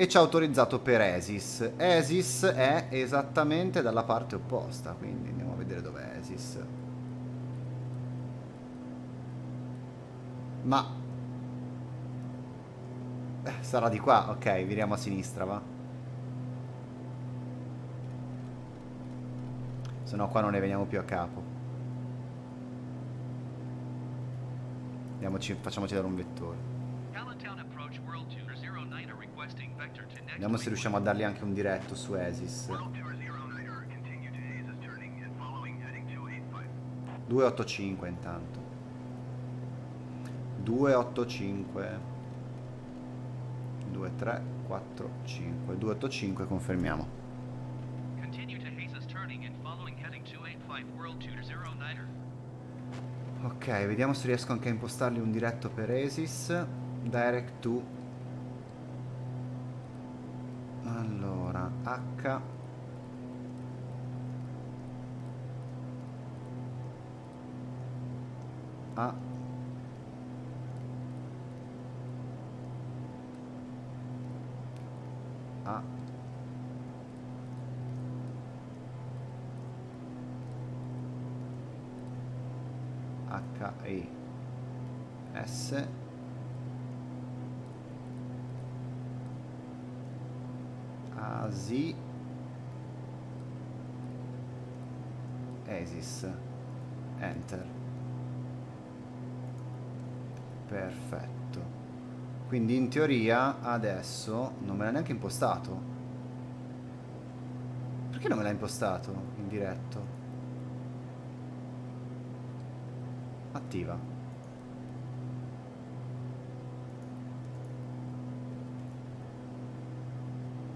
e ci ha autorizzato per ESIS. ESIS è esattamente dalla parte opposta quindi andiamo a vedere dov'è ESIS. Ma... Sarà di qua, ok, viriamo a sinistra, va. Se no qua non ne veniamo più a capo. Andiamoci, facciamoci dare un vettore. Vediamo se riusciamo a dargli anche un diretto su Esis. 285 intanto. 2, 8, 5 2, 3, 4, 5 2, 8, 5 confermiamo. Ok vediamo se riesco anche a impostargli un diretto per Asis. Direct to. Allora H. A A. H E. S. Asi. Esis. Enter. Perfetto quindi in teoria adesso non me l'ha neanche impostato. Perché non me l'ha impostato in diretto? Attiva.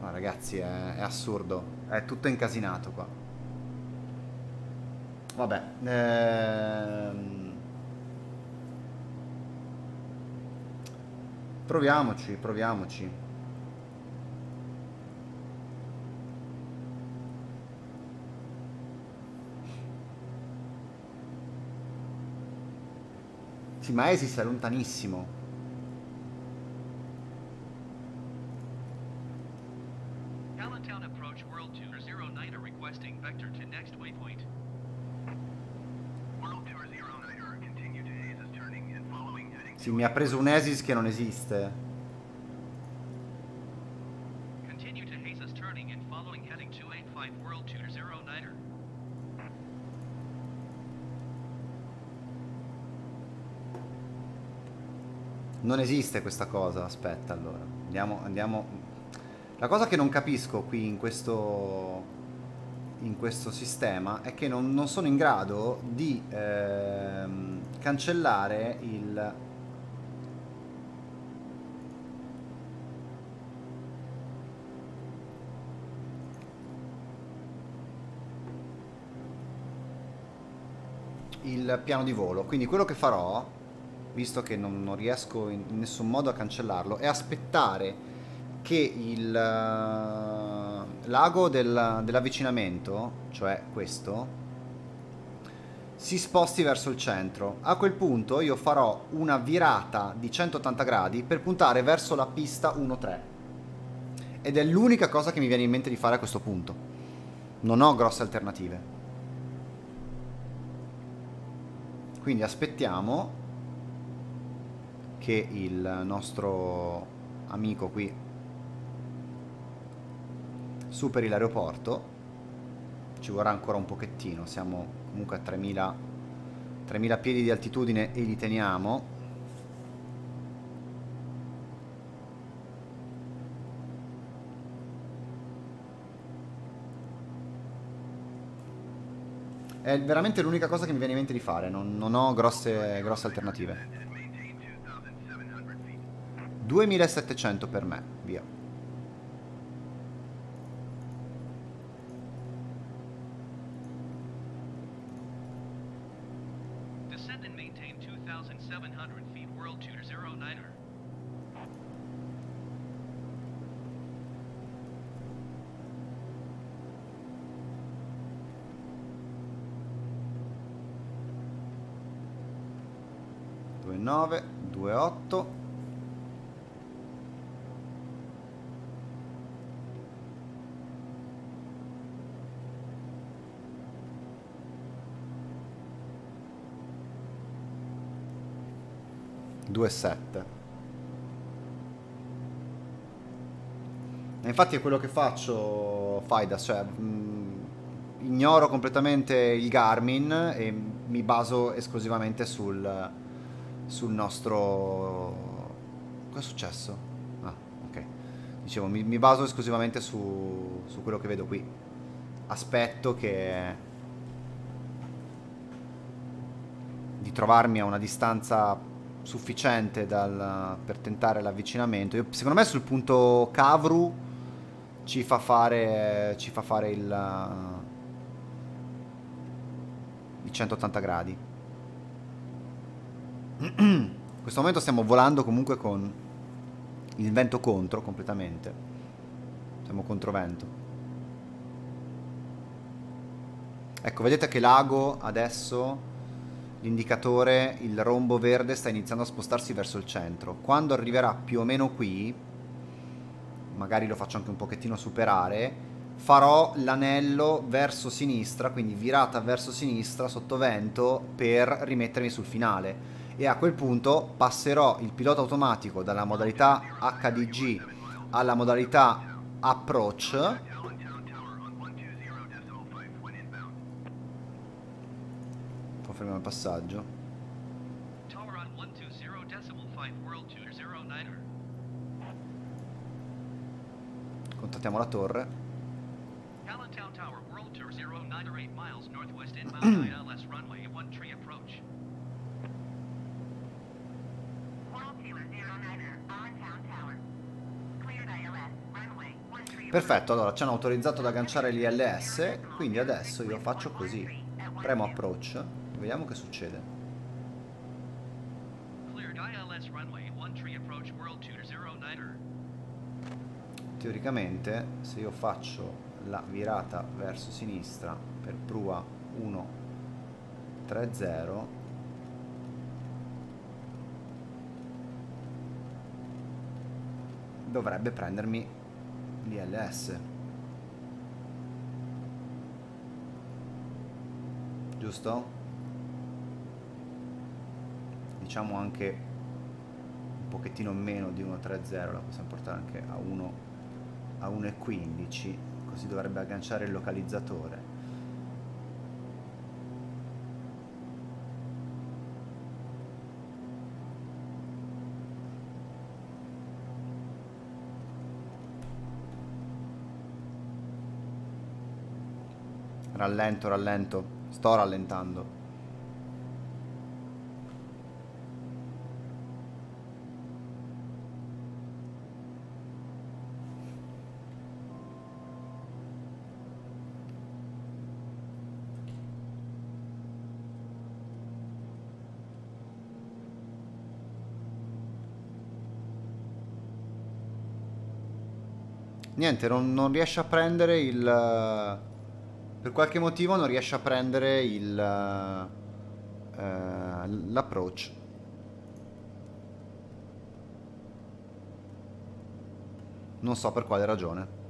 Ma ragazzi è, è assurdo. È tutto incasinato qua. Vabbè. Ehm... Proviamoci, proviamoci. Sì, ma Esis è lontanissimo. Sì, mi ha preso un Esis che non esiste. Non esiste questa cosa, aspetta allora. Andiamo, andiamo. La cosa che non capisco qui in questo in questo sistema è che non, non sono in grado di ehm, cancellare il il piano di volo. Quindi quello che farò visto che non, non riesco in, nessun modo a cancellarlo, è aspettare che il uh, lago del, dell'avvicinamento, cioè questo, si sposti verso il centro. A quel punto io farò una virata di 180 gradi per puntare verso la pista 1-3. Ed è l'unica cosa che mi viene in mente di fare a questo punto. Non ho grosse alternative. Quindi aspettiamo che il nostro amico qui superi l'aeroporto. Ci vorrà ancora un pochettino siamo comunque a 3000 3000 piedi di altitudine e li teniamo è veramente l'unica cosa che mi viene in mente di fare non, non ho grosse, grosse alternative 2700 per me, via. Descend and maintain 2700 feet World 209er. Due nove, due otto e infatti è quello che faccio Faidas, cioè mh, mm, ignoro completamente il Garmin e mi baso esclusivamente sul, sul nostro... Cosa è successo? Ah, ok. Dicevo, mi, mi baso esclusivamente su, su quello che vedo qui. Aspetto che... di trovarmi a una distanza sufficiente dal, per tentare l'avvicinamento. Io, secondo me sul punto Cavru ci fa fare, ci fa fare il, il 180 gradi. In questo momento stiamo volando comunque con il vento contro completamente. Siamo controvento. Ecco, vedete che l'ago adesso l'indicatore, il rombo verde sta iniziando a spostarsi verso il centro. Quando arriverà più o meno qui, magari lo faccio anche un pochettino superare, farò l'anello verso sinistra, quindi virata verso sinistra sotto vento per rimettermi sul finale. E a quel punto passerò il pilota automatico dalla modalità HDG alla modalità approach confermiamo il passaggio. Contattiamo la torre. (clears throat) Perfetto, allora ci hanno autorizzato ad agganciare l'ILS, quindi adesso io faccio così. Premo approach Vediamo che succede. Teoricamente, se io faccio la virata verso sinistra per prua 1 3 0 dovrebbe prendermi l'ILS giusto? diciamo anche un pochettino meno di 1.30 la possiamo portare anche a 1 a 1,15 così dovrebbe agganciare il localizzatore. Rallento rallento. Sto rallentando. Niente, non, non riesce a prendere il... Per qualche motivo non riesce a prendere il... Uh, L'approach. Non so per quale ragione.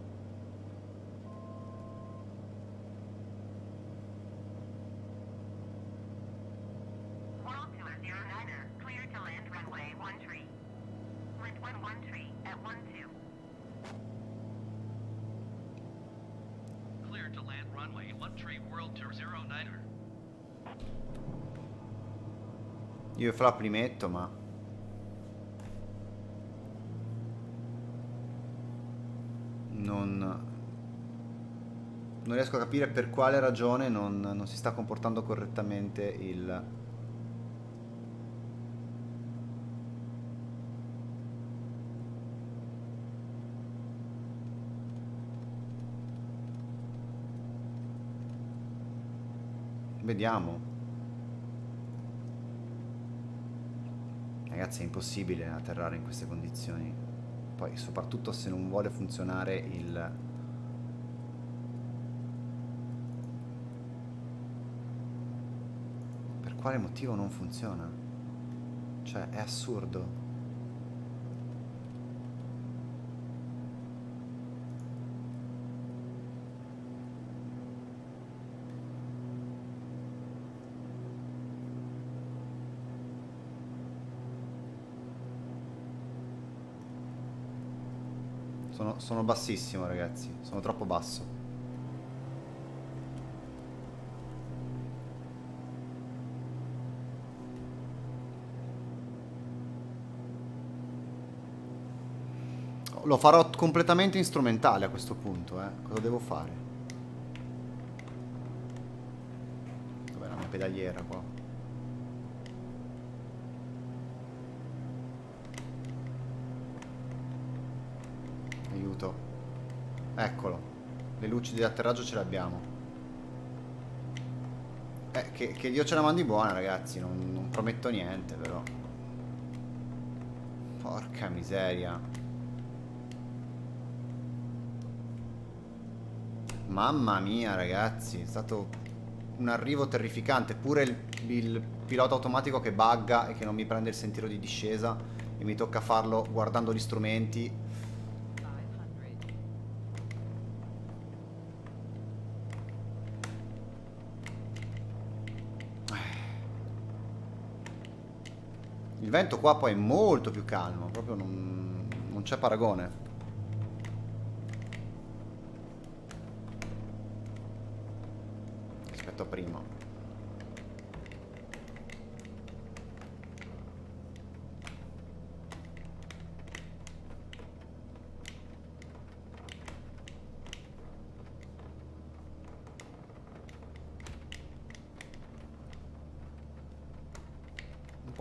Io e Flap li metto, ma... Non... Non riesco a capire per quale ragione non, non si sta comportando correttamente il... Vediamo. Ragazzi è impossibile atterrare in queste condizioni. Poi soprattutto se non vuole funzionare il... Per quale motivo non funziona? Cioè è assurdo. Sono, bassissimo, ragazzi. Sono troppo basso. Lo farò completamente strumentale a questo punto, eh. Cosa devo fare? Dov'è la mia pedaliera qua? Aiuto. Eccolo. Le luci di atterraggio ce le abbiamo. Eh, che, che, Dio ce la mandi buona, ragazzi. Non, non prometto niente, però. Porca miseria. Mamma mia, ragazzi. È stato un arrivo terrificante. Pure il, il pilota automatico che bugga e che non mi prende il sentiero di discesa. E mi tocca farlo guardando gli strumenti. Vento qua poi è molto più calmo, proprio non, non c'è paragone. Rispetto a prima.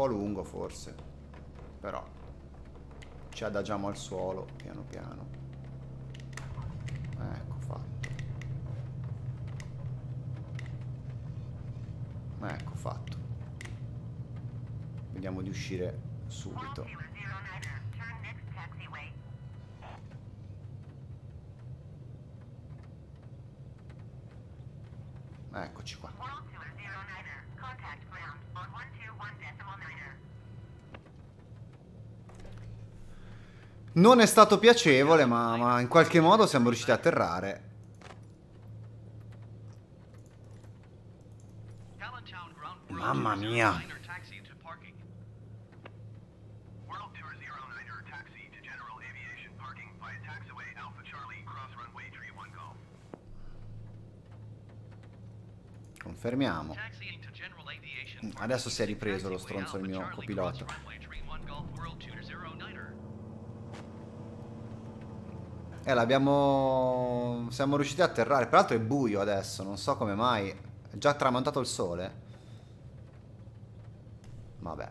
po' lungo forse, però ci adagiamo al suolo piano piano. Ecco fatto. Ecco fatto. Vediamo di uscire subito. Non è stato piacevole, ma, ma in qualche modo siamo riusciti a atterrare. Mamma mia. Confermiamo. Adesso si è ripreso lo stronzo del mio copilota. Eh, l'abbiamo... Siamo riusciti a atterrare. Peraltro è buio adesso, non so come mai. È già tramontato il sole. Vabbè.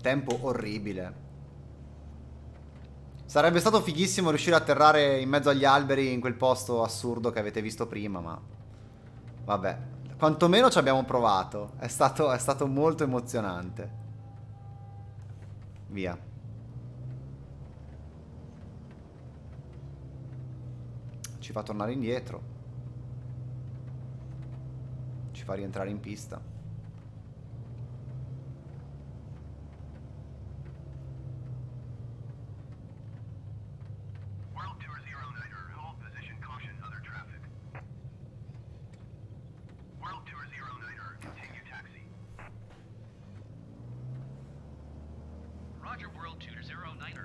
Tempo orribile. Sarebbe stato fighissimo riuscire a atterrare in mezzo agli alberi in quel posto assurdo che avete visto prima, ma... Vabbè. Quantomeno ci abbiamo provato. È stato, è stato molto emozionante. Via. Ci fa tornare indietro. Ci fa rientrare in pista.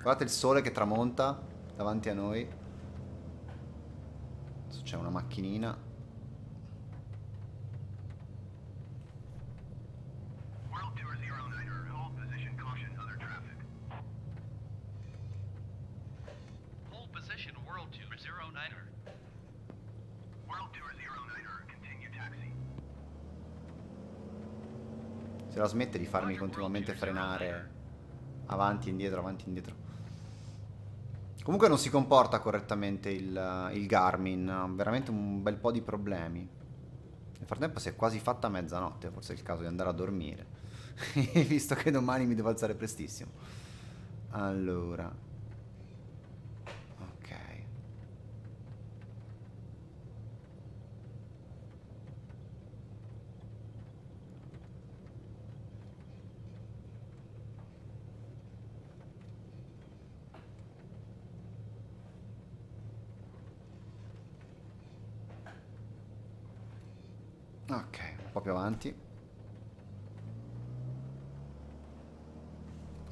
Guardate il sole che tramonta davanti a noi. C'è una macchinina. Se la smette di farmi continuamente frenare avanti e indietro, avanti e indietro. Comunque non si comporta correttamente il, il Garmin, veramente un bel po' di problemi. Nel frattempo si è quasi fatta mezzanotte, forse è il caso di andare a dormire. (laughs) Visto che domani mi devo alzare prestissimo. Allora... Ok, un po' più avanti.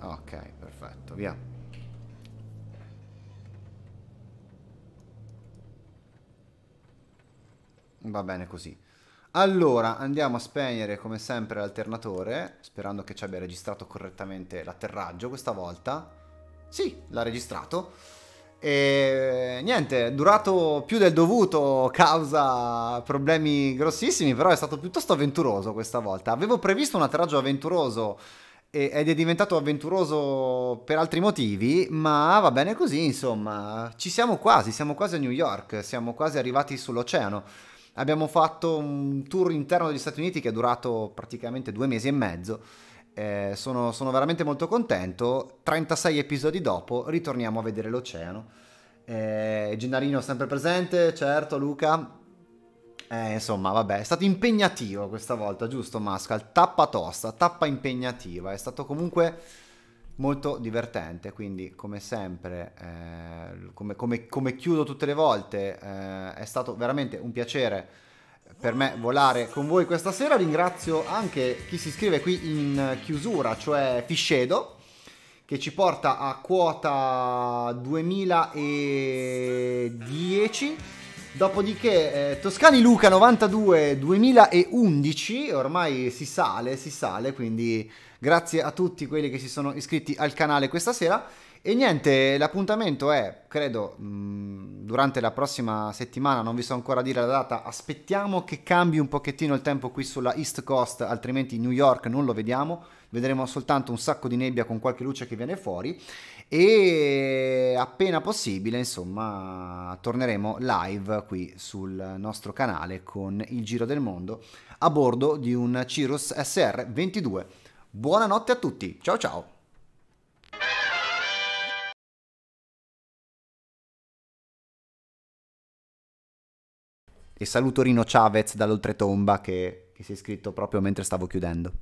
Ok, perfetto, via. Va bene così. Allora, andiamo a spegnere come sempre l'alternatore, sperando che ci abbia registrato correttamente l'atterraggio questa volta. Sì, l'ha registrato. E niente, durato più del dovuto, causa problemi grossissimi, però è stato piuttosto avventuroso questa volta. Avevo previsto un atterraggio avventuroso ed è diventato avventuroso per altri motivi, ma va bene così, insomma. Ci siamo quasi, siamo quasi a New York, siamo quasi arrivati sull'oceano. Abbiamo fatto un tour interno degli Stati Uniti che è durato praticamente due mesi e mezzo eh, sono, sono, veramente molto contento. 36 episodi dopo ritorniamo a vedere l'oceano. Eh, Gennarino sempre presente, certo Luca. Eh, insomma, vabbè, è stato impegnativo questa volta, giusto Mascal? Tappa tosta, tappa impegnativa. È stato comunque molto divertente, quindi come sempre, eh, come, come, come, chiudo tutte le volte, eh, è stato veramente un piacere per me volare con voi questa sera. Ringrazio anche chi si iscrive qui in chiusura, cioè Fiscedo, che ci porta a quota 2010. Dopodiché eh, Toscani Luca 92 2011, ormai si sale, si sale, quindi grazie a tutti quelli che si sono iscritti al canale questa sera. E niente, l'appuntamento è, credo, mh, durante la prossima settimana, non vi so ancora dire la data, aspettiamo che cambi un pochettino il tempo qui sulla East Coast, altrimenti New York non lo vediamo, vedremo soltanto un sacco di nebbia con qualche luce che viene fuori e appena possibile, insomma, torneremo live qui sul nostro canale con il Giro del Mondo a bordo di un Cirrus SR22. Buonanotte a tutti, ciao ciao! E saluto Rino Chavez dall'oltretomba che, che si è iscritto proprio mentre stavo chiudendo.